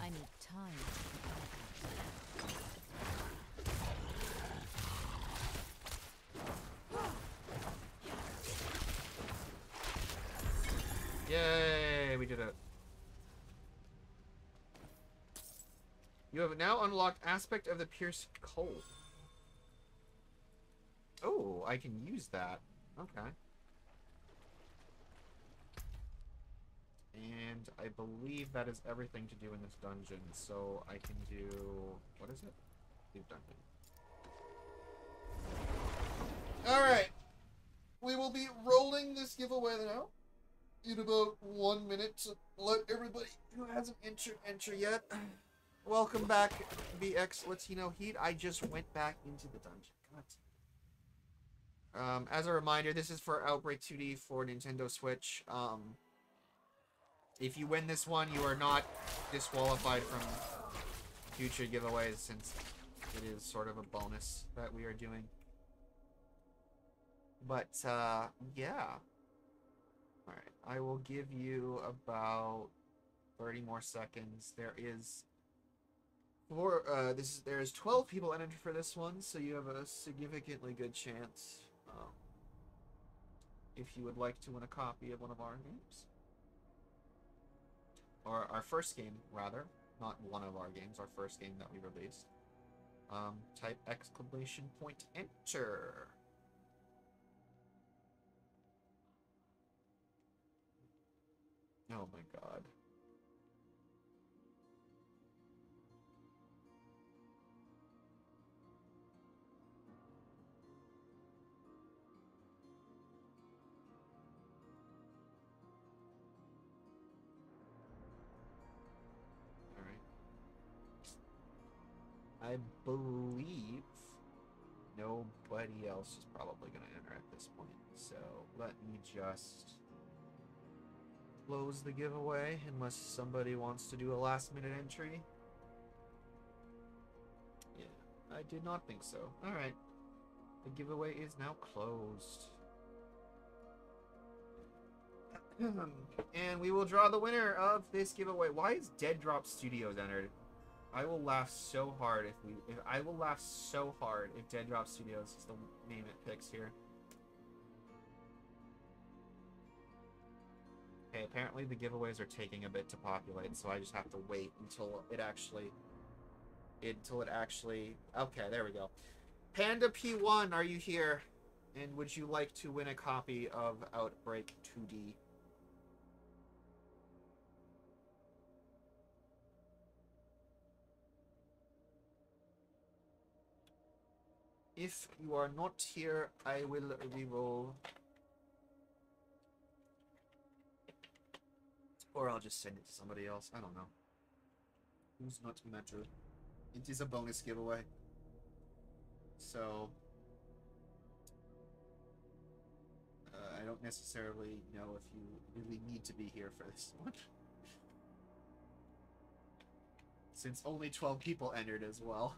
D: I need time to prepare
A: Yay, we did it. You have now unlocked aspect of the piercing cold. Oh, I can use that. Okay. And I believe that is everything to do in this dungeon, so I can do... What is it? Leave dungeon. Alright. We will be rolling this giveaway now in about one minute to let everybody who hasn't entered enter yet. Welcome back, BX Latino Heat. I just went back into the dungeon. Um, as a reminder, this is for Outbreak 2D for Nintendo Switch. Um, if you win this one, you are not disqualified from future giveaways since it is sort of a bonus that we are doing. But, uh, yeah. Alright, I will give you about 30 more seconds. There is four, uh, this is, there's 12 people entered for this one, so you have a significantly good chance, um, if you would like to win a copy of one of our games. Or our first game, rather. Not one of our games, our first game that we released. Um, type exclamation point enter. Oh my god. I believe nobody else is probably going to enter at this point. So let me just close the giveaway unless somebody wants to do a last minute entry. Yeah, I did not think so. Alright. The giveaway is now closed. and we will draw the winner of this giveaway. Why is Dead Drop Studios entered? I will laugh so hard if we if I will laugh so hard if Dead Drop Studios is the name it picks here. Okay, apparently the giveaways are taking a bit to populate, so I just have to wait until it actually until it actually Okay, there we go. Panda P1, are you here? And would you like to win a copy of Outbreak 2D? If you are not here, I will reroll. Or I'll just send it to somebody else. I don't know. Who's not matter. It is a bonus giveaway. So... Uh, I don't necessarily know if you really need to be here for this one. Since only 12 people entered as well.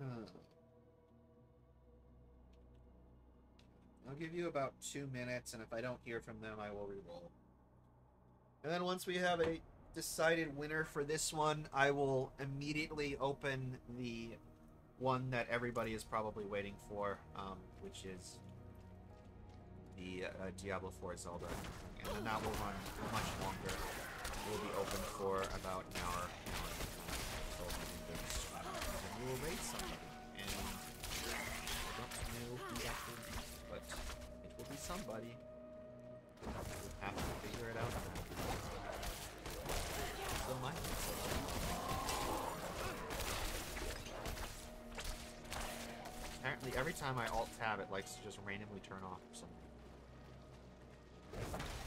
A: Uh. I'll give you about two minutes, and if I don't hear from them, I will re-roll. And then once we have a decided winner for this one, I will immediately open the one that everybody is probably waiting for, um, which is the uh, Diablo 4 Zelda. And then that will run much longer. It will be open for about an hour. Will raid somebody. And I don't know who that will be, but it will be somebody. We'll have to figure it out. So my Apparently every time I alt tab it likes to just randomly turn off for some reason.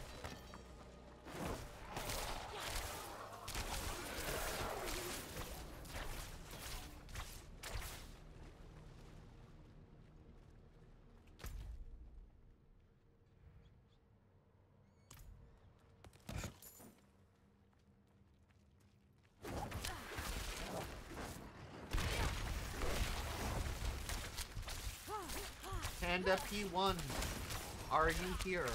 A: Panda P1, are you here?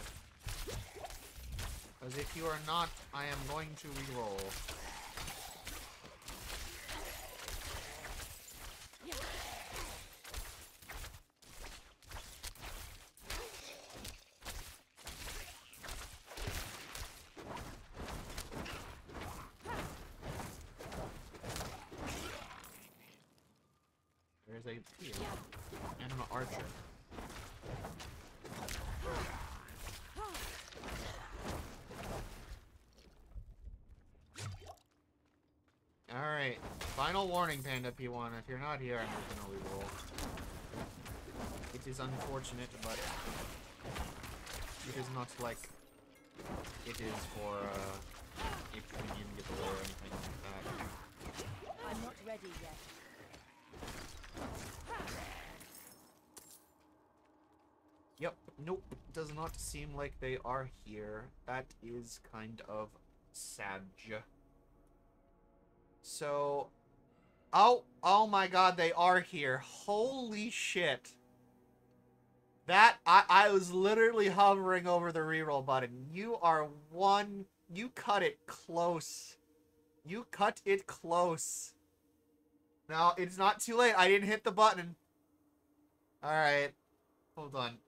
A: Because if you are not, I am going to re-roll. There's a P and an archer. Alright, final warning, Panda P1. If you're not here, I'm just gonna reroll. It is unfortunate, but it is not like it is for uh, a premium giveaway or anything like that.
V: I'm not ready yet.
A: Yep, nope, does not seem like they are here. That is kind of sad. So, oh, oh my god, they are here. Holy shit. That, I, I was literally hovering over the reroll button. You are one, you cut it close. You cut it close. No, it's not too late. I didn't hit the button. Alright. Hold on.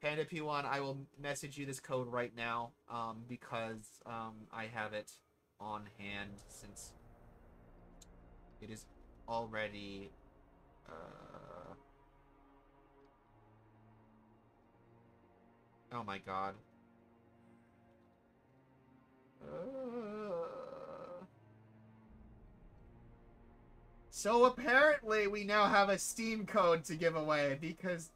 A: Panda P1, I will message you this code right now, um, because, um, I have it on hand since it is already, uh... Oh my god. Uh... So apparently we now have a Steam code to give away because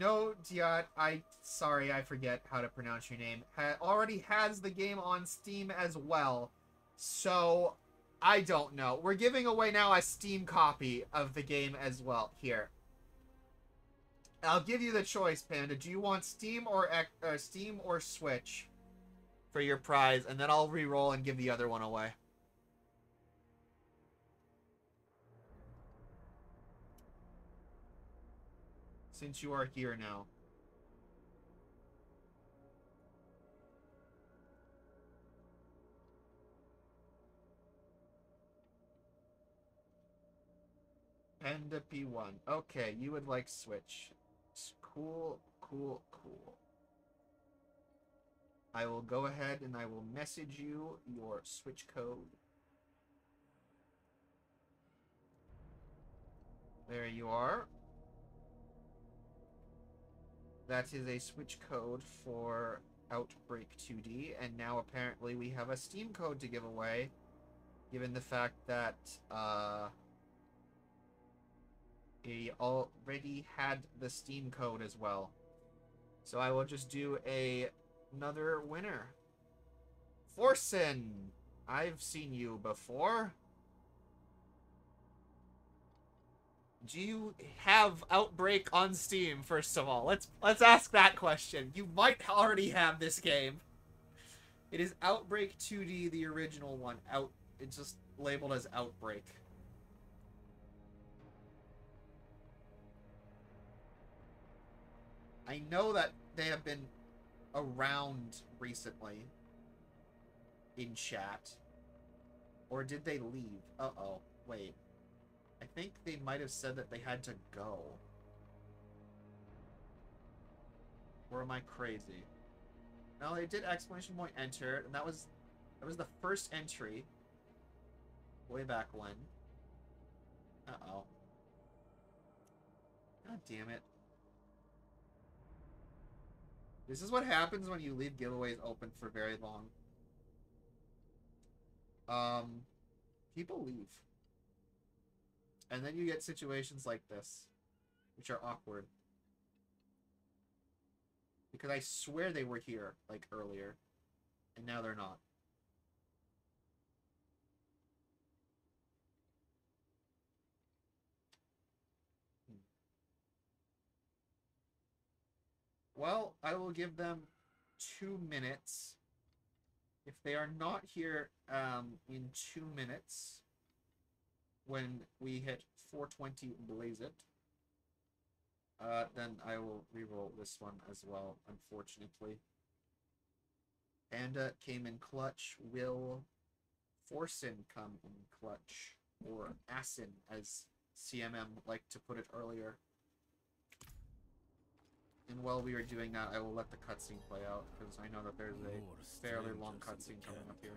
A: no Diat, I sorry, I forget how to pronounce your name. Ha already has the game on Steam as well. So I don't know. We're giving away now a Steam copy of the game as well here. I'll give you the choice, Panda. Do you want Steam or uh, Steam or Switch for your prize, and then I'll re-roll and give the other one away. Since you are here now. Panda P1. Okay, you would like Switch. Cool, cool, cool. I will go ahead and I will message you your Switch code. There you are. That is a Switch code for Outbreak 2D, and now apparently we have a Steam code to give away, given the fact that, uh, he already had the Steam code as well. So I will just do a another winner. Forsen! I've seen you before. Do you have Outbreak on Steam, first of all? Let's let's ask that question. You might already have this game. It is Outbreak 2D, the original one. Out it's just labeled as Outbreak. I know that they have been around recently in chat. Or did they leave? Uh-oh. Wait. I think they might have said that they had to go. Or am I crazy? No, they did exclamation point enter, and that was that was the first entry. Way back when. Uh-oh. God damn it. This is what happens when you leave giveaways open for very long. Um, people leave. And then you get situations like this, which are awkward. Because I swear they were here, like, earlier. And now they're not. Well, I will give them two minutes. If they are not here um, in two minutes, when we hit 420 Blaze It, uh, then I will re-roll this one as well, unfortunately. Panda came in clutch. Will Forsen come in clutch? Or Asin, as CMM liked to put it earlier. And while we are doing that, I will let the cutscene play out, because I know that there's a fairly long cutscene coming up here.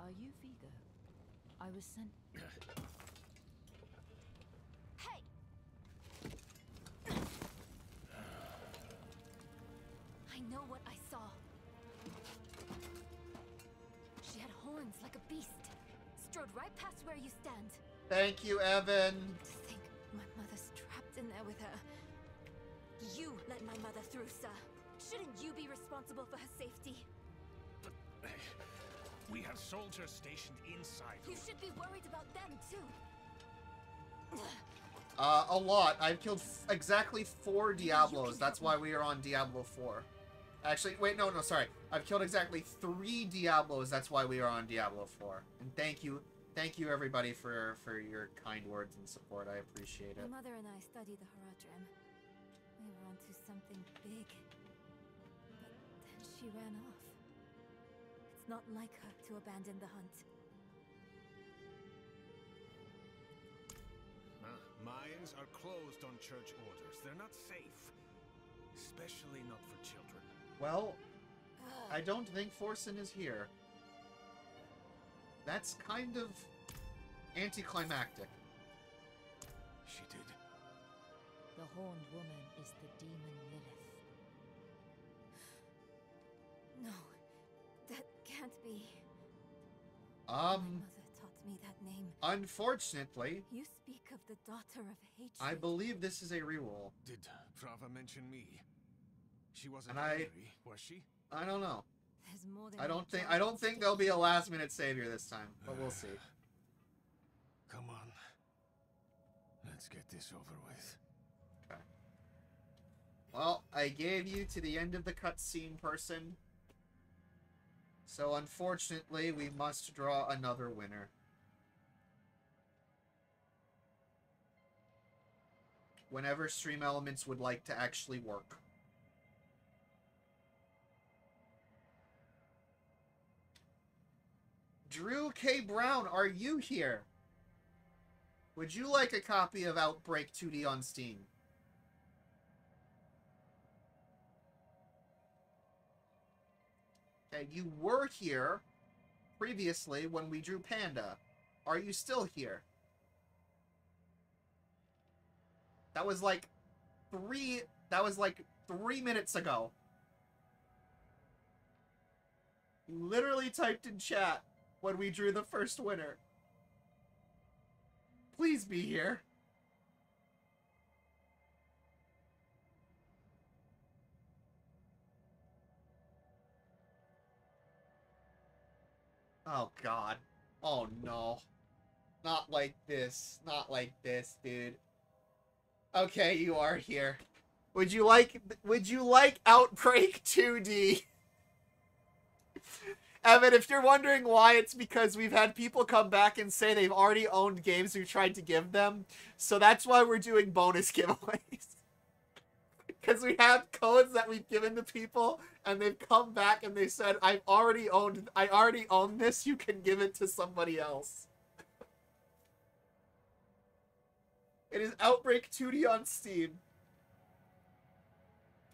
D: Are you Vigo? I was sent.
G: Strode right past where you stand.
A: Thank you, Evan.
G: To think my mother's trapped in there with her. You let my mother through, sir. Shouldn't you be responsible for her safety?
M: But We have soldiers stationed inside.
G: You should be worried about them, too.
A: Uh, a lot. I've killed f exactly four Diablos. That's why we are on Diablo 4. Actually, wait, no, no, sorry. I've killed exactly three Diablos. That's why we are on Diablo 4. And thank you, thank you everybody for for your kind words and support. I appreciate it.
G: My mother and I studied the Horadrim. We were onto something big. But then she ran off. It's not like her to abandon the hunt.
M: Ah, mines are closed on church orders. They're not safe. Especially not for children.
A: Well, I don't think Forsen is here. That's kind of anticlimactic.
M: She did.
D: The horned woman is the demon Lilith.
G: No, that can't be.
A: Um,
G: Mother taught me that name.
A: unfortunately,
G: You speak of the daughter of hatred.
A: I believe this is a reroll.
M: Did Prava mention me? She wasn't
A: And I-
M: angry, was she?
A: I don't know.
G: There's more than
A: I don't think I don't think there'll be a last minute savior this time, but we'll see.
M: Come on. Let's get this over with.
A: Okay. Well, I gave you to the end of the cutscene person. So unfortunately, we must draw another winner. Whenever Stream Elements would like to actually work. Drew K. Brown, are you here? Would you like a copy of Outbreak 2D on Steam? Okay, you were here previously when we drew Panda. Are you still here? That was like three. That was like three minutes ago. Literally typed in chat when we drew the first winner. Please be here. Oh god. Oh no. Not like this. Not like this, dude. Okay, you are here. Would you like would you like Outbreak 2D? Evan, if you're wondering why, it's because we've had people come back and say they've already owned games we've tried to give them. So that's why we're doing bonus giveaways. Because we have codes that we've given to people, and they've come back and they said, I've already owned I already own this, you can give it to somebody else. It is Outbreak 2D on Steam.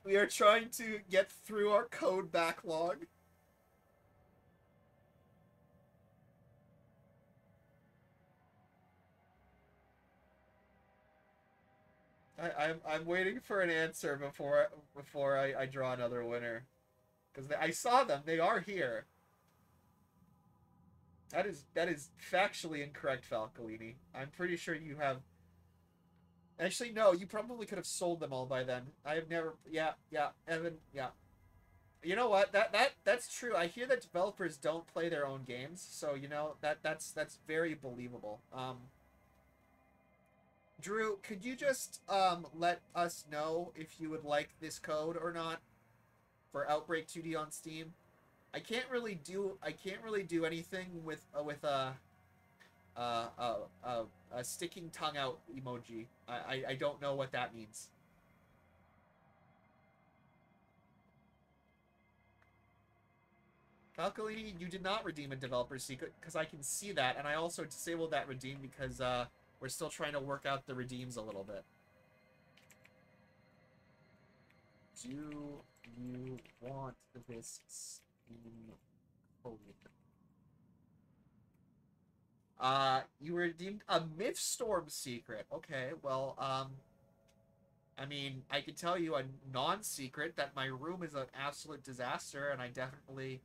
A: We are trying to get through our code backlog. I, I'm I'm waiting for an answer before before I, I draw another winner, because I saw them. They are here. That is that is factually incorrect, Falcolini. I'm pretty sure you have. Actually, no. You probably could have sold them all by then. I have never. Yeah, yeah, Evan. Yeah. You know what? That that that's true. I hear that developers don't play their own games, so you know that that's that's very believable. Um. Drew, could you just um, let us know if you would like this code or not for Outbreak 2D on Steam? I can't really do I can't really do anything with uh, with a uh, uh, uh, a sticking tongue out emoji. I, I I don't know what that means. Falcolini, you did not redeem a developer secret because I can see that, and I also disabled that redeem because uh, we're still trying to work out the redeems a little bit. Do you want this Steam code? Uh, you redeemed a Mythstorm secret. Okay, well, um, I mean, I can tell you a non-secret that my room is an absolute disaster, and I definitely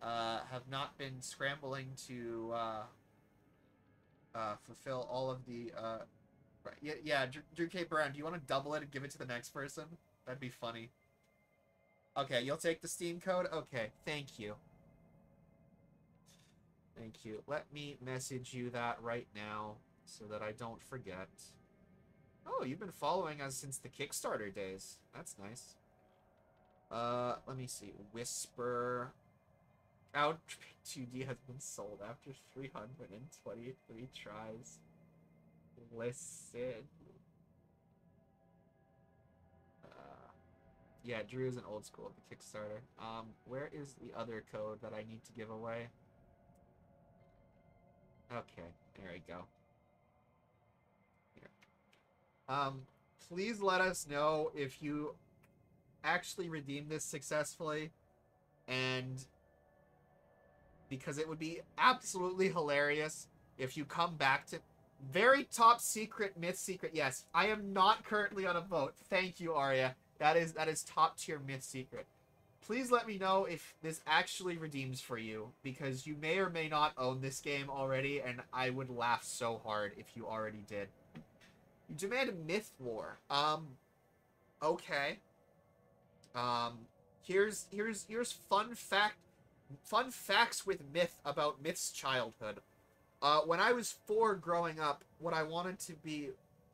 A: uh, have not been scrambling to uh, uh, fulfill all of the. Uh, right, yeah, yeah, Drew, Drew K. Brown, do you want to double it and give it to the next person? That'd be funny. Okay, you'll take the Steam code? Okay, thank you. Thank you. Let me message you that right now so that I don't forget. Oh, you've been following us since the Kickstarter days. That's nice. Uh, let me see. Whisper. Out 2D has been sold after 323 tries. Listen. Uh, yeah, Drew is an old school the Kickstarter. Um, where is the other code that I need to give away? Okay, there we go. Here. Um, please let us know if you actually redeemed this successfully and because it would be absolutely hilarious if you come back to very top secret myth secret. Yes i am not currently on a vote. Thank you arya. That is that is top tier myth secret. Please let me know if this actually redeems for you because you may or may not own this game already and i would laugh so hard if you already did. You demand a myth war. um okay. Um here's here's here's fun fact fun facts with myth about myth's childhood. Uh, when I was four growing up, what I wanted to be,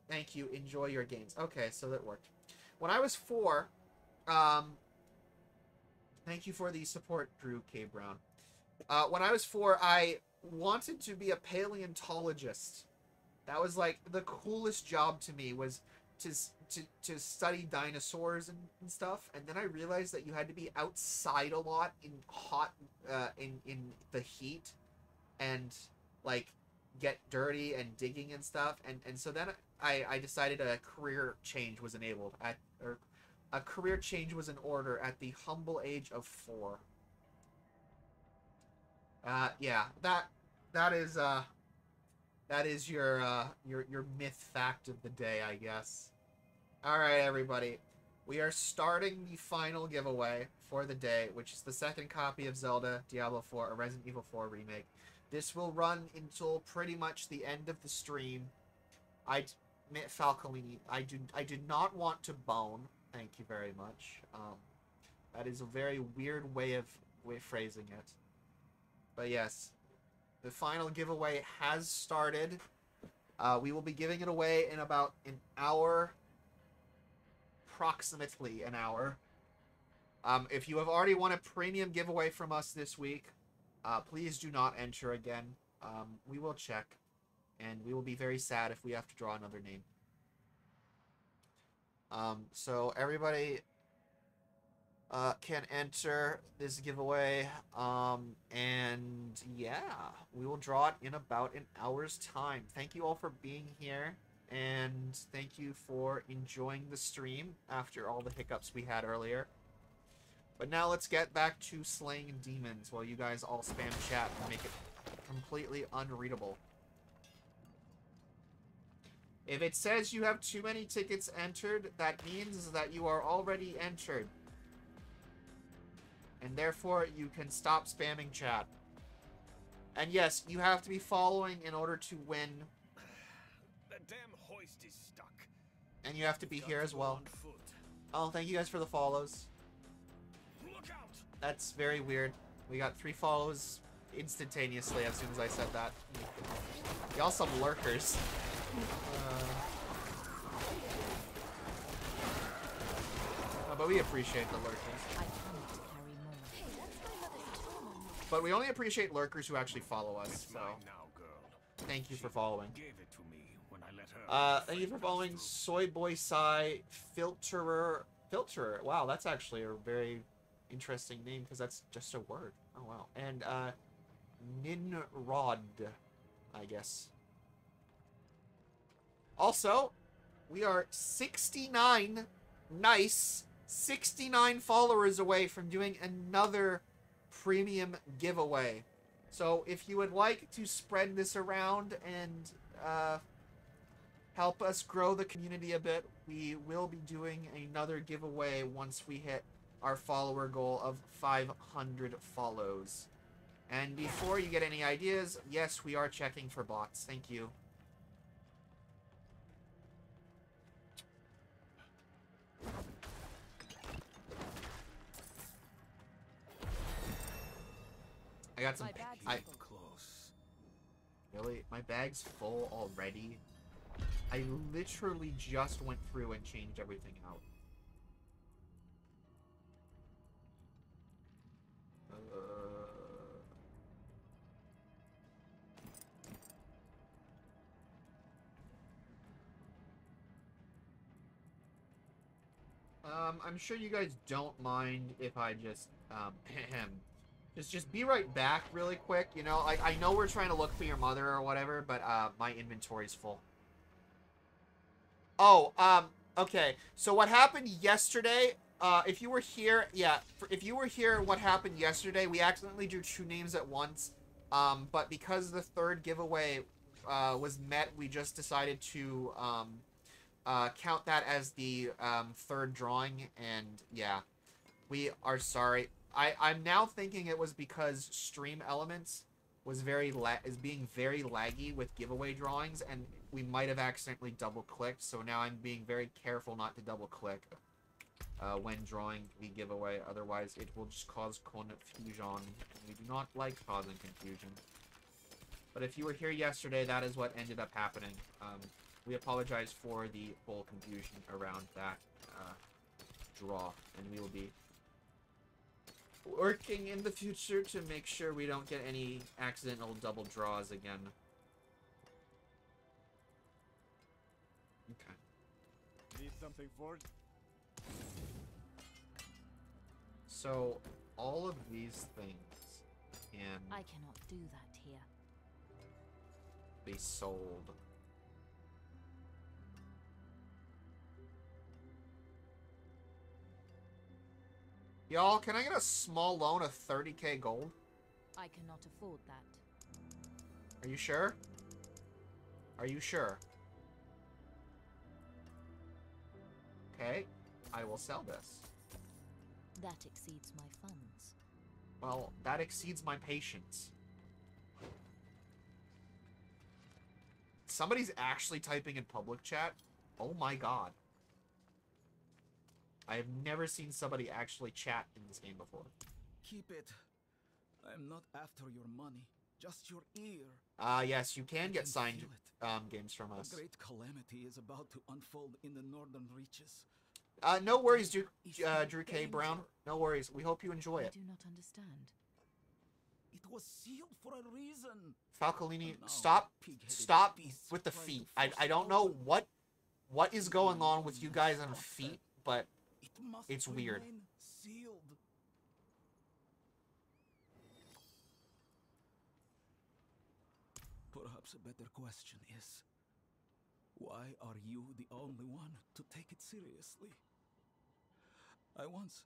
A: thank you, enjoy your games. Okay, so that worked. When I was four, um, thank you for the support, Drew K. Brown. Uh, when I was four, I wanted to be a paleontologist. That was like the coolest job to me was to to, to study dinosaurs and, and stuff and then i realized that you had to be outside a lot in hot uh, in in the heat and like get dirty and digging and stuff and and so then i i decided a career change was enabled. At or a career change was in order at the humble age of four. Uh yeah that that is uh that is your uh your your myth fact of the day i guess all right, everybody. We are starting the final giveaway for the day, which is the second copy of Zelda Diablo 4, a Resident Evil 4 remake. This will run until pretty much the end of the stream. I Falcolini, I do I did not want to bone. Thank you very much. Um, that is a very weird way of way phrasing it. But yes, the final giveaway has started. Uh, we will be giving it away in about an hour approximately an hour. Um, if you have already won a premium giveaway from us this week, uh, please do not enter again. Um, we will check, and we will be very sad if we have to draw another name. Um, so everybody uh, can enter this giveaway. Um, and yeah, we will draw it in about an hour's time. Thank you all for being here. And thank you for enjoying the stream after all the hiccups we had earlier. But now let's get back to slaying demons while you guys all spam chat and make it completely unreadable. If it says you have too many tickets entered, that means that you are already entered. And therefore, you can stop spamming chat. And yes, you have to be following in order to win.
M: The damn hoist is stuck.
A: And you have to be
M: Got
A: here as well. Oh, thank you guys for the follows.
M: Look out!
A: That's very weird. We got three follows instantaneously as soon as I said that. Y'all some lurkers. Uh, but we appreciate the lurkers. But we only appreciate lurkers who actually follow us, so
M: now, girl.
A: thank you for following.
M: Gave it to me when I let her.
A: Uh, thank you for following Soy Boy Sai Filterer. Filterer. Wow, that's actually a very interesting name because that's just a word. Oh wow. And uh, Ninrod, I guess. Also, we are 69 nice 69 followers away from doing another premium giveaway. So if you would like to spread this around and uh, help us grow the community a bit, we will be doing another giveaway once we hit our follower goal of 500 follows. And before you get any ideas, yes, we are checking for bots. Thank you. I got some.
F: My bag's
A: I
M: Close.
A: really my bag's full already. I literally just went through and changed everything out. Uh, Um, I'm sure you guys don't mind if I just, um, just, just be right back really quick, you know? Like, I know we're trying to look for your mother or whatever, but, uh, my inventory's full. Oh, um, okay. So what happened yesterday, uh, if you were here, yeah, if you were here, what happened yesterday, we accidentally drew two names at once, um, but because the third giveaway, uh, was met, we just decided to, um, uh, count that as the um, third drawing, and yeah, we are sorry. I I'm now thinking it was because Stream Elements was very la- is being very laggy with giveaway drawings, and we might have accidentally double clicked. So now I'm being very careful not to double click uh, when drawing the giveaway. Otherwise, it will just cause confusion. We do not like causing confusion. But if you were here yesterday, that is what ended up happening. Um, we apologize for the whole confusion around that uh, draw, and we will be working in the future to make sure we don't get any accidental double draws again. Okay.
W: Need something for
A: So, all of these things can
D: I cannot do that here.
A: be sold. Y'all, can I get a small loan of 30k gold?
D: I cannot afford that.
A: Are you sure? Are you sure? Okay, I will sell this.
D: That exceeds my funds.
A: Well, that exceeds my patience. Somebody's actually typing in public chat? Oh my god. I have never seen somebody actually chat in this game before.
W: Keep it. I'm not after your money, just your ear.
A: Ah, yes, you
W: I
A: can get
W: can
A: signed um, games from us.
W: A great calamity is about to unfold in the northern reaches.
A: Uh, no worries, Drew, uh, Drew K. Brown. No worries. We hope you enjoy it.
D: I do not understand.
W: It was sealed for a reason.
A: Falcolini,
W: now
A: stop, stop
W: beasts
A: with the feet. I, I don't know what, what is going on with you guys on feet, but
W: It must
A: it's weird.
W: Sealed. Perhaps a better question is why are you the only one to take it seriously? I once.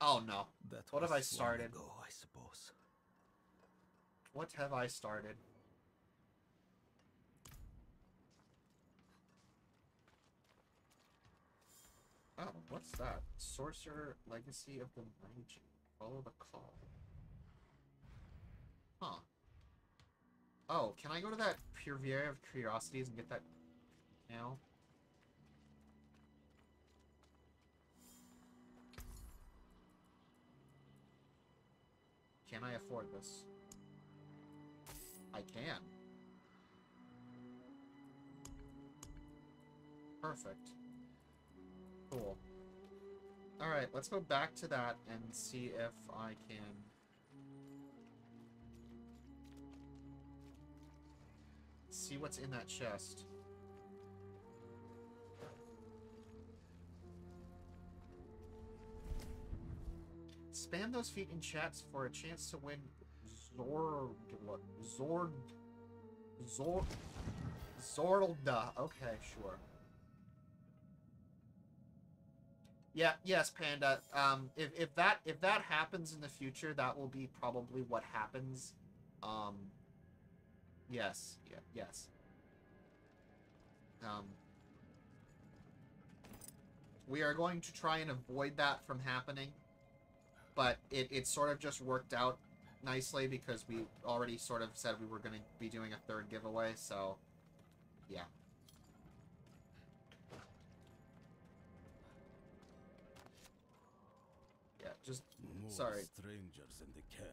A: Oh no.
W: That
A: What have I started?
W: Ago, I suppose.
A: What have I started? Oh, what's that? Sorcerer Legacy of the Raging. Follow the call. Huh. Oh, can I go to that Purveyor of Curiosities and get that now? Can I afford this? I can. Perfect. Cool. Alright, let's go back to that and see if I can... See what's in that chest. Spam those feet in chats for a chance to win Zord... Zord... Zord... Zordalda. Okay, sure. Yeah, yes, Panda. Um, if, if that if that happens in the future, that will be probably what happens. Um, yes, yeah, yes. Um, we are going to try and avoid that from happening, but it, it sort of just worked out nicely because we already sort of said we were going to be doing a third giveaway, so yeah. Yeah,
J: More
A: sorry.
J: strangers in the camp.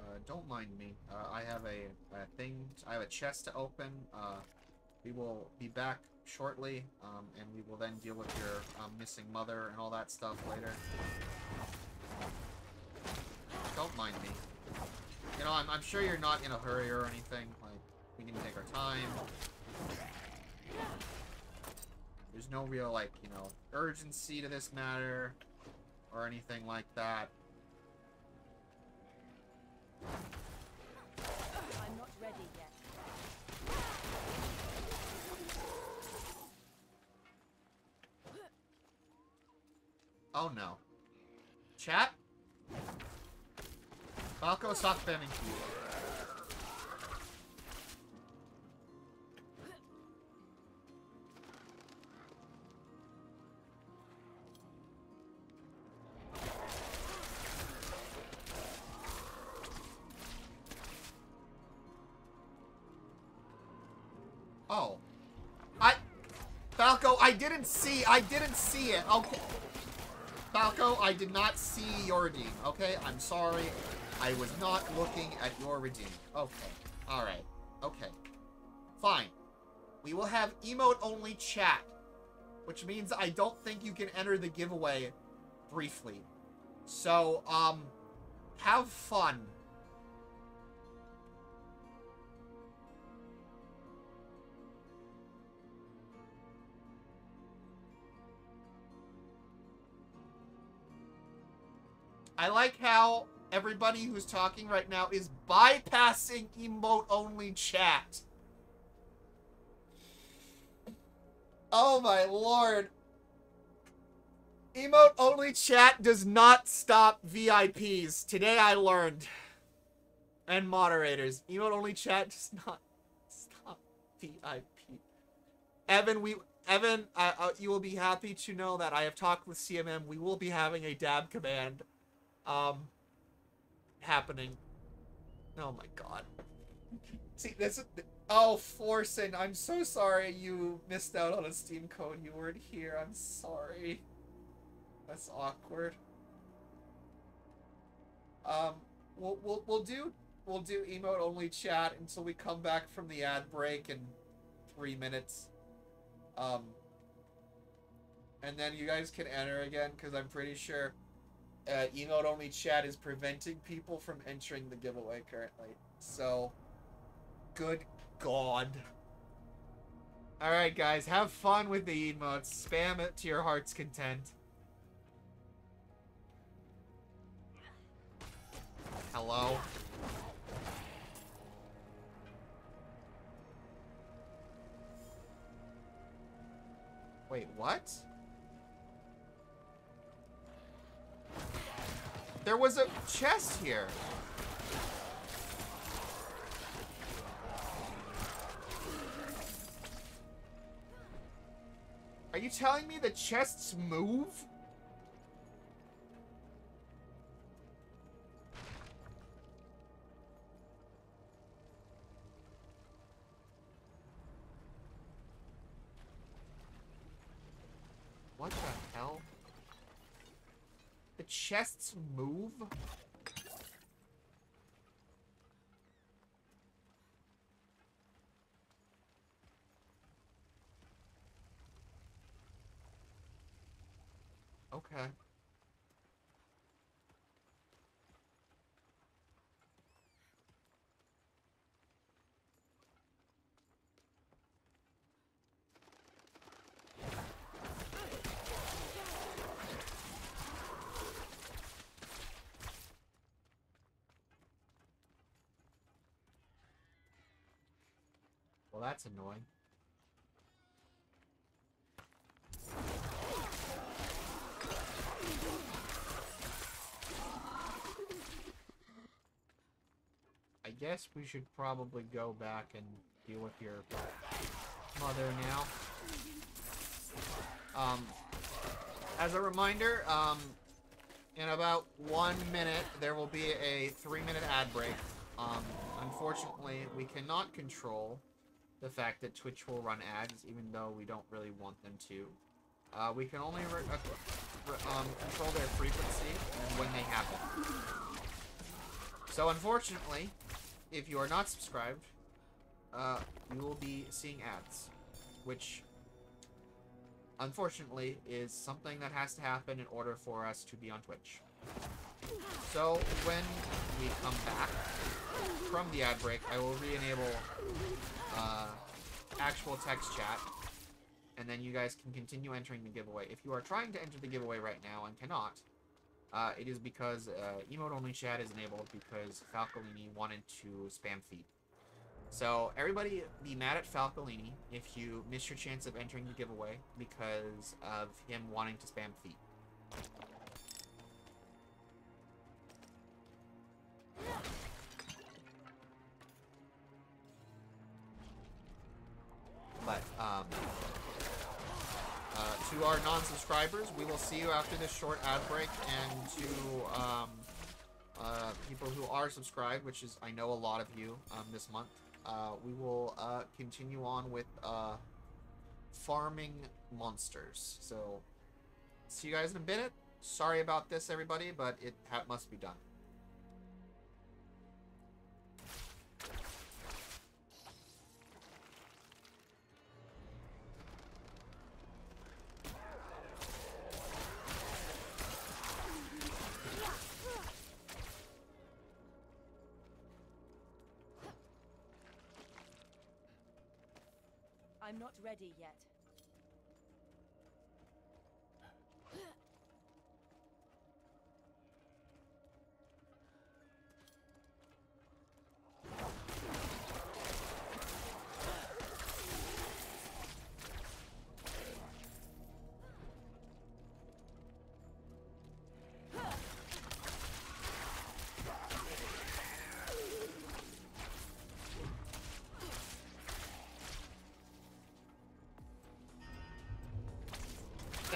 A: Uh, don't mind me. Uh, I have a, a thing. I have a chest to open. Uh, we will be back shortly, um, and we will then deal with your um, missing mother and all that stuff later. Don't mind me. You know, I'm, I'm sure you're not in a hurry or anything. Like, we can take our time. There's no real, like, you know, urgency to this matter or anything like that.
T: I'm not ready yet.
A: Oh no. Chat? Falco, stop spamming. Oh. Didn't see, I didn't see it. Okay. Falco, I did not see your redeem, okay? I'm sorry. I was not looking at your redeem. Okay. Alright. Okay. Fine. We will have emote-only chat. Which means I don't think you can enter the giveaway briefly. So, um, have fun. I like how everybody who's talking right now is bypassing emote-only chat. Oh my lord. Emote-only chat does not stop VIPs. Today I learned. And moderators. Emote-only chat does not stop VIP. Evan, we... Evan, you will be happy to know that I have talked with CMM. We will be having a dab command um happening. Oh my god. See this Oh Forsen, I'm so sorry you missed out on a Steam code. You weren't here. I'm sorry. That's awkward. Um we'll we'll we'll do we'll do emote only chat until we come back from the ad break in three minutes. Um and then you guys can enter again because I'm pretty sure uh, emote only chat is preventing people from entering the giveaway currently. So, good God. Alright, guys, have fun with the emotes. Spam it to your heart's content. Hello? Wait, what? There was a chest here. Are you telling me the chests move? What the chests move? Okay. Well, that's annoying. I guess we should probably go back and deal with your mother now. Um, as a reminder, um, in about one minute, there will be a three-minute ad break. Um, unfortunately, we cannot control the fact that Twitch will run ads, even though we don't really want them to. Uh, we can only uh, um, control their frequency and when they happen. So unfortunately, if you are not subscribed, uh, you will be seeing ads, which unfortunately is something that has to happen in order for us to be on Twitch. So when we come back from the ad break, I will re-enable uh, actual text chat, and then you guys can continue entering the giveaway. If you are trying to enter the giveaway right now and cannot, uh, it is because uh, emote-only chat is enabled because Falcolini wanted to spam feed. So everybody be mad at Falcolini if you miss your chance of entering the giveaway because of him wanting to spam feed. Our non-subscribers, we will see you after this short ad break, and to, um, uh, people who are subscribed, which is, I know, a lot of you, um, this month, uh, we will, uh, continue on with, uh, farming monsters. So, see you guys in a minute. Sorry about this, everybody, but it must be done.
T: I'm not ready yet.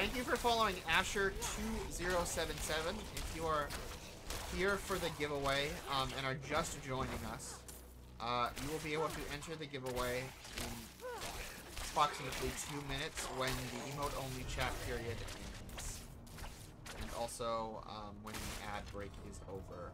A: Thank you for following Asher2077. If you are here for the giveaway um, and are just joining us, uh, you will be able to enter the giveaway in approximately two minutes when the emote-only chat period ends. And also um, when the ad break is over.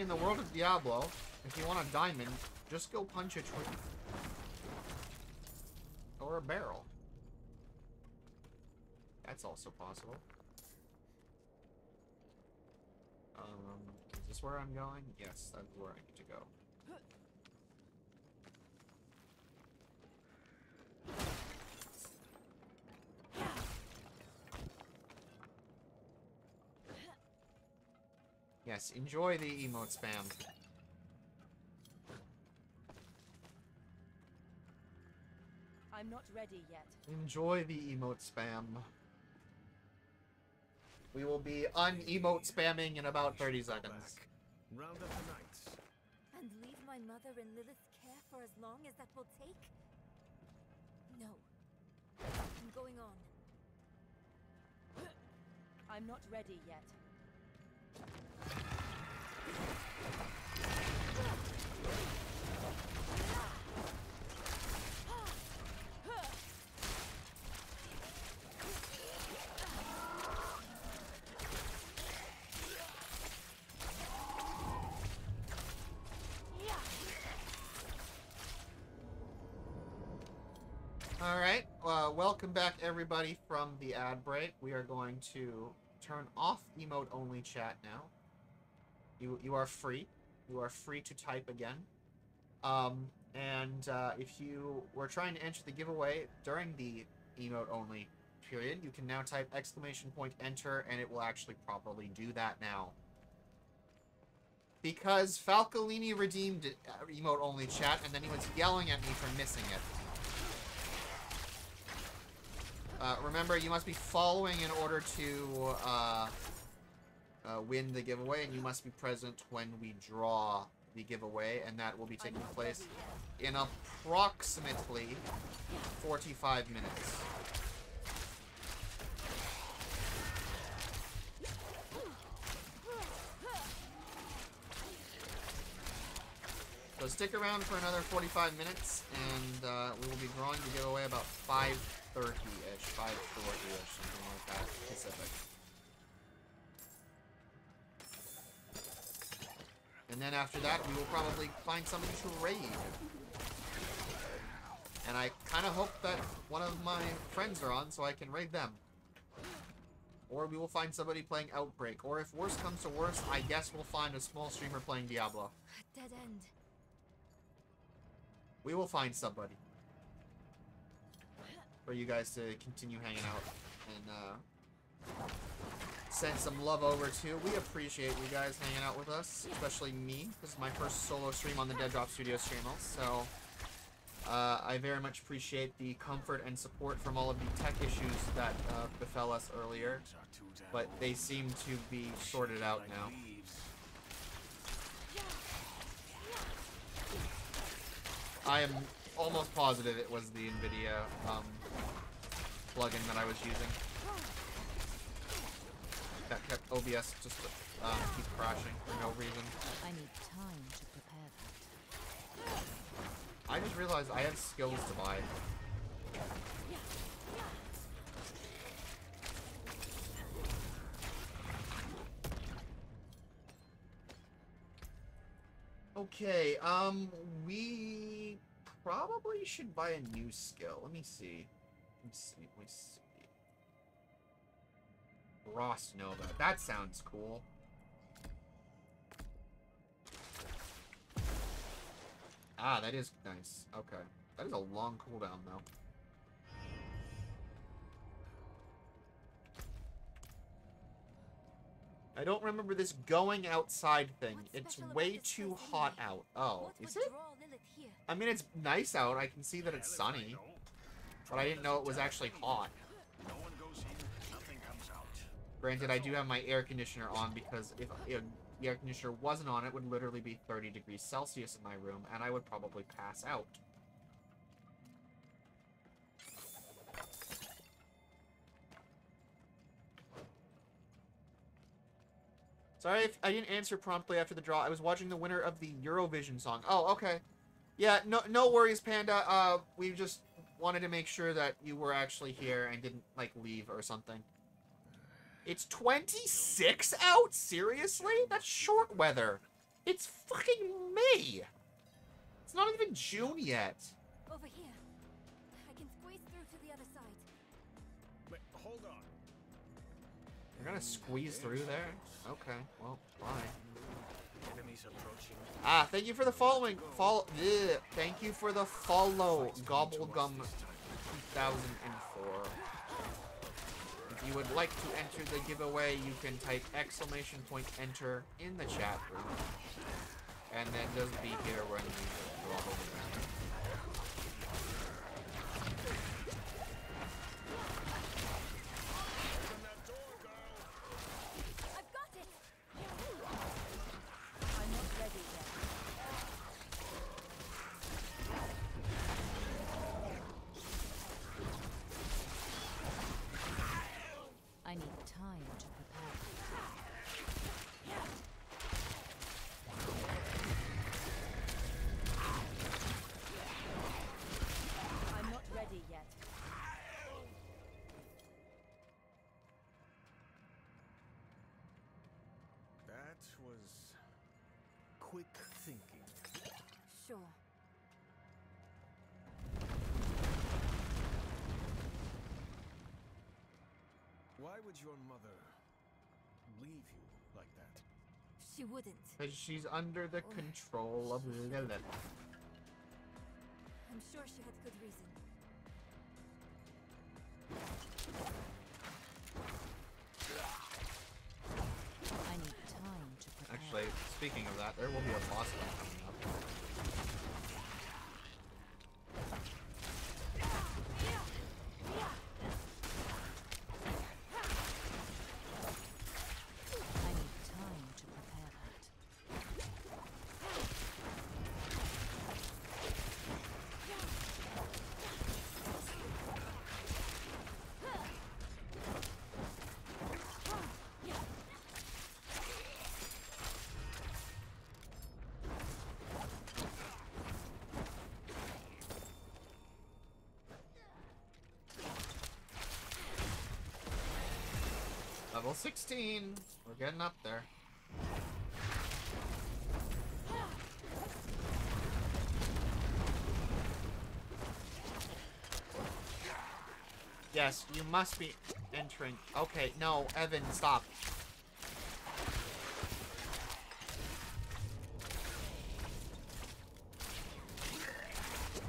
A: In the world of Diablo, if you want a diamond, just go punch a tree. Or a barrel. That's also possible. Um, is this where I'm going? Yes, that's where I need to go. Yes, enjoy the emote spam.
T: I'm not ready yet.
A: Enjoy the emote spam. We will be un-emote spamming in about 30 seconds.
M: Round up the knights.
G: And leave my mother in Lilith's care for as long as that will take? No. I'm going on.
T: I'm not ready yet.
A: Alright, uh, welcome back everybody from the ad break. We are going to turn off emote only chat now. You, you are free. You are free to type again. Um, and uh, if you were trying to enter the giveaway during the emote only period, you can now type exclamation point enter and it will actually properly do that now. Because Falcolini redeemed uh, emote only chat and then he was yelling at me for missing it. Uh, remember, you must be following in order to uh, uh, win the giveaway, and you must be present when we draw the giveaway, and that will be taking place in approximately 45 minutes. So stick around for another 45 minutes, and uh, we will be drawing the giveaway about 5.30-ish, 5.40-ish, something like that, Pacific. And then after that, we will probably find somebody to raid. And I kind of hope that one of my friends are on so I can raid them. Or we will find somebody playing Outbreak. Or if worse comes to worse, I guess we'll find a small streamer playing Diablo.
G: Dead end.
A: We will find somebody. For you guys to continue hanging out and uh, send some love over to. We appreciate you guys hanging out with us, especially me. This is my first solo stream on the Dead Drop Studios channel, so uh, I very much appreciate the comfort and support from all of the tech issues that uh, befell us earlier, but they seem to be sorted out now. I am almost positive it was the NVIDIA um, plugin that I was using. That kept OBS just um, keep crashing for no reason.
D: I need time to prepare that.
A: I just realized I have skills to buy. Okay, um, we probably should buy a new skill. Let me see. Let me see. Let me see. Frost Nova. That sounds cool. Ah, that is nice. Okay. That is a long cooldown, though. I don't remember this going outside thing. It's way too hot out. Oh, is it? I mean, it's nice out. I can see that it's sunny. But I didn't know it was actually hot. Granted, I do have my air conditioner on because if, the air conditioner wasn't on, it would literally be 30 degrees Celsius in my room, and I would probably pass out. Sorry if I didn't answer promptly after the draw. I was watching the winner of the Eurovision song. Oh, okay. Yeah, no no worries, Panda. Uh, we just wanted to make sure that you were actually here and didn't, like, leave or something. It's 26 out? Seriously? That's short weather. It's fucking May! It's not even June yet.
K: Over here. I can squeeze through to the other side.
M: Wait, hold on.
A: You're gonna squeeze through there? Okay, well, bye.
M: Enemies approaching.
A: Ah, thank you for the following. Follow. Yeah, thank you for the follow. Gobblegum 2004. You would like to enter the giveaway, you can type exclamation point enter in the chat room. And then just be here when you drop over
M: would your mother leave you like that?
K: She wouldn't.
A: Because she's under the control of Lilith. Level 16. We're getting up there. Yes, you must be entering. Okay, no, Evan, stop.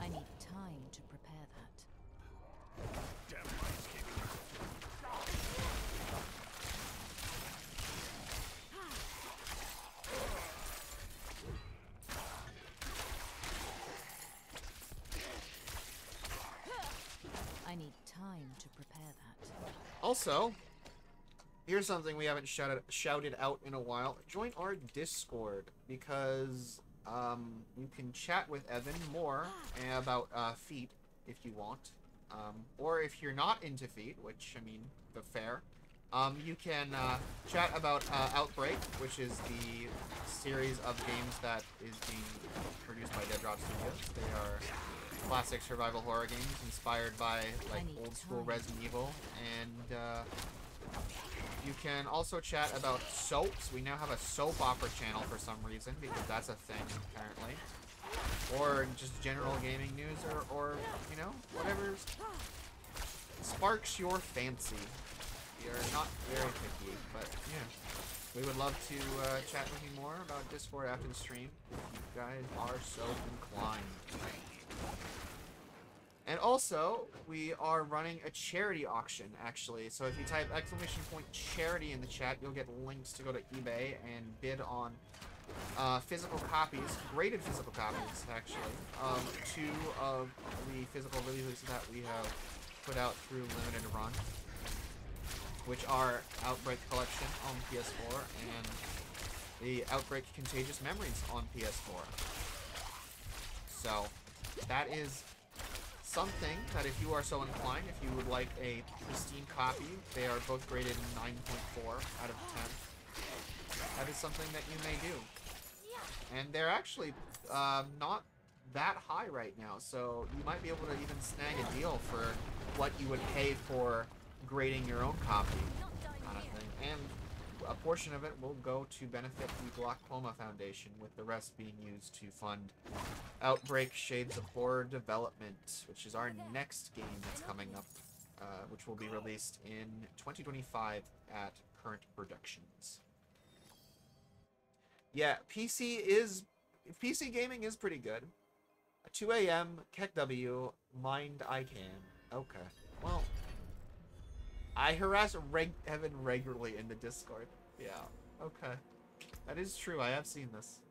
D: I need time to prepare that.
M: Damn mine's keeping me.
D: I need time to prepare that.
A: Also, here's something we haven't shouted shouted out in a while. Join our Discord because um, you can chat with Evan more about uh, feet if you want, um, or if you're not into feet, which I mean, the fair. Um, you can uh, chat about uh, Outbreak, which is the series of games that is being produced by Dead Drop Studios. They are classic survival horror games inspired by like old school. Resident Evil, and uh, you can also chat about soaps. We now have a soap opera channel for some reason because that's a thing apparently, or just general gaming news, or or you know whatever sparks your fancy. We are not very picky, but yeah. We would love to uh, chat with you more about Discord after the stream. If you guys are so inclined. And also, we are running a charity auction, actually. So if you type exclamation point charity in the chat, you'll get links to go to eBay and bid on uh, physical copies, graded physical copies, actually, of two of the physical releases that we have put out through Limited Run, which are Outbreak Collection on PS4 and the Outbreak Contagious Memories on PS4. So, that is something that if you are so inclined, if you would like a pristine copy, they are both graded 9.4 out of 10. That is something that you may do. And they're actually um, not that high right now, so you might be able to even snag a deal for what you would pay for grading your own copy, kind of thing. And a portion of it will go to benefit the Glaucoma Foundation, with the rest being used to fund Outbreak Shades of Horror Development, which is our next game that's coming up, uh, which will be released in 2025 at Current Productions. Yeah, PC is PC gaming is pretty good. 2 a.m. KEKW. Mind I can. Okay. Well, I harass Reg Evan regularly in the Discord. Yeah. Okay. That is true. I have seen this.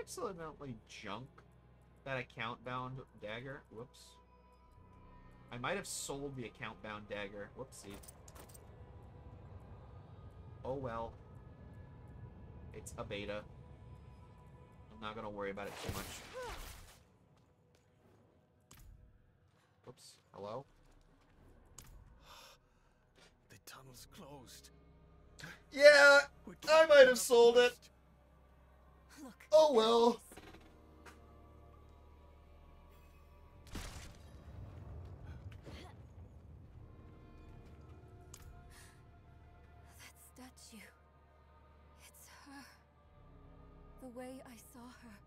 A: Accidentally junk that account bound dagger? Whoops. I might have sold the account bound dagger. Whoopsie. Oh well. It's a beta. I'm not gonna worry about it too much. Whoops. Hello?
M: The tunnel's closed.
A: Yeah, I might have sold it. Oh well.
G: That statue. It's her. The way I saw her.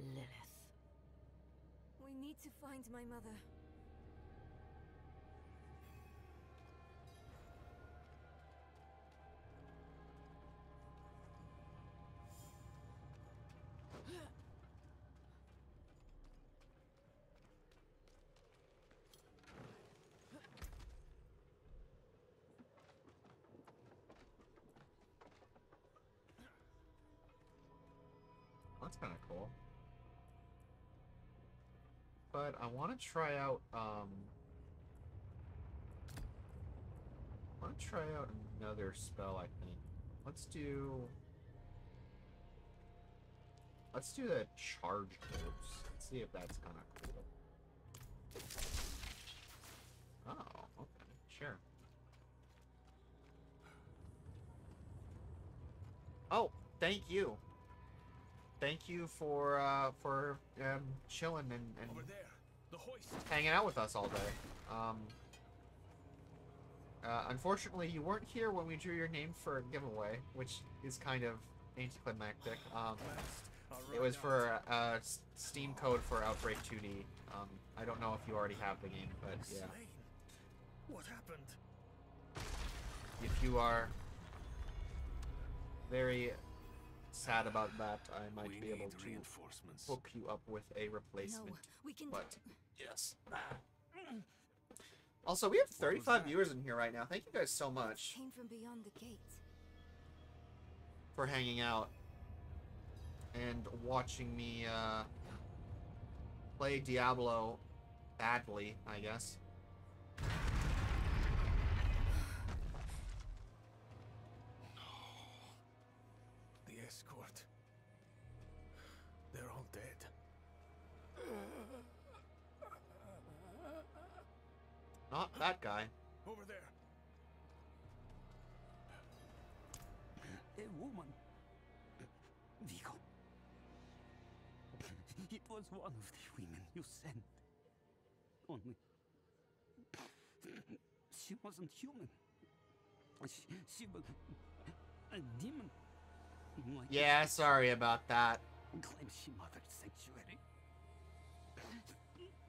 E: Lilith.
G: We need to find my mother.
A: That's kind of cool. But I want to try out, um... I want to try out another spell, I think. Let's do... Let's do the charge moves. Let's see if that's kind of cool. Oh, okay, sure. Oh, thank you. Thank you for uh, for um, chilling and, and hanging out with us all day. Um, uh, unfortunately, you weren't here when we drew your name for a giveaway, which is kind of anticlimactic. Um, it was for uh, Steam code for Outbreak 2D. Um, I don't know if you already have the game, but yeah.
M: What happened?
A: If you are very sad about that, I might
M: We
A: be able to
M: reinforcements.
A: hook you up with a replacement.
G: we can.
A: But yes. Also, we have 35 viewers in here right now. Thank you guys so much
G: Came from beyond the gate.
A: for hanging out and watching me uh, play Diablo badly, I guess. Not that guy.
M: Over there.
J: A woman. Vigo. It was one of the women you sent. Only. She wasn't human. She, she was a demon. Like
A: Yeah, sorry about that.
J: Claims she mothered sanctuary.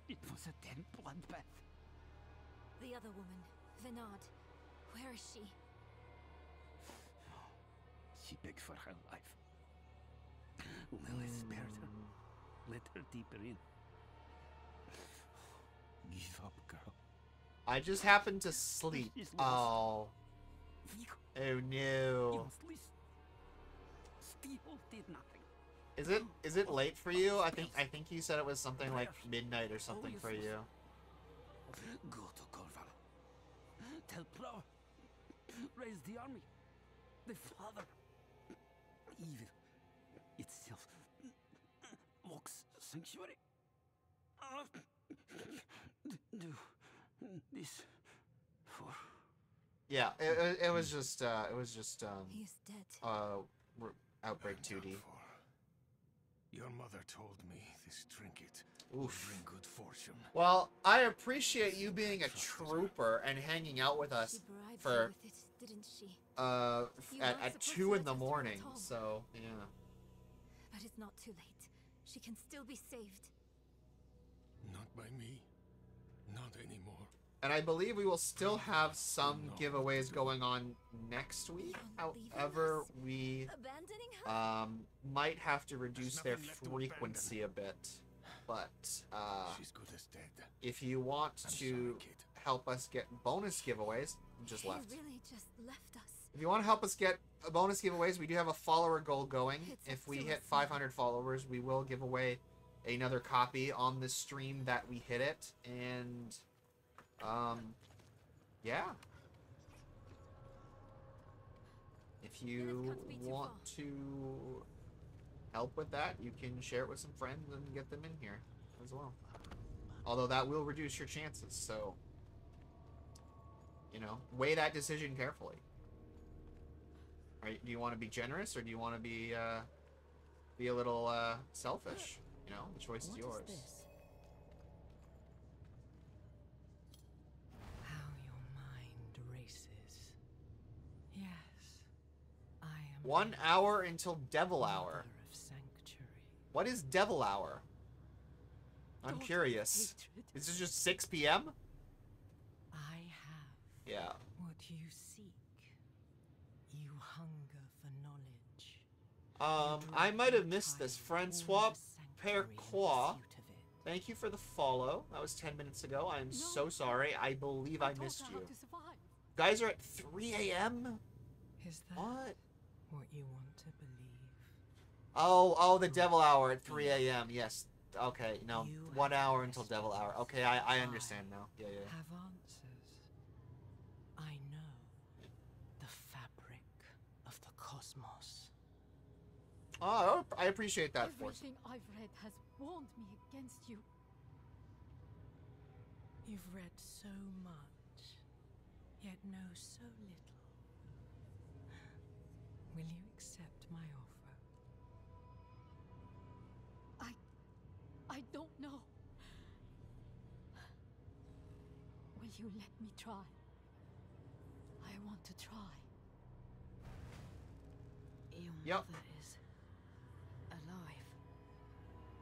J: It was a dead bloodbath.
G: The other woman, Vhenard. Where is she?
J: She begged for her life. Lilith spared her. Let her deeper in. Give up, girl.
A: I just happened to sleep.
J: She's
A: Oh.
J: lost.
A: Oh
J: you
A: no.
J: must listen. Steel did nothing.
A: Is it is it late for you? I think I think you said it was something like midnight or something for you.
J: Go to Kor Valar. Tell Plow. Raise the army. The father. Evil itself looks sanctuary. Uh, do this for
A: Yeah, it, it, it was just uh, it was just um,
G: He is dead.
A: uh, outbreak 2D.
M: Your mother told me this trinket would bring good fortune.
A: Well, I appreciate you being a trooper and hanging out with us for
G: you with it, didn't she?
A: uh at, at two in the
G: us do it
A: morning. So yeah.
G: But it's not too late. She can still be saved.
M: Not by me. Not anymore.
A: And I believe we will still have some giveaways going on next week. However, we um, might have to reduce their frequency a bit. But uh,
M: She's good as dead.
A: if you want to help us get bonus giveaways, just left.
G: really just left us.
A: If you want to help us get a bonus giveaways, we do have a follower goal going. If we hit 500 followers, we will give away another copy on the stream that we hit it. And, um, yeah. If you want to help with that, you can share it with some friends and get them in here as well. Although that will reduce your chances, so, you know, weigh that decision carefully. Are, do you want to be generous or do you want to be uh, be a little uh, selfish? You know, the choice is
X: What is
A: yours.
X: this?
A: One hour until Devil Hour.
X: of sanctuary.
A: What is Devil Hour? I'm
X: Daughter
A: curious. Is this just 6 p.m.?
X: I have
A: Yeah.
X: what do you seek. You hunger for knowledge.
A: Um, I might have missed this. Francois Perquois. Thank you for the follow. That was 10 minutes ago. I'm so sorry. I believe I missed you. Guys are at 3 a.m.?
X: Is that
A: What?
X: What you want to believe?
A: Oh, oh, the Devil Hour at 3 a.m. Yes. Okay, no. One hour until Devil Hour. Okay, I, I understand now. Yeah, yeah.
X: Have answers. I know the fabric of the cosmos.
A: Oh, I appreciate that, Force.
V: Everything I've read has warned me against you.
X: You've read so much, yet know so
V: I don't know. Will you let me try? I want to try.
D: Your
A: Yep.
D: mother is alive.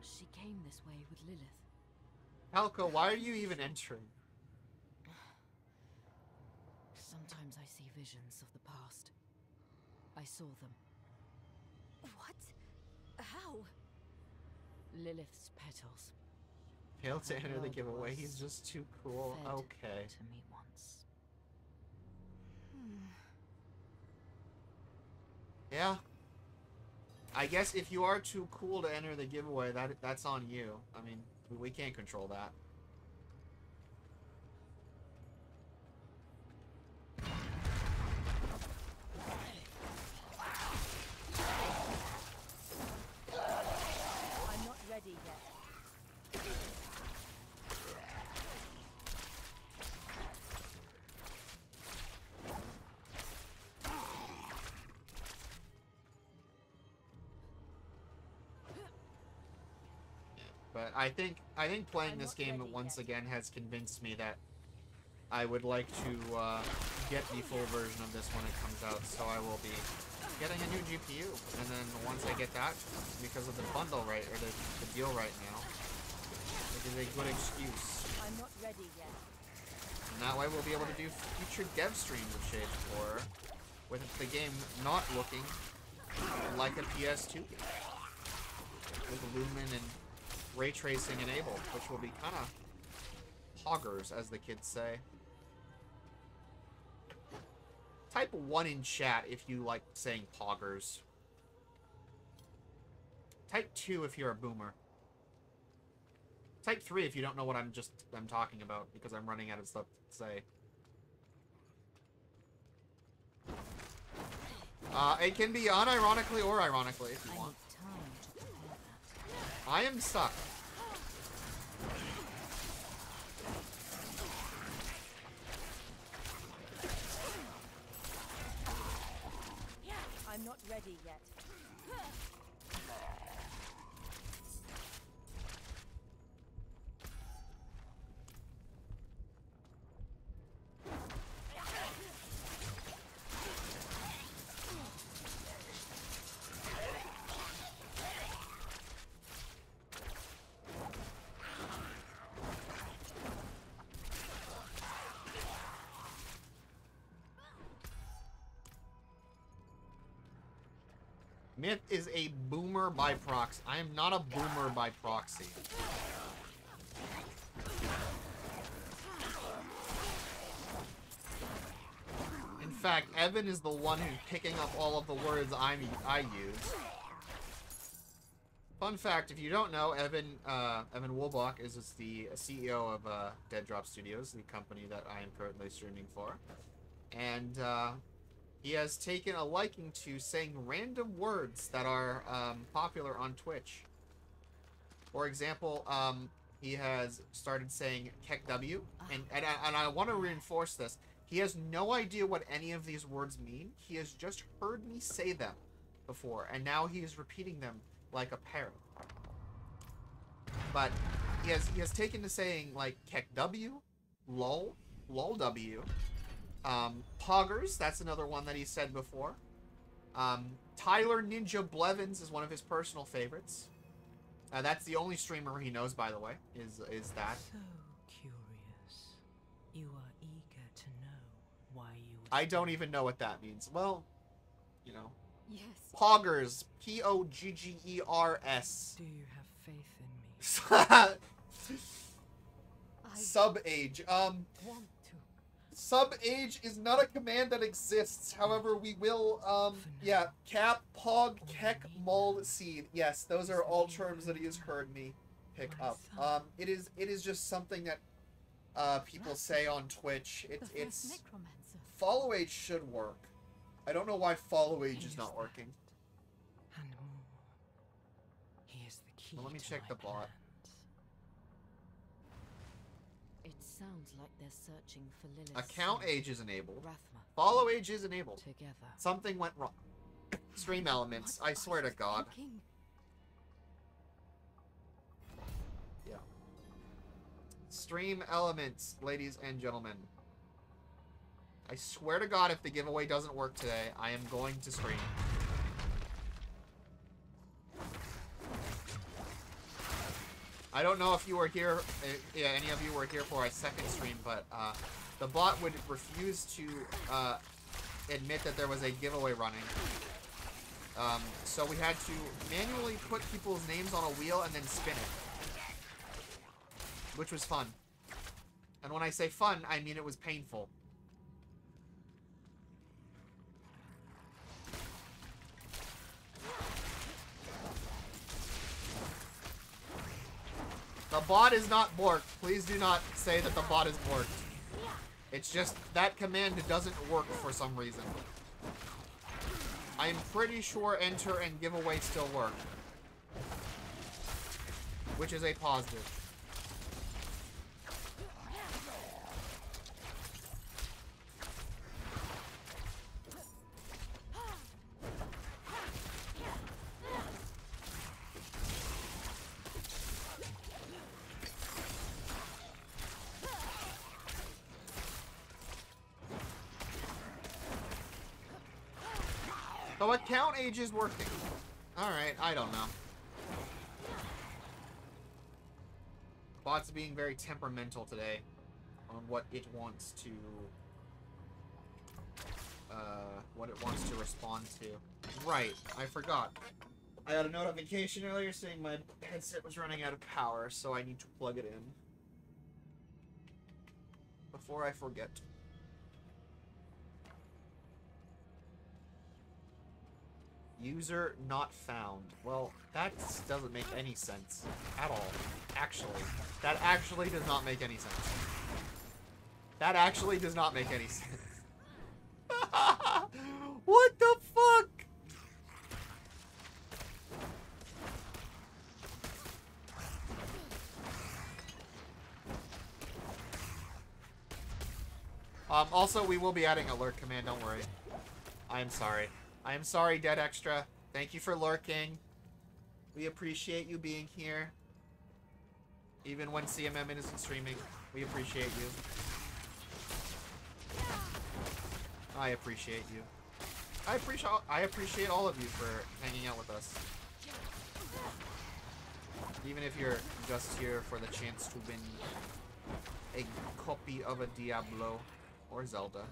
D: She came this way with Lilith.
A: Halko, why are you even entering?
D: Sometimes I see visions of the past. I saw them.
G: What? How?
D: Lilith's petals.
A: Failed to enter the giveaway. He's just too cool. Okay.
D: To me once. Hmm.
A: Yeah. I guess if you are too cool to enter the giveaway, that that's on you. I mean, we, we can't control that. I think I think playing this game once again has convinced me that I would like to uh, get the full version of this when it comes out. So I will be getting a new GPU, and then once I get that, because of the bundle right or the, the deal right now, it is a good excuse.
T: I'm not ready yet.
A: And that way we'll be able to do future dev streams of Shade 4 with the game not looking like a PS2 game. With Lumen and ray tracing enabled, which will be kind of poggers, as the kids say. Type 1 in chat if you like saying poggers. Type 2 if you're a boomer. Type 3 if you don't know what I'm just I'm talking about because I'm running out of stuff to say. Uh, it can be unironically or ironically if you want.
D: Time to prepare that.
A: I am stuck.
T: I'm not ready yet.
A: Myth is a boomer by proxy. I am not a boomer by proxy. In fact, Evan is the one who's picking up all of the words I'm, I use. Fun fact, if you don't know, Evan uh, Evan Wolbach is just the CEO of uh, Dead Drop Studios, the company that I am currently streaming for. And uh, he has taken a liking to saying random words that are um, popular on Twitch. For example, um, he has started saying KEKW, and, and, I, and I want to reinforce this. He has no idea what any of these words mean. He has just heard me say them before, and now he is repeating them like a parrot. But he has he has taken to saying like KEKW, LOL, LOLW, um, Poggers, that's another one that he said before. Um, Tyler Ninja Blevins is one of his personal favorites. Uh, that's the only streamer he knows, by the way, is is that.
X: So curious. You are eager to know why you.
A: I don't even know what that means. Well, you know.
X: Yes.
A: Poggers. P O G G E R S.
X: Do you have faith in me?
A: Sub age. Um. Sub age is not a command that exists. However, we will, um, yeah, cap, pog, kek, mul, seed. Yes, those are all terms that he has heard me pick up. Um, it is, it is just something that, uh, people say on Twitch. It, it's, follow age should work. I don't know why follow age is not working.
X: And more. He is the key.
A: Well, let me check the bot.
X: plans.
D: It sounds like they're searching for Lilith.
A: Account age is enabled.
D: Rathma.
A: Follow age is enabled.
D: Together.
A: Something went wrong. Stream elements. I swear to God. Yeah. Stream elements, ladies and gentlemen. I swear to God, if the giveaway doesn't work today, I am going to stream. I don't know if you were here, uh, yeah, any of you were here for a second stream, but uh, the bot would refuse to uh, admit that there was a giveaway running. Um, so we had to manually put people's names on a wheel and then spin it. Which was fun. And when I say fun, I mean it was painful. The bot is not borked. Please do not say that the bot is borked. It's just that command doesn't work for some reason. I'm pretty sure enter and giveaway still work. Which is a positive. So account age is working. Alright, I don't know. Bot's being very temperamental today on what it wants to uh, what it wants to respond to. Right, I forgot. I got a notification earlier saying my headset was running out of power, so I need to plug it in. Before I forget. User not found. Well, that doesn't make any sense at all. Actually, that actually does not make any sense. That actually does not make any sense. what the fuck? Um, also, we will be adding alert command, don't worry. I'm sorry. I am sorry, Dead Extra. Thank you for lurking. We appreciate you being here. Even when CMM isn't streaming, we appreciate you. I appreciate you. I appreciate I appreciate all of you for hanging out with us. Even if you're just here for the chance to win a copy of a Diablo or Zelda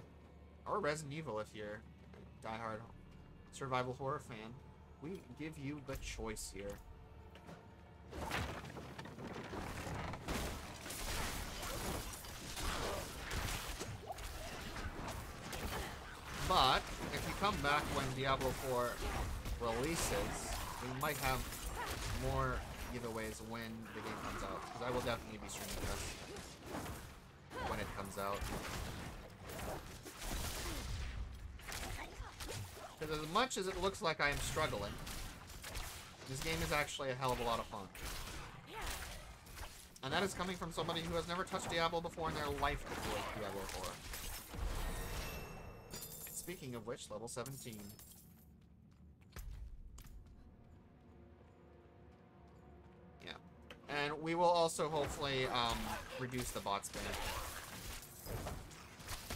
A: or Resident Evil if you're diehard survival horror fan. We give you the choice here. But, if you come back when Diablo 4 releases, we might have more giveaways when the game comes out. Because I will definitely be streaming this when it comes out. Because as much as it looks like I am struggling, this game is actually a hell of a lot of fun. And that is coming from somebody who has never touched Diablo before in their life before Diablo 4. Speaking of which, level 17. Yeah. And we will also hopefully um, reduce the bot spam.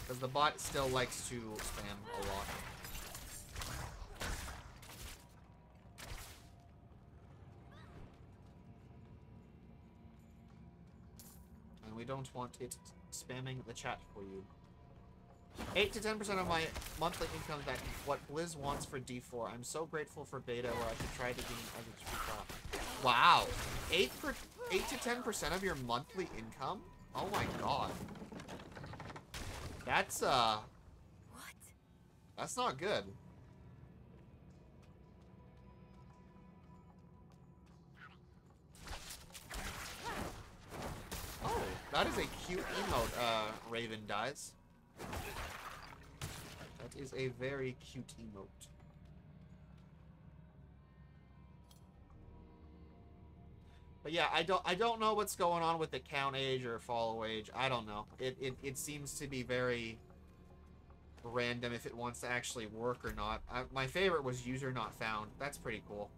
A: Because the bot still likes to spam a lot. We don't want it spamming the chat for you. 8 to 10% of my monthly income that what Blizz wants for D4. I'm so grateful for beta where I could try to gain as a. Wow. 8 per 8 to 10% of your monthly income? Oh my god. That's uh What? That's not good. That is a cute emote, uh, Raven dies. That is a very cute emote. But yeah, I don't I don't know what's going on with the count age or follow age. I don't know. It it, it seems to be very random if it wants to actually work or not. I, my favorite was user not found. That's pretty cool.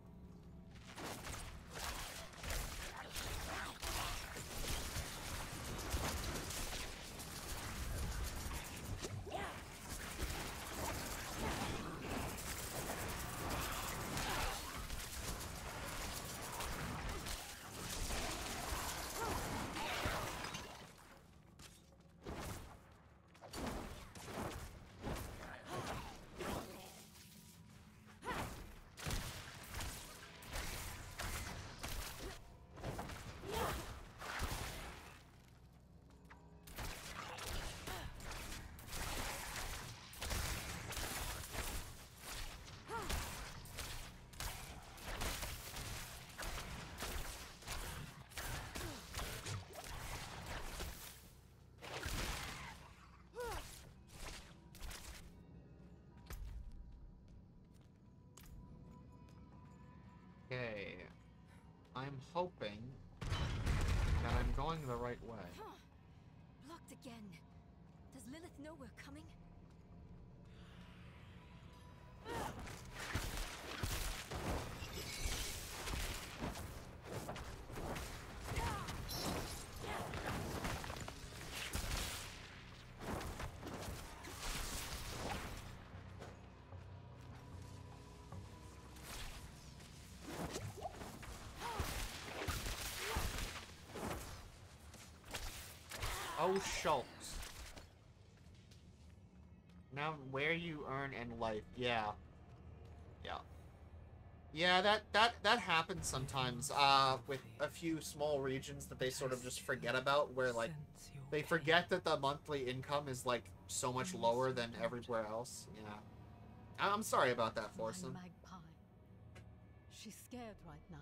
A: Okay. I'm hoping that I'm going the right way.
G: Blocked again. Does Lilith know we're
A: Schultz. Now, where you earn in life. Yeah. Yeah. Yeah, that, that, that happens sometimes, uh, with a few small regions that they sort of just forget about, where, like, they forget that the monthly income is, like, so much lower than everywhere else. Yeah. I'm sorry about that, Forsen.
V: She's scared right now.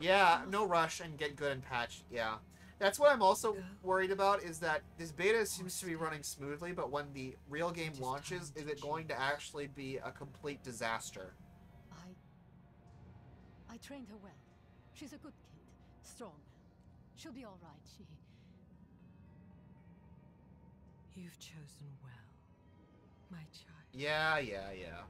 A: Yeah, no rush and get good and patched. Yeah. That's what I'm also worried about is that this beta seems to be running smoothly, but when the real game launches, is it going to actually be a complete disaster?
V: I. I trained her well. She's a good kid. Strong. She'll be alright. She.
X: You've chosen well, my child.
A: Yeah, yeah, yeah.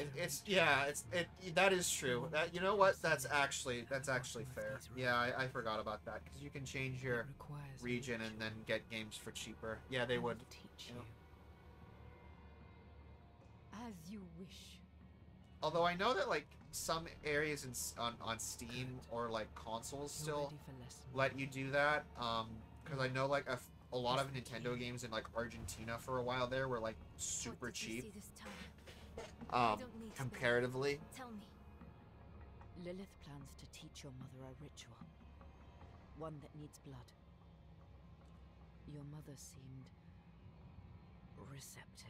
A: It, it's yeah, it's it. That is true. That you know what? That's actually that's actually fair. Yeah, I, I forgot about that because you can change your region and then get games for cheaper. Yeah, they would.
X: Teach
A: you know.
F: As you wish.
A: Although I know that like some areas in, on on Steam or like consoles still let you do that. Um, because I know like a, a lot of Nintendo games in like Argentina for a while there were like super cheap. Um, comparatively.
D: Tell me. Lilith plans to teach your mother a ritual. One that needs blood. Your mother seemed receptive.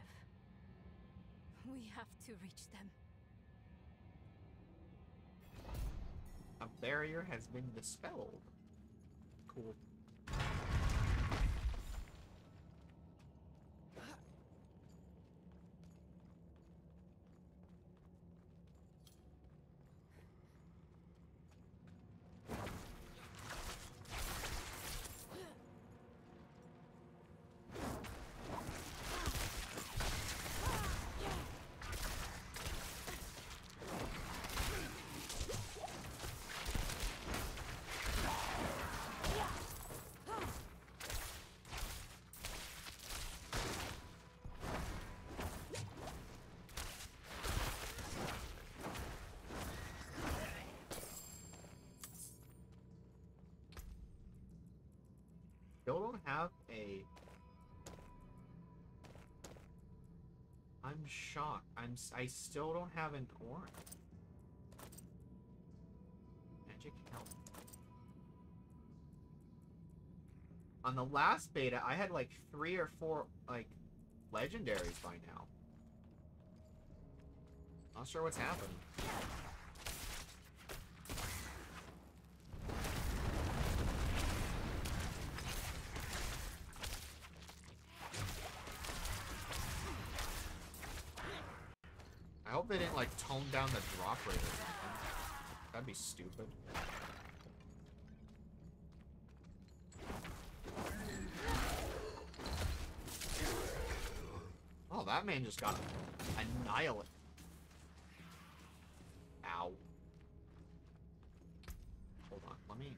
F: We have to reach them.
A: A barrier has been dispelled. Cool. I'm shocked. I'm. I still don't have an orange. Magic help. On the last beta, I had like three or four like legendaries by now. Not sure what's happened. I hope they didn't like tone down the drop rate or something. That'd be stupid. Oh, that man just got annihilated. Ow. Hold on, let me.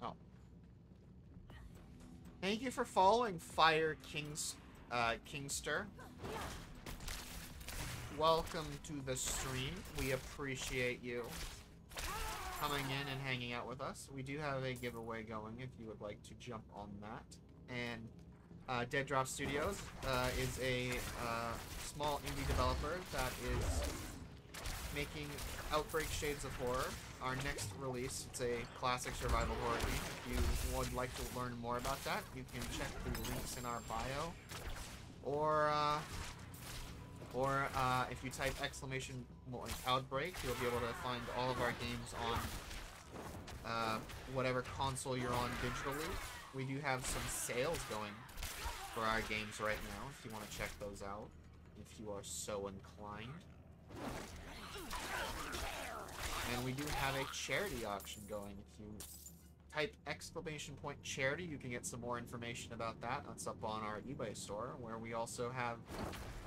A: Oh. Thank you for following Fire Kings, uh, Kingster. Welcome to the stream. We appreciate you coming in and hanging out with us. We do have a giveaway going if you would like to jump on that. And uh, Dead Drop Studios uh, is a uh, small indie developer that is making Outbreak Shades of Horror. Our next release, it's a classic survival horror game. If you would like to learn more about that, you can check the links in our bio. Or, uh, or uh, if you type exclamation point Outbreak, you'll be able to find all of our games on uh, whatever console you're on digitally. We do have some sales going for our games right now, if you want to check those out, if you are so inclined. And we do have a charity auction going. If you type exclamation point charity, you can get some more information about that. That's up on our eBay store, where we also have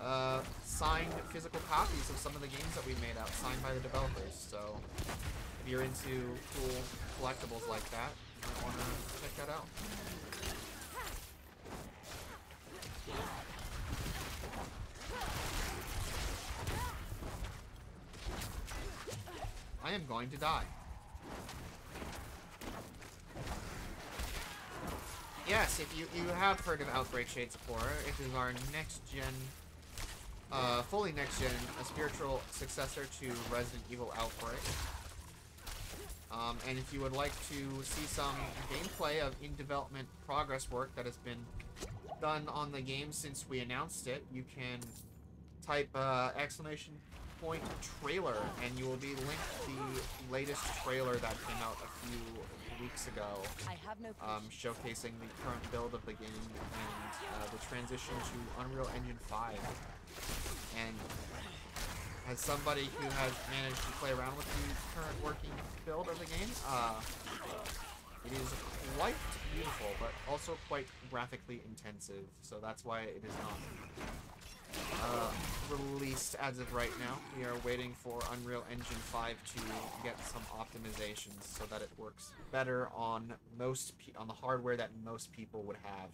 A: uh, signed physical copies of some of the games that we made out, signed by the developers. So if you're into cool collectibles like that, you might want to check that out. I am going to die. Yes, if you, you have heard of Outbreak Shades of Horror, it is our next gen, uh, fully next gen, a spiritual successor to Resident Evil Outbreak. Um, and if you would like to see some gameplay of in-development progress work that has been done on the game since we announced it, you can type uh, exclamation point trailer, and you will be linked the latest trailer that came out a few weeks ago,
T: I have no
A: um, showcasing the current build of the game and uh, the transition to Unreal Engine 5. And as somebody who has managed to play around with the current working build of the game, uh, it is quite beautiful, but also quite graphically intensive, so that's why it is not uh, released as of right now. We are waiting for Unreal Engine 5 to get some optimizations so that it works better on most on the hardware that most people would have.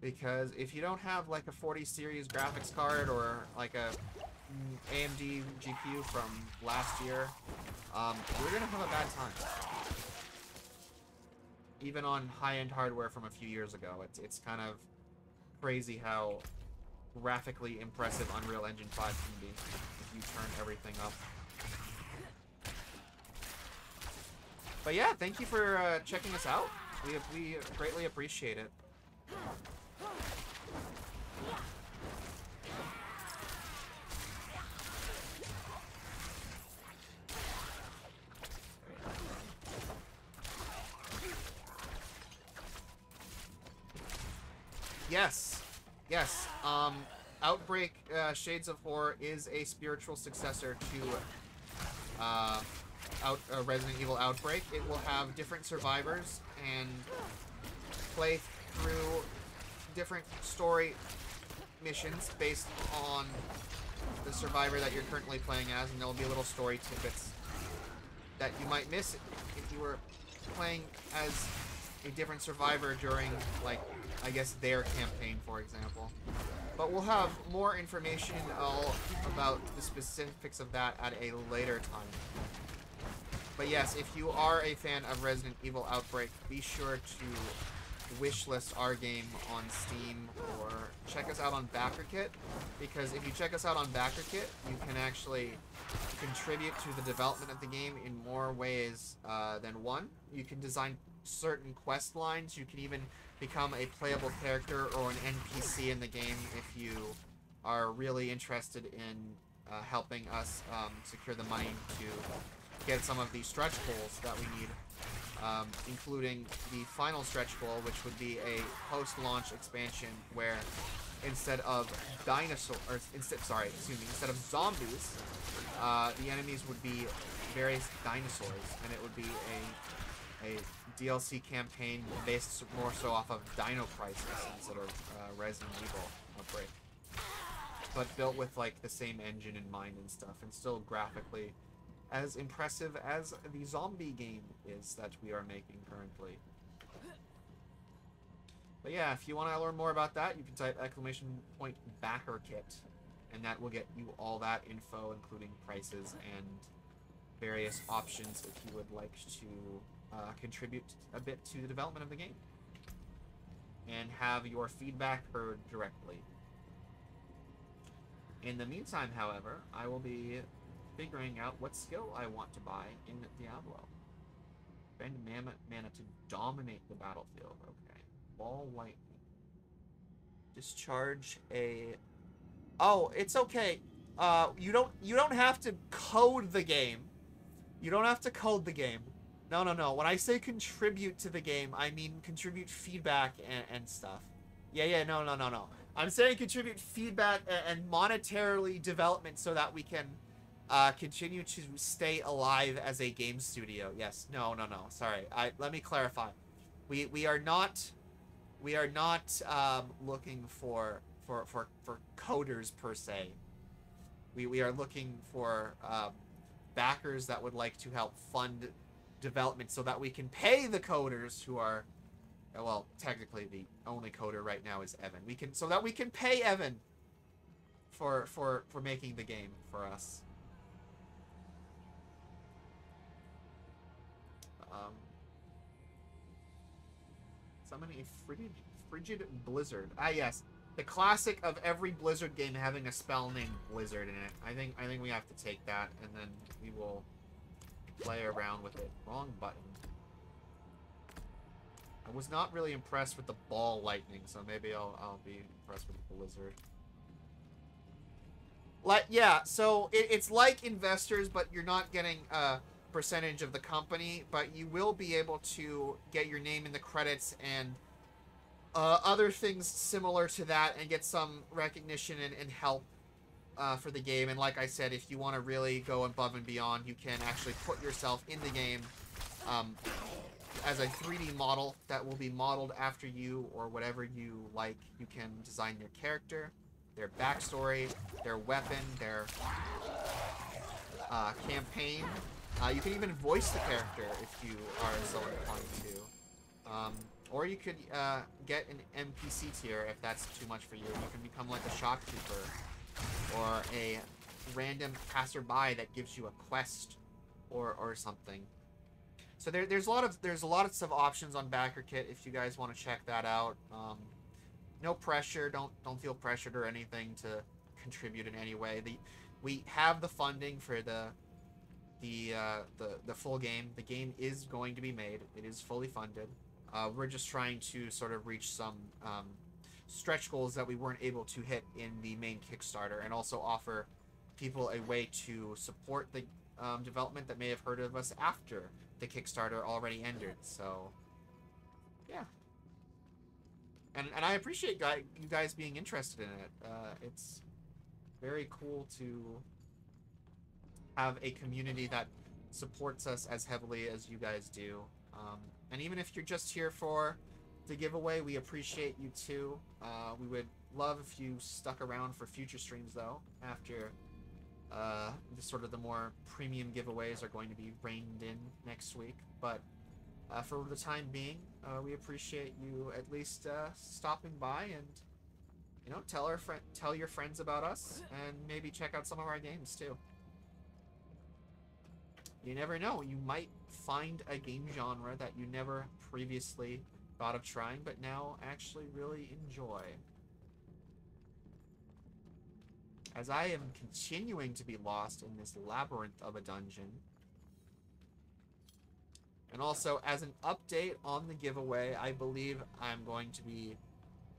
A: Because if you don't have like a 40 series graphics card or like a AMD GPU from last year, um, you're gonna have a bad time. Even on high-end hardware from a few years ago, it's it's kind of crazy how graphically impressive Unreal Engine 5 can be if you turn everything up. But yeah, thank you for uh, checking us out. We we greatly appreciate it. Yes, yes. Um, Outbreak uh, Shades of Horror is a spiritual successor to uh, out, uh, Resident Evil Outbreak. It will have different survivors and play through different story missions based on the survivor that you're currently playing as, and there will be little story tidbits that you might miss if you were playing as a different survivor during, like, I guess their campaign, for example. But we'll have more information all about the specifics of that at a later time. But yes, if you are a fan of Resident Evil Outbreak, be sure to wishlist our game on Steam or check us out on BackerKit because if you check us out on BackerKit, you can actually contribute to the development of the game in more ways uh, than one. You can design certain quest lines. You can even become a playable character or an NPC in the game if you are really interested in uh, helping us um, secure the money to get some of the stretch goals that we need, um, including the final stretch goal, which would be a post-launch expansion where instead of dinosaur, or instead, sorry, excuse me, instead of zombies, uh, the enemies would be various dinosaurs, and it would be a a DLC campaign based more so off of Dino Crisis instead of uh, Resident Evil Outbreak. But built with like the same engine in mind and stuff, and still graphically as impressive as the zombie game is that we are making currently. But yeah, if you want to learn more about that, you can type exclamation point BackerKit, and that will get you all that info, including prices and various options if you would like to uh, contribute a bit to the development of the game and have your feedback heard directly. In the meantime, however, I will be figuring out what skill I want to buy in Diablo. Spend mana, mana to dominate the battlefield. Okay. Ball lightning. Discharge a. Oh, it's okay. Uh, you don't you don't have to code the game. You don't have to code the game. No, no, no. When I say contribute to the game, I mean contribute feedback and, and stuff. Yeah, yeah, no, no, no, no. I'm saying contribute feedback and, and monetarily development so that we can uh, continue to stay alive as a game studio. Yes, no, no, no. Sorry. I let me clarify. We we are not we are not um, looking for for for for coders per se. We we are looking for um, backers that would like to help fund development so that we can pay the coders who are well technically the only coder right now is evan. We can so that we can pay evan for for for making the game for us. Um summon a frigid frigid blizzard. Ah yes. The classic of every blizzard game having a spell named blizzard in it. I think i think we have to take that and then we will play around with it. Wrong button. I was not really impressed with the ball lightning, so maybe I'll, I'll be impressed with the blizzard. Like, yeah, so it, it's like investors, but you're not getting a percentage of the company, but you will be able to get your name in the credits and uh, other things similar to that and get some recognition and, and help uh, for the game. And like I said, if you want to really go above and beyond, you can actually put yourself in the game um, as a 3D model that will be modeled after you or whatever you like. You can design your character, their backstory, their weapon, their uh, campaign. Uh, you can even voice the character if you are so inclined to. Um, or you could uh, get an NPC tier if that's too much for you. You can become like a shock trooper or a random passerby that gives you a quest or or something. So there, there's a lot of there's a lot of options on BackerKit if you guys want to check that out. Um, no pressure. Don't don't feel pressured or anything to contribute in any way. The we have the funding for the the uh, the the full game. The game is going to be made. It is fully funded. Uh, we're just trying to sort of reach some um, stretch goals that we weren't able to hit in the main Kickstarter, and also offer people a way to support the um, development that may have heard of us after the Kickstarter already ended. So, yeah. And, and I appreciate guy, you guys being interested in it. Uh, it's very cool to have a community that supports us as heavily as you guys do. Um, and even if you're just here for the giveaway, we appreciate you too. Uh, we would love if you stuck around for future streams though, after uh, the sort of the more premium giveaways are going to be reined in next week. But uh, for the time being, uh, we appreciate you at least uh, stopping by and you know tell our friend tell your friends about us and maybe check out some of our games too. You never know, you might find a game genre that you never previously thought of trying, but now actually really enjoy. As I am continuing to be lost in this labyrinth of a dungeon. And also, as an update on the giveaway, I believe I'm going to be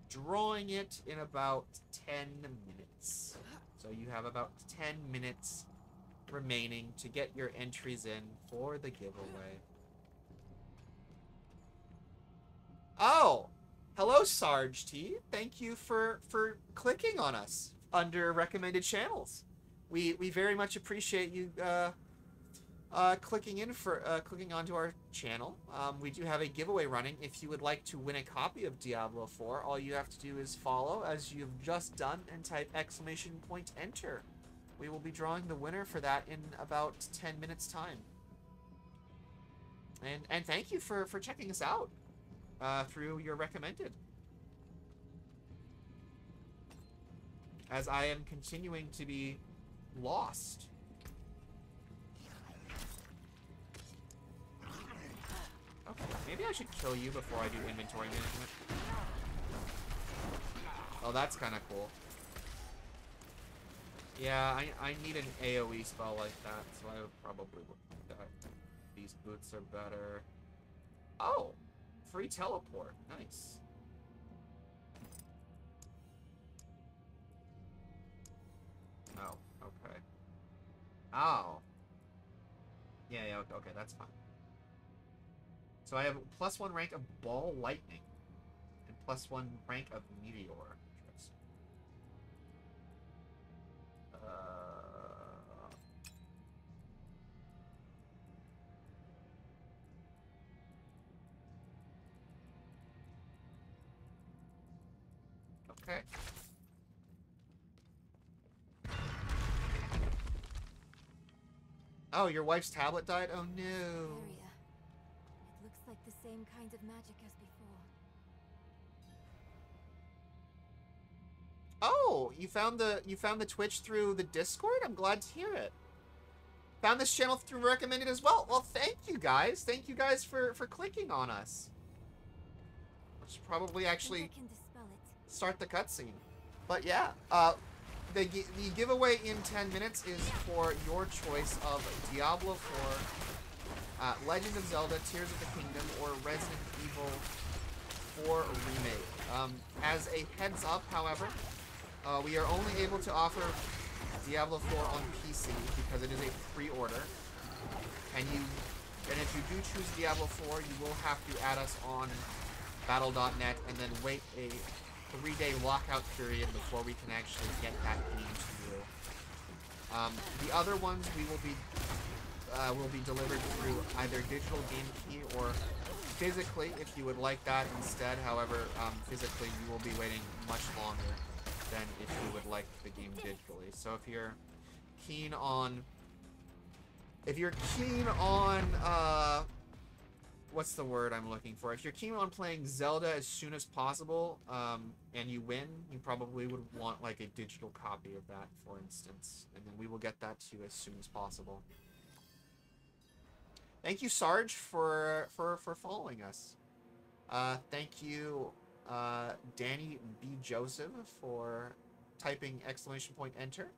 A: drawing it in about 10 minutes. So you have about 10 minutes remaining to get your entries in for the giveaway. Oh! Hello, Sarge T. Thank you for, for clicking on us under recommended channels. We, we very much appreciate you uh, uh, clicking in for uh, clicking onto our channel. Um, we do have a giveaway running. If you would like to win a copy of Diablo 4, all you have to do is follow as you've just done and type exclamation point enter. We will be drawing the winner for that in about 10 minutes time. And and thank you for, for checking us out uh, through your recommended. As I am continuing to be lost. Okay, maybe I should kill you before I do inventory management. Oh, that's kind of cool. Yeah, I, I need an AoE spell like that, so I would probably look at that. These boots are better. Oh! Free teleport. Nice. Oh, okay. Oh. Yeah, yeah, okay, that's fine. So I have plus one rank of Ball Lightning. And plus one rank of Meteor. Oh, your wife's tablet died? Oh no.
G: Area. It looks like the same kind of magic as before.
A: Oh, you found the you found the Twitch through the Discord? I'm glad to hear it. Found this channel through recommended as well. Well, thank you guys. Thank you guys for for clicking on us. I should probably actually start the cutscene. But yeah, uh, the the giveaway in 10 minutes is for your choice of Diablo 4 uh, Legend of Zelda Tears of the Kingdom or Resident Evil 4 Remake. Um, as a heads up, however, uh, we are only able to offer Diablo 4 on PC because it is a pre-order. And you, and if you do choose Diablo 4, you will have to add us on Battle.net and then wait a three-day lockout period before we can actually get that game to you. Um, the other ones we will be uh, will be delivered through either digital game key or physically if you would like that instead. However, um, physically you will be waiting much longer than if you would like the game digitally. So if you're keen on if you're keen on uh what's the word I'm looking for? If you're keen on playing Zelda as soon as possible, um, and you win, you probably would want like a digital copy of that, for instance, and then we will get that to you as soon as possible. Thank you, Sarge, for for for following us. Uh, thank you, uh, Danny B. Joseph, for typing exclamation point enter.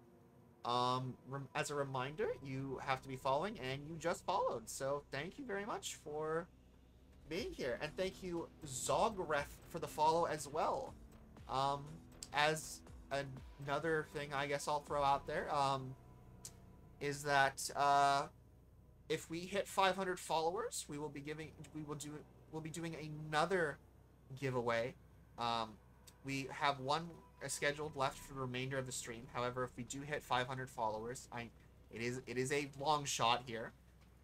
A: Um, as a reminder, you have to be following, and you just followed. So thank you very much for being here, and thank you Zogreth for the follow as well. Um, as another thing, I guess I'll throw out there, um, is that uh, if we hit 500 followers, we will be giving, we will do, we'll be doing another giveaway. Um, we have one uh, scheduled left for the remainder of the stream. However, if we do hit 500 followers, I, it is it is a long shot here,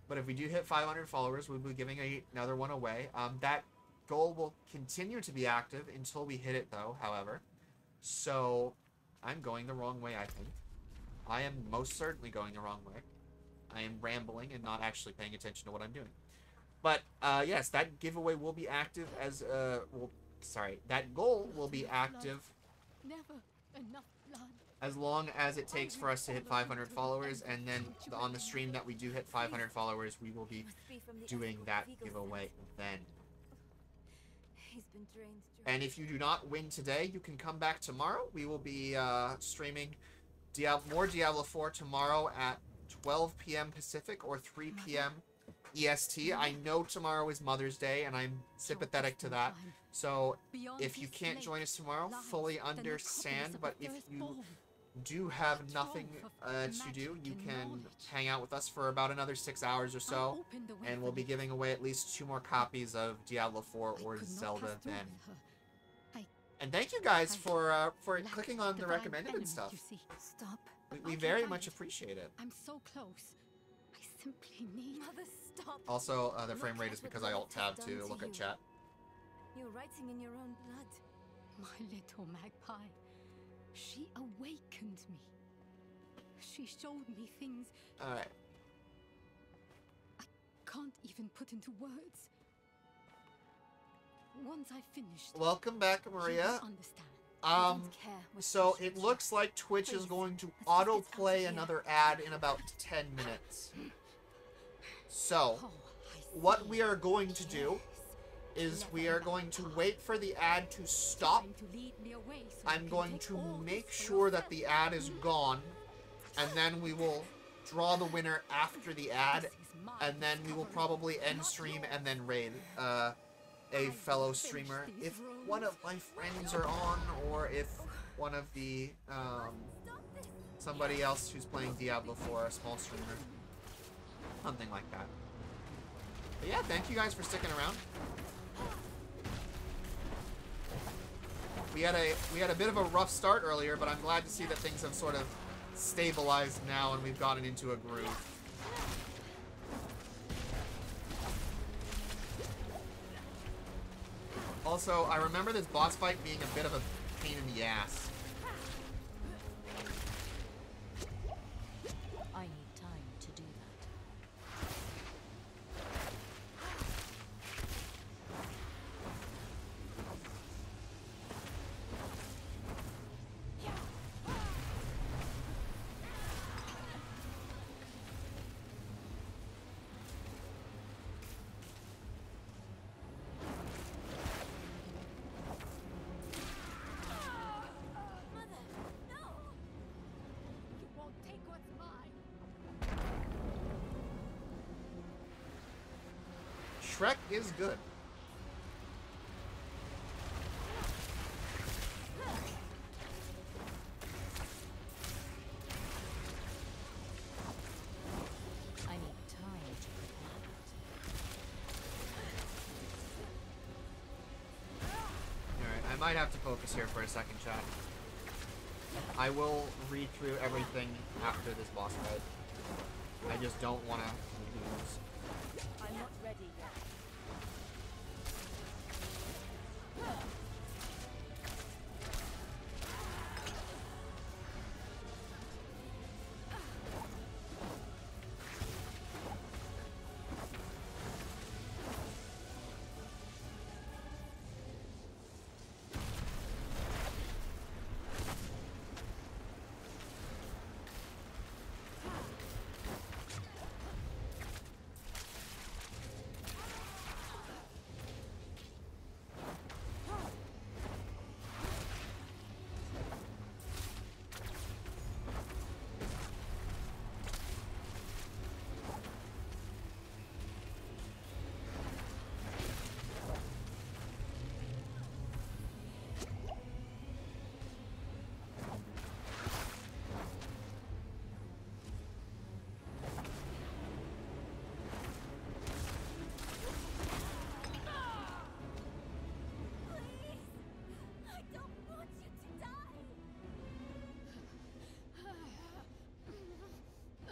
A: but if we do hit 500 followers, we'll be giving a, another one away. Um, that goal will continue to be active until we hit it, though. However, so I'm going the wrong way. I think I am most certainly going the wrong way. I am rambling and not actually paying attention to what I'm doing. But uh, yes, that giveaway will be active as uh, well. Sorry, that goal will be active
Q: Never enough.
A: As long as it takes for us to hit 500 followers, and then on the stream that we do hit 500 followers, we will be doing that giveaway then. And if you do not win today, you can come back tomorrow. We will be uh, streaming more Diablo 4 tomorrow at 12 p.m. Pacific or 3 p.m. EST. I know tomorrow is Mother's Day, and I'm sympathetic to that. So if you can't join us tomorrow, fully understand. But if you do have nothing uh, to do, you can hang out with us for about another six hours or so, and we'll be giving away at least two more copies of Diablo 4 or Zelda then. And thank you guys for uh, for clicking on the recommended and stuff.
G: Stop.
A: We, we very much appreciate it.
Q: I'm so close. I simply need.
G: Mother, stop.
A: Also, uh, the frame rate is because I alt tab to look at chat.
G: You're writing in your own blood.
Q: My little magpie. She awakened me. She showed me things
A: All right.
Q: can't even put into words. Once I finished.
A: Welcome back, Maria. Um, so it looks like Twitch is going to autoplay another ad in about 10 minutes. So, what we are going to do is we are going to wait for the ad to stop. I'm going to make sure that the ad is gone, and then we will draw the winner after the ad, and then we will probably end stream and then raid uh, a fellow streamer if one of my friends are on, or if one of the um, somebody else who's playing Diablo 4, a small streamer, something like that. But yeah, thank you guys for sticking around. We had a we had a bit of a rough start earlier, but I'm glad to see that things have sort of stabilized now and we've gotten into a groove. Also, I remember this boss fight being a bit of a pain in the ass. Shrek is good.
D: I need time to prepare
A: Alright, I might have to focus here for a second, chat. I will read through everything after this boss fight. I just don't want to lose.
T: I'm not ready yet.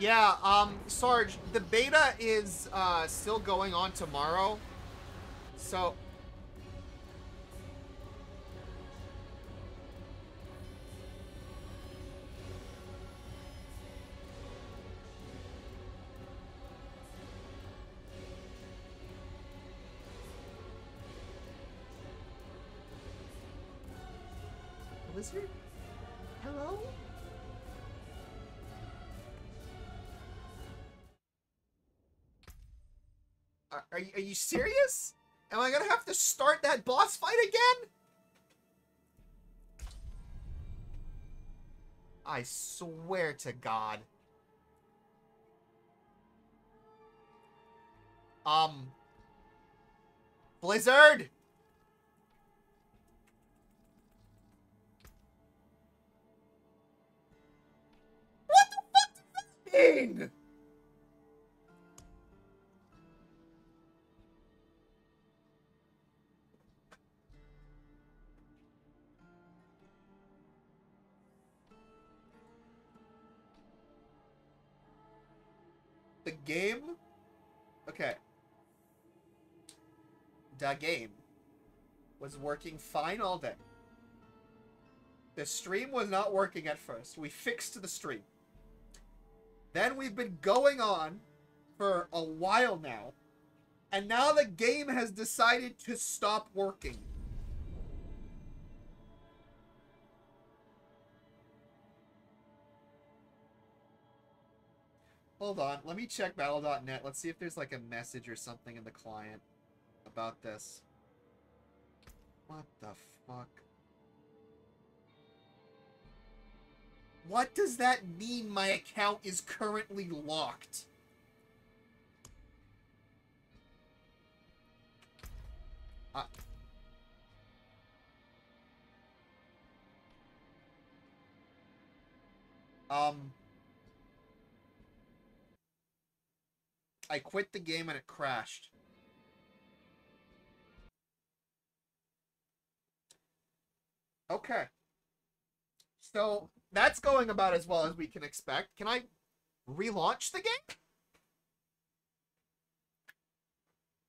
A: Yeah, um, Sarge, the beta is uh, still going on tomorrow. So. Are, you, are you serious? Am I gonna have to start that boss fight again? I swear to God. Um. Blizzard! Game? Okay. The game was working fine all day. The stream was not working at first. We fixed the stream. Then we've been going on for a while now and now the game has decided to stop working Hold on, let me check battle.net. Let's see if there's like a message or something in the client about this. What the fuck? What does that mean my account is currently locked? Uh, um... I quit the game and it crashed. Okay. So that's going about as well as we can expect. Can I relaunch the game?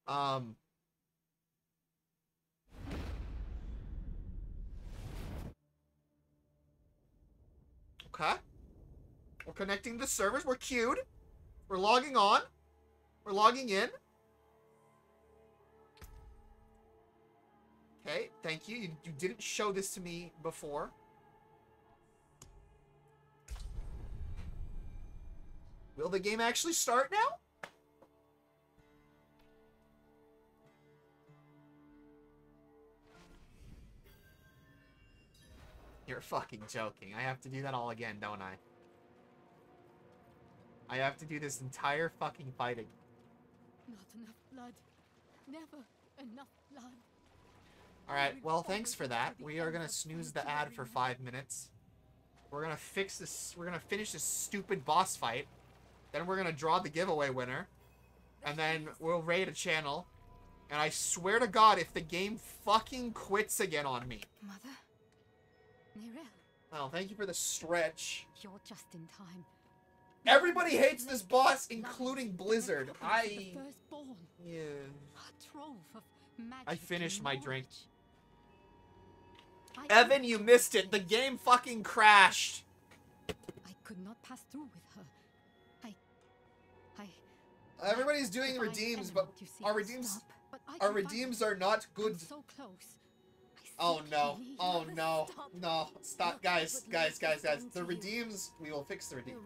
A: Um. Okay. We're connecting the servers. We're queued. We're logging on. We're logging in. Okay, thank you. you. You didn't show this to me before. Will the game actually start now? You're fucking joking. I have to do that all again, don't I? I have to do this entire fucking fighting.
Q: Not enough blood.
V: Never enough blood.
A: All right. Well, thanks for that. We are gonna snooze the ad for five minutes. We're gonna fix this. We're gonna finish this stupid boss fight. Then we're gonna draw the giveaway winner, and then we'll raid a channel. And I swear to God, if the game fucking quits again on me.
V: Mother? Neyrelle,
A: Oh, thank you for the stretch.
V: you're just in time.
A: Everybody hates this boss, including Blizzard. I. Yeah.
V: A trove of magic
A: I finished my drink. Evan, you missed it. The game fucking crashed.
V: I could not pass through with her. I. I.
A: Everybody's doing redeems, but
V: let you see
A: our redeems,
V: stop, but I
A: our redeems are not good.
V: I'm so close.
A: Oh no! Oh no! No! Stop, guys! Guys! Guys! Guys! The redeems. We will fix the redeems.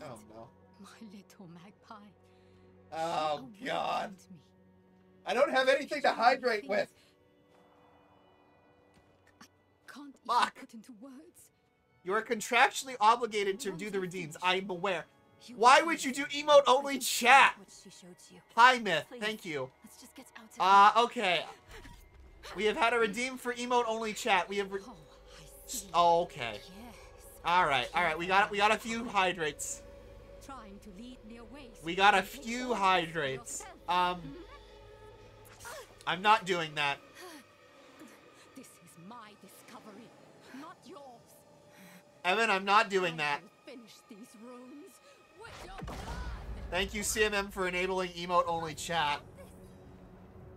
G: Writing in your own blood.
A: Oh no!
V: My little magpie.
A: Oh God! I don't have anything to hydrate with.
V: Can't
A: Fuck.
V: put into words.
A: You are contractually obligated to do the redeems. I'm aware. Why would you do emote only chat?
G: What she showed you.
A: Hi, Myth. Thank you.
G: Let's just get out of
A: Uh, okay. We have had a redeem for emote only chat. We have. Re- oh, okay. All right, all right. We got we got a few hydrates.
V: Trying to lead me away. so
A: We got a
V: you can take
A: few
V: all this for
A: hydrates. Um, I'm not doing that.
V: This is my discovery, not yours.
A: Evan, I'm not doing that.
V: Finish these runes with your blood.
A: Thank you, CMM, for enabling emote only chat.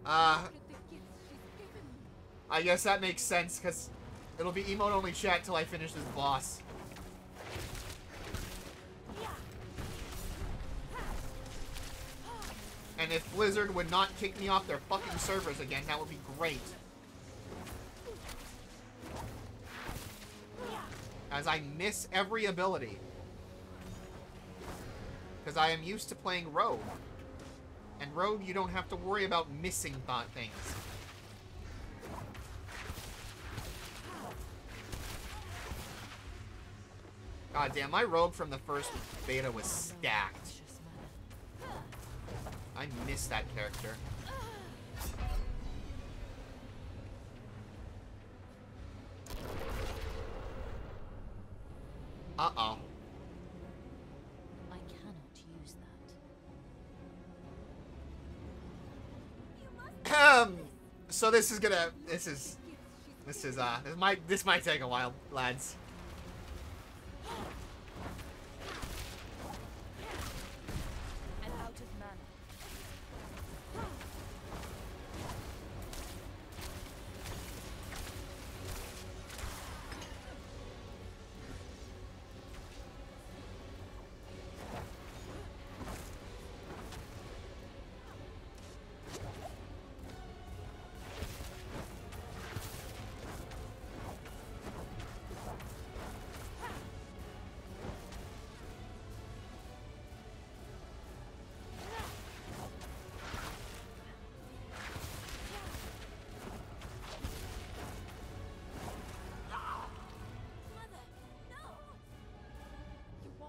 A: Uh, I guess that makes sense because it'll be emote only chat till I finish this boss. And if Blizzard would not kick me off their fucking servers again, that would be great. As I miss every ability. Because I am used to playing Rogue. And Rogue, you don't have to worry about missing thought things. God damn, my Rogue from the first beta was stacked. I miss that character. Uh-oh.
D: I cannot use that.
A: Um, so this is gonna, this is, this is, uh, this might, this might take a while, lads.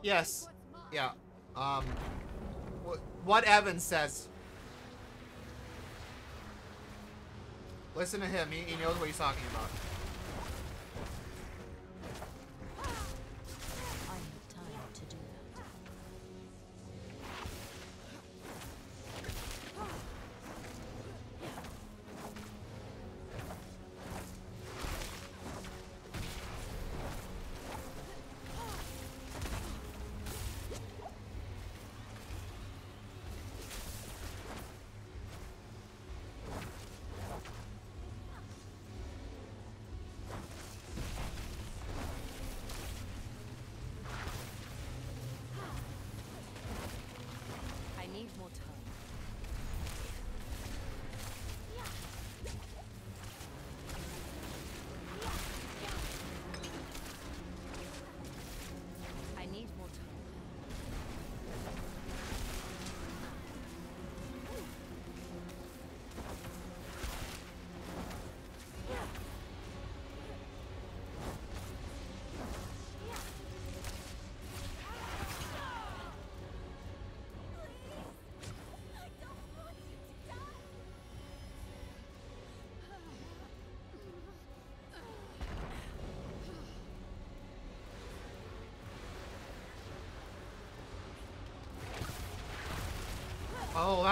A: Yes. Yeah. Um, wh- what Evan says. Listen to him. He, he knows what he's talking about.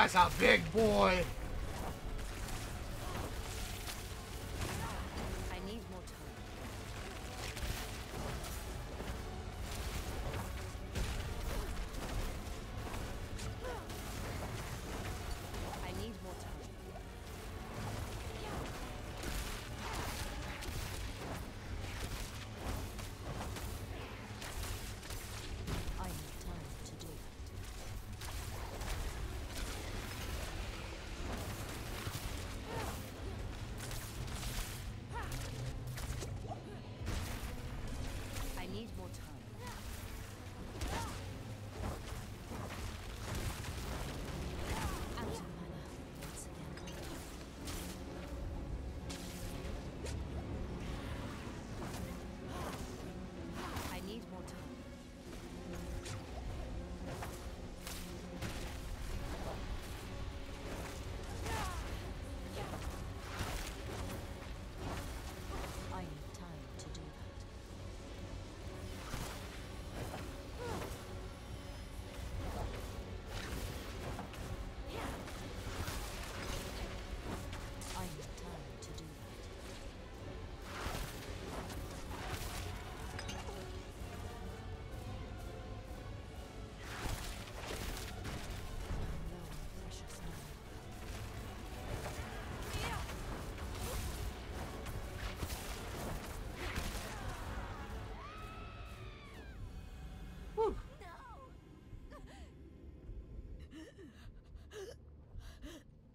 A: That's a big boy.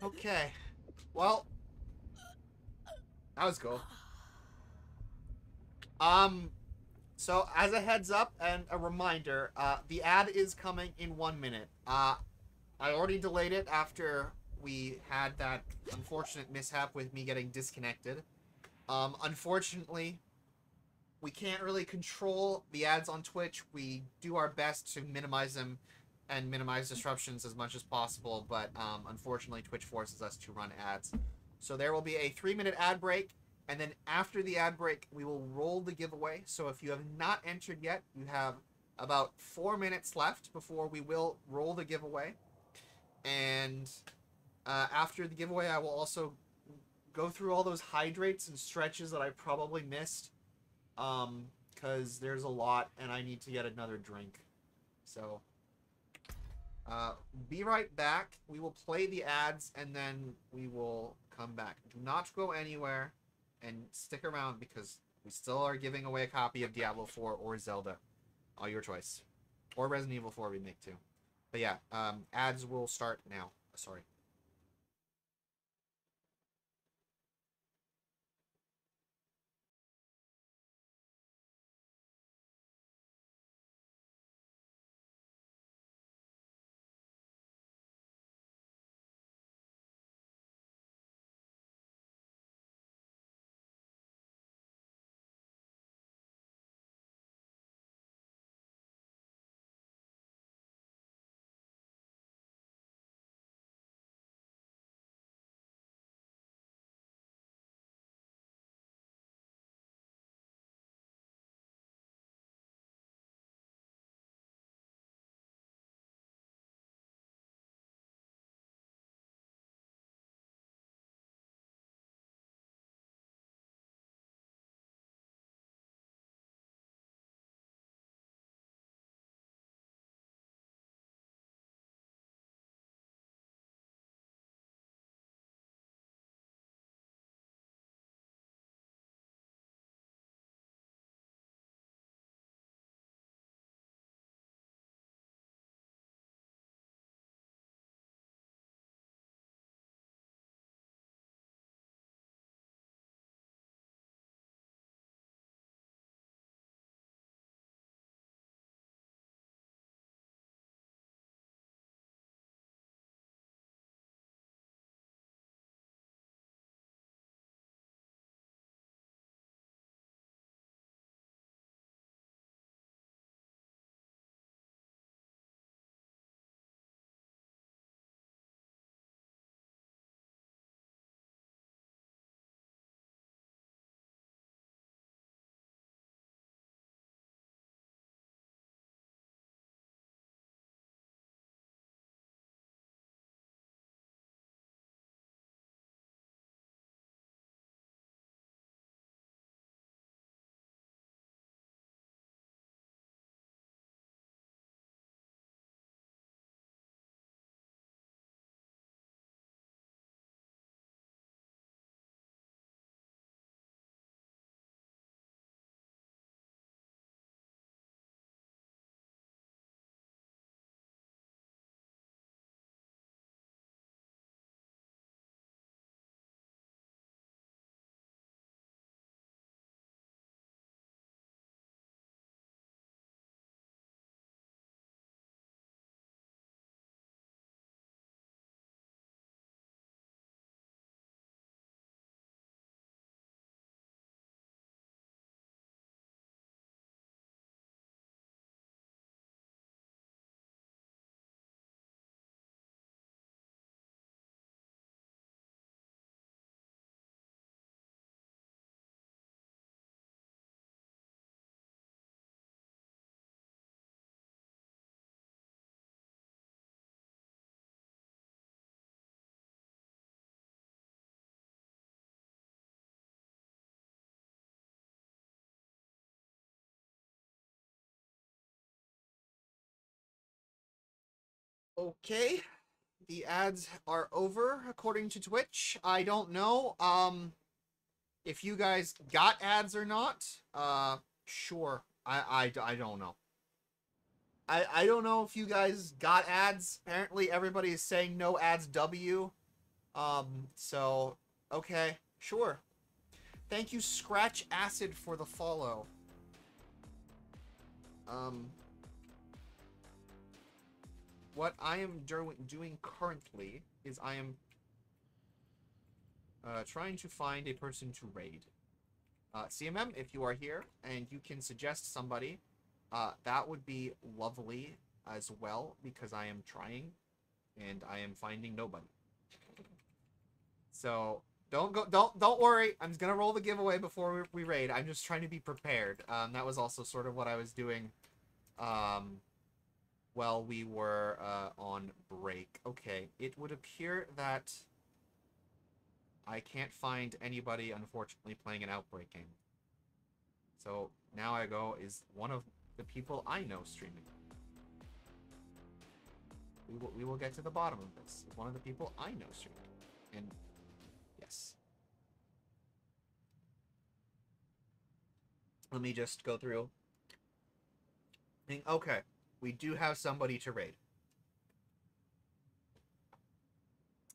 A: Okay. Well, that was cool. Um, so as a heads up and a reminder, uh, the ad is coming in one minute. Uh, I already delayed it after we had that unfortunate mishap with me getting disconnected. Um, unfortunately, we can't really control the ads on Twitch. We do our best to minimize them and minimize disruptions as much as possible, but um, unfortunately, Twitch forces us to run ads. So there will be a three minute ad break, and then after the ad break, we will roll the giveaway. So if you have not entered yet, you have about four minutes left before we will roll the giveaway. And uh, after the giveaway, I will also go through all those hydrates and stretches that I probably missed. Um, because there's a lot, and I need to get another drink. So, uh, be right back. We will play the ads, and then we will come back. Do not go anywhere, and stick around because we still are giving away a copy of Diablo 4 or Zelda. All your choice. Or Resident Evil 4 Remake too. But yeah, um, ads will start now. Sorry. Okay. The ads are over according to Twitch. I don't know um if you guys got ads or not. Uh sure. I I, I don't know. I I don't know if you guys got ads. Apparently everybody is saying no ads W. Um so okay, sure. Thank you Scratch Acid for the follow. Um what I am doing currently is I am uh, trying to find a person to raid. Uh, CMM, if you are here and you can suggest somebody, uh, that would be lovely as well because I am trying and I am finding nobody. So don't go, don't don't worry. I'm just gonna roll the giveaway before we, we raid. I'm just trying to be prepared. Um, that was also sort of what I was doing. Um, while we were uh, on break. Okay, it would appear that I can't find anybody, unfortunately, playing an Outbreak game. So now I go, is one of the people I know streaming? We will, we will get to the bottom of this. One of the people I know streaming. And yes. Let me just go through. Okay we do have somebody to raid.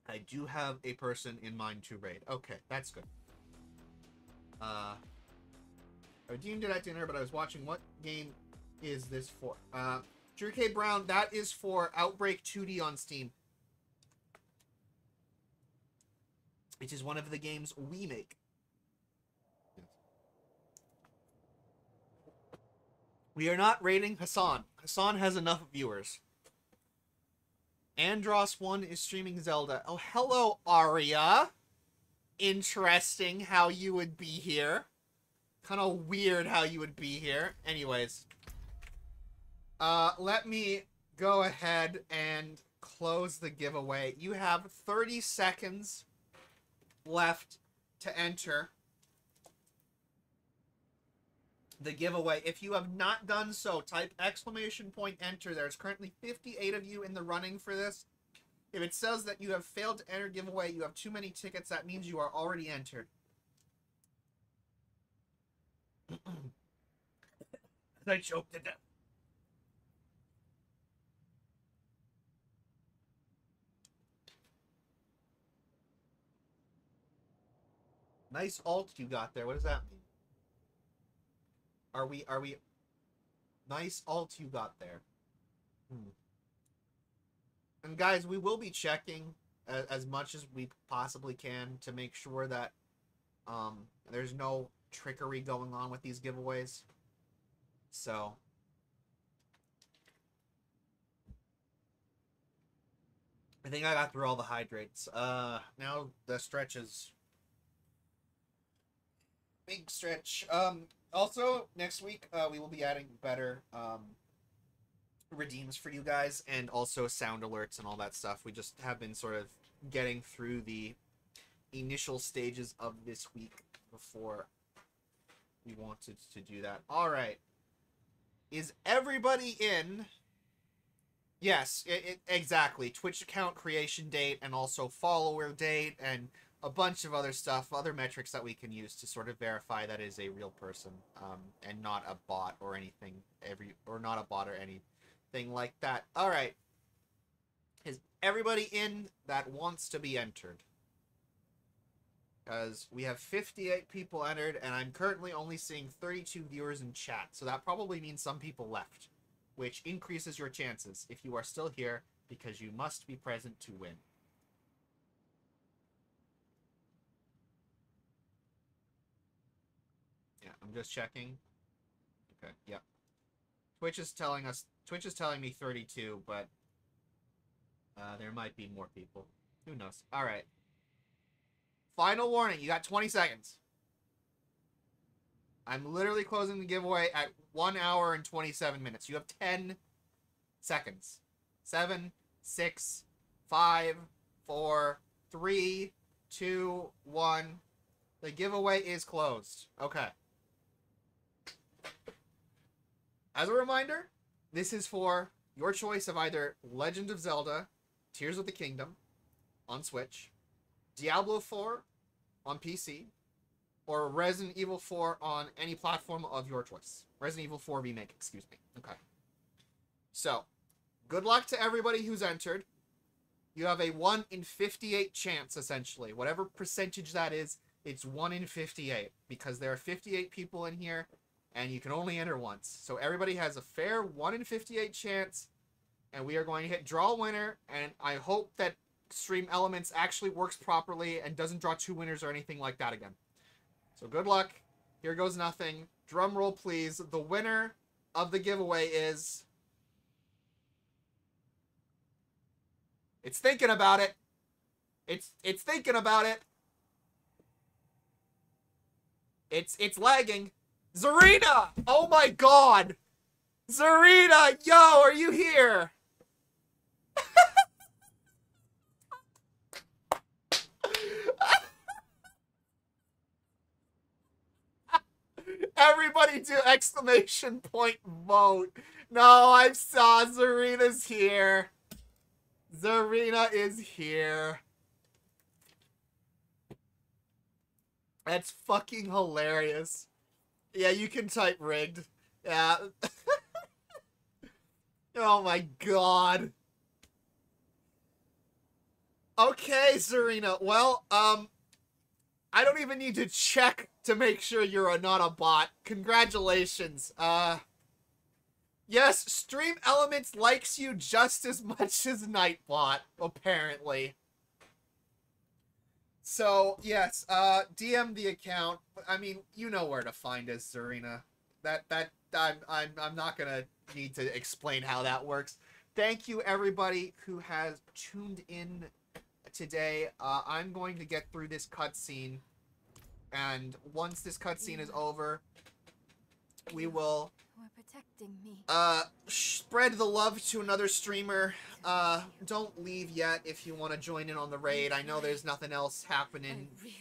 A: I do have a person in mind to raid. Okay, that's good. Uh, I redeemed it at dinner, but I was watching what game is this for? Uh, Drew K. Brown, that is for Outbreak 2D on Steam. Which is one of the games we make. We are not rating Hassan. Hassan has enough viewers. Andros1 is streaming Zelda. Oh, hello, Aria. Interesting how you would be here. Kind of weird how you would be here. Anyways. Uh, let me go ahead and close the giveaway. You have 30 seconds left to enter the giveaway. If you have not done so, type exclamation point enter. There's currently 58 of you in the running for this. If it says that you have failed to enter giveaway, you have too many tickets, that means you are already entered. I choked to death. Nice alt you got there. What does that mean? Are we, are we... Nice alt you got there. Hmm. And guys, we will be checking as, as much as we possibly can to make sure that um, there's no trickery going on with these giveaways. So... I think I got through all the hydrates. Uh, now the stretches. Big stretch. Um, also, next week uh, we will be adding better um, redeems for you guys, and also sound alerts and all that stuff. We just have been sort of getting through the initial stages of this week before we wanted to do that. All right, is everybody in? Yes, it, it, exactly. Twitch account creation date and also follower date and a bunch of other stuff, other metrics that we can use to sort of verify that is a real person, um, and not a bot or anything every or not a bot or anything like that. All right, is everybody in that wants to be entered? Because we have 58 people entered, and I'm currently only seeing 32 viewers in chat, so that probably means some people left, which increases your chances if you are still here because you must be present to win. I'm just checking. Okay, yep. Twitch is telling us, Twitch is telling me 32, but uh, there might be more people. Who knows? All right. Final warning. You got 20 seconds. I'm literally closing the giveaway at 1 hour and 27 minutes. You have 10 seconds. Seven, six, five, four, three, two, one. The giveaway is closed. Okay. As a reminder, this is for your choice of either Legend of Zelda, Tears of the Kingdom on Switch, Diablo 4 on PC, or Resident Evil 4 on any platform of your choice. Resident Evil 4 Remake, excuse me. Okay. So, good luck to everybody who's entered. You have a 1 in 58 chance, essentially. Whatever percentage that is, it's 1 in 58. Because there are 58 people in here, and you can only enter once. So everybody has a fair 1 in 58 chance, and we are going to hit draw winner, and I hope that Stream Elements actually works properly and doesn't draw two winners or anything like that again. So good luck. Here goes nothing. Drum roll, please. The winner of the giveaway is... It's thinking about it. It's it's thinking about it. It's it's lagging. Zarina! Oh my god! Zarina! Yo, are you here? Everybody do exclamation point vote. No, I saw Zarina's here. Zarina is here. That's fucking hilarious. Yeah, you can type rigged. Yeah. oh my god. Okay, Serena. Well, um, I don't even need to check to make sure you're not a bot. Congratulations. Uh, yes, Stream Elements likes you just as much as Nightbot, apparently. So, yes, uh, DM the account. I mean, you know where to find us, Serena. That, that, I'm, I'm, I'm not gonna need to explain how that works. Thank you, everybody who has tuned in today. Uh, I'm going to get through this cutscene, and once this cutscene is over, we will
G: Were protecting me.
A: Uh spread the love to another streamer. Uh, don't leave yet if you want to join in on the raid. I know there's nothing else happening,
G: Really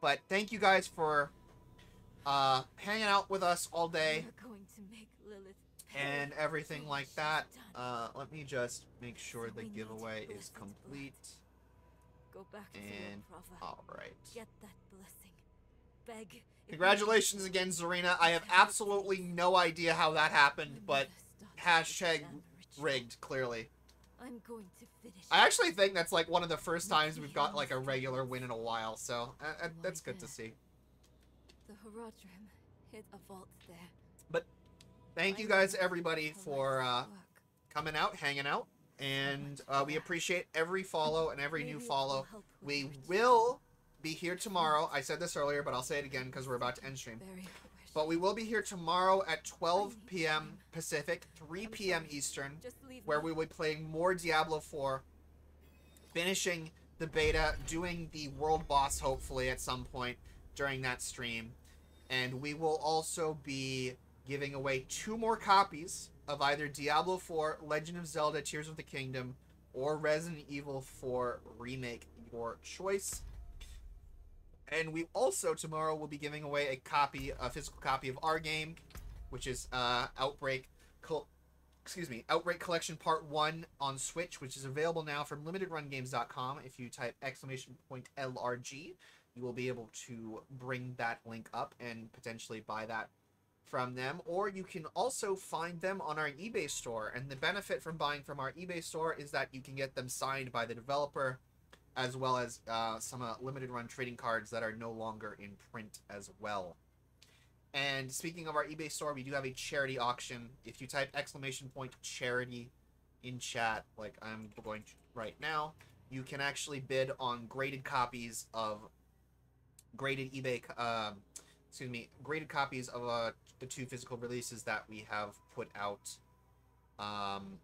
A: but thank you guys for uh hanging out with us all day
G: We're going to make Lilith
A: and everything like that. Uh, let me just make sure the giveaway is complete.
G: go back to
A: And
G: your brother.
A: all right.
G: Get that blessing. Beg.
A: Congratulations again, Zarina. I have absolutely no idea how that happened, but hashtag rigged, clearly.
G: I'm going to finish.
A: I actually think that's like one of the first times we've got like a regular win in a while, so uh, uh, that's good to see.
G: The Horadrim hid a vault there.
A: But thank you guys, everybody, for uh, coming out, hanging out, and uh, we appreciate every follow and every new follow. We will be here tomorrow. I said this earlier, but I'll say it again because we're about to end stream. But we will be here tomorrow at 12 p.m. Pacific, 3 p.m. Eastern, where we will be playing more Diablo 4, finishing the beta, doing the world boss hopefully at some point during that stream. And we will also be giving away two more copies of either Diablo 4, Legend of Zelda, Tears of the Kingdom, or Resident Evil 4 Remake, your choice. And we also tomorrow will be giving away a copy, a physical copy of our game, which is uh, Outbreak, Col- excuse me, Outbreak Collection Part One on Switch, which is available now from LimitedRunGames.com. If you type exclamation point LRG, you will be able to bring that link up and potentially buy that from them. Or you can also find them on our eBay store. And the benefit from buying from our eBay store is that you can get them signed by the developer as well as uh, some uh, limited run trading cards that are no longer in print as well. And speaking of our eBay store, we do have a charity auction. If you type exclamation point charity in chat, like I'm going to right now, you can actually bid on graded copies of graded eBay, um, excuse me, graded copies of uh, the two physical releases that we have put out. Um,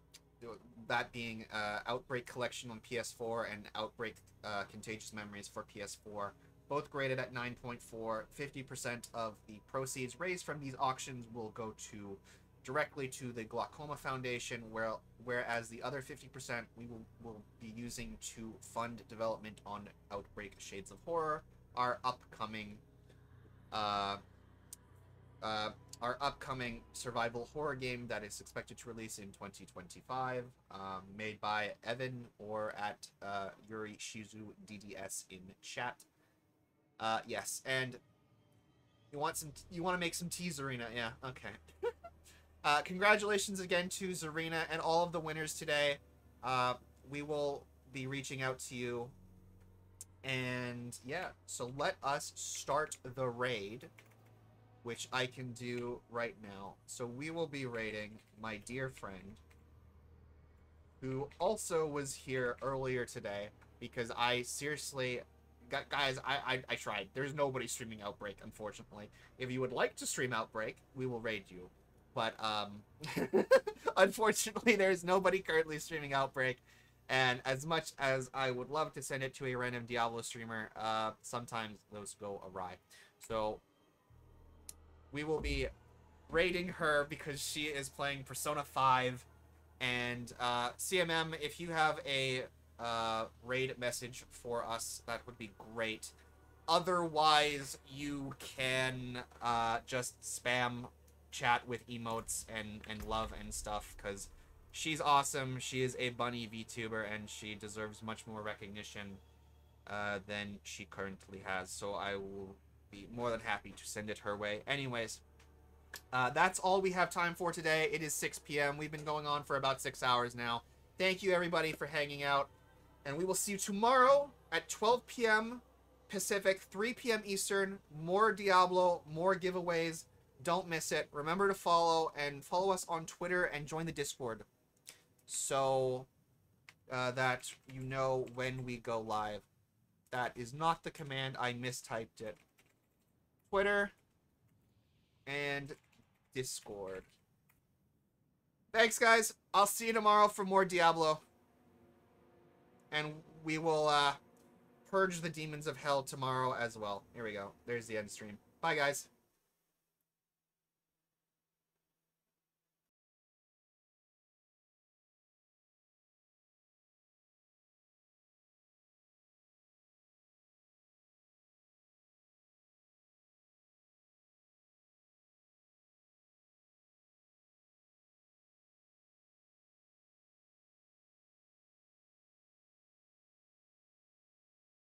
A: that being uh, Outbreak Collection on PS4 and Outbreak uh, Contagious Memories for PS4. Both graded at 9.4. 50% of the proceeds raised from these auctions will go to directly to the Glaucoma Foundation, where, whereas the other 50% we will, will be using to fund development on Outbreak Shades of Horror, our upcoming uh, uh, our upcoming survival horror game that is expected to release in 2025, um, made by Evan or at uh, Yuri Shizu DDS in chat. Uh, yes, and you want some? You want to make some tea, Zarina? Yeah. Okay. uh, congratulations again to Zarina and all of the winners today. Uh, we will be reaching out to you. And yeah, so let us start the raid, which I can do right now. So we will be raiding my dear friend, who also was here earlier today, because I seriously, guys, I, I, I tried. There's nobody streaming Outbreak, unfortunately. If you would like to stream Outbreak, we will raid you. But um, unfortunately, there's nobody currently streaming Outbreak. And as much as I would love to send it to a random Diablo streamer, uh, sometimes those go awry. So we will be raiding her because she is playing Persona 5. And uh, CMM, if you have a uh, raid message for us, that would be great. Otherwise, you can uh, just spam chat with emotes and, and love and stuff because she's awesome. She is a bunny VTuber and she deserves much more recognition uh, than she currently has. So I will be more than happy to send it her way. Anyways, uh, that's all we have time for today. It is 6 p.m. We've been going on for about six hours now. Thank you everybody for hanging out. And we will see you tomorrow at 12 p.m. Pacific, 3 p.m. Eastern. More Diablo, more giveaways. Don't miss it. Remember to follow and follow us on Twitter and join the Discord so uh, that you know when we go live. That is not the command. I mistyped it. Twitter and Discord. Thanks, guys. I'll see you tomorrow for more Diablo. And we will uh, purge the demons of hell tomorrow as well. Here we go. There's the end stream. Bye, guys.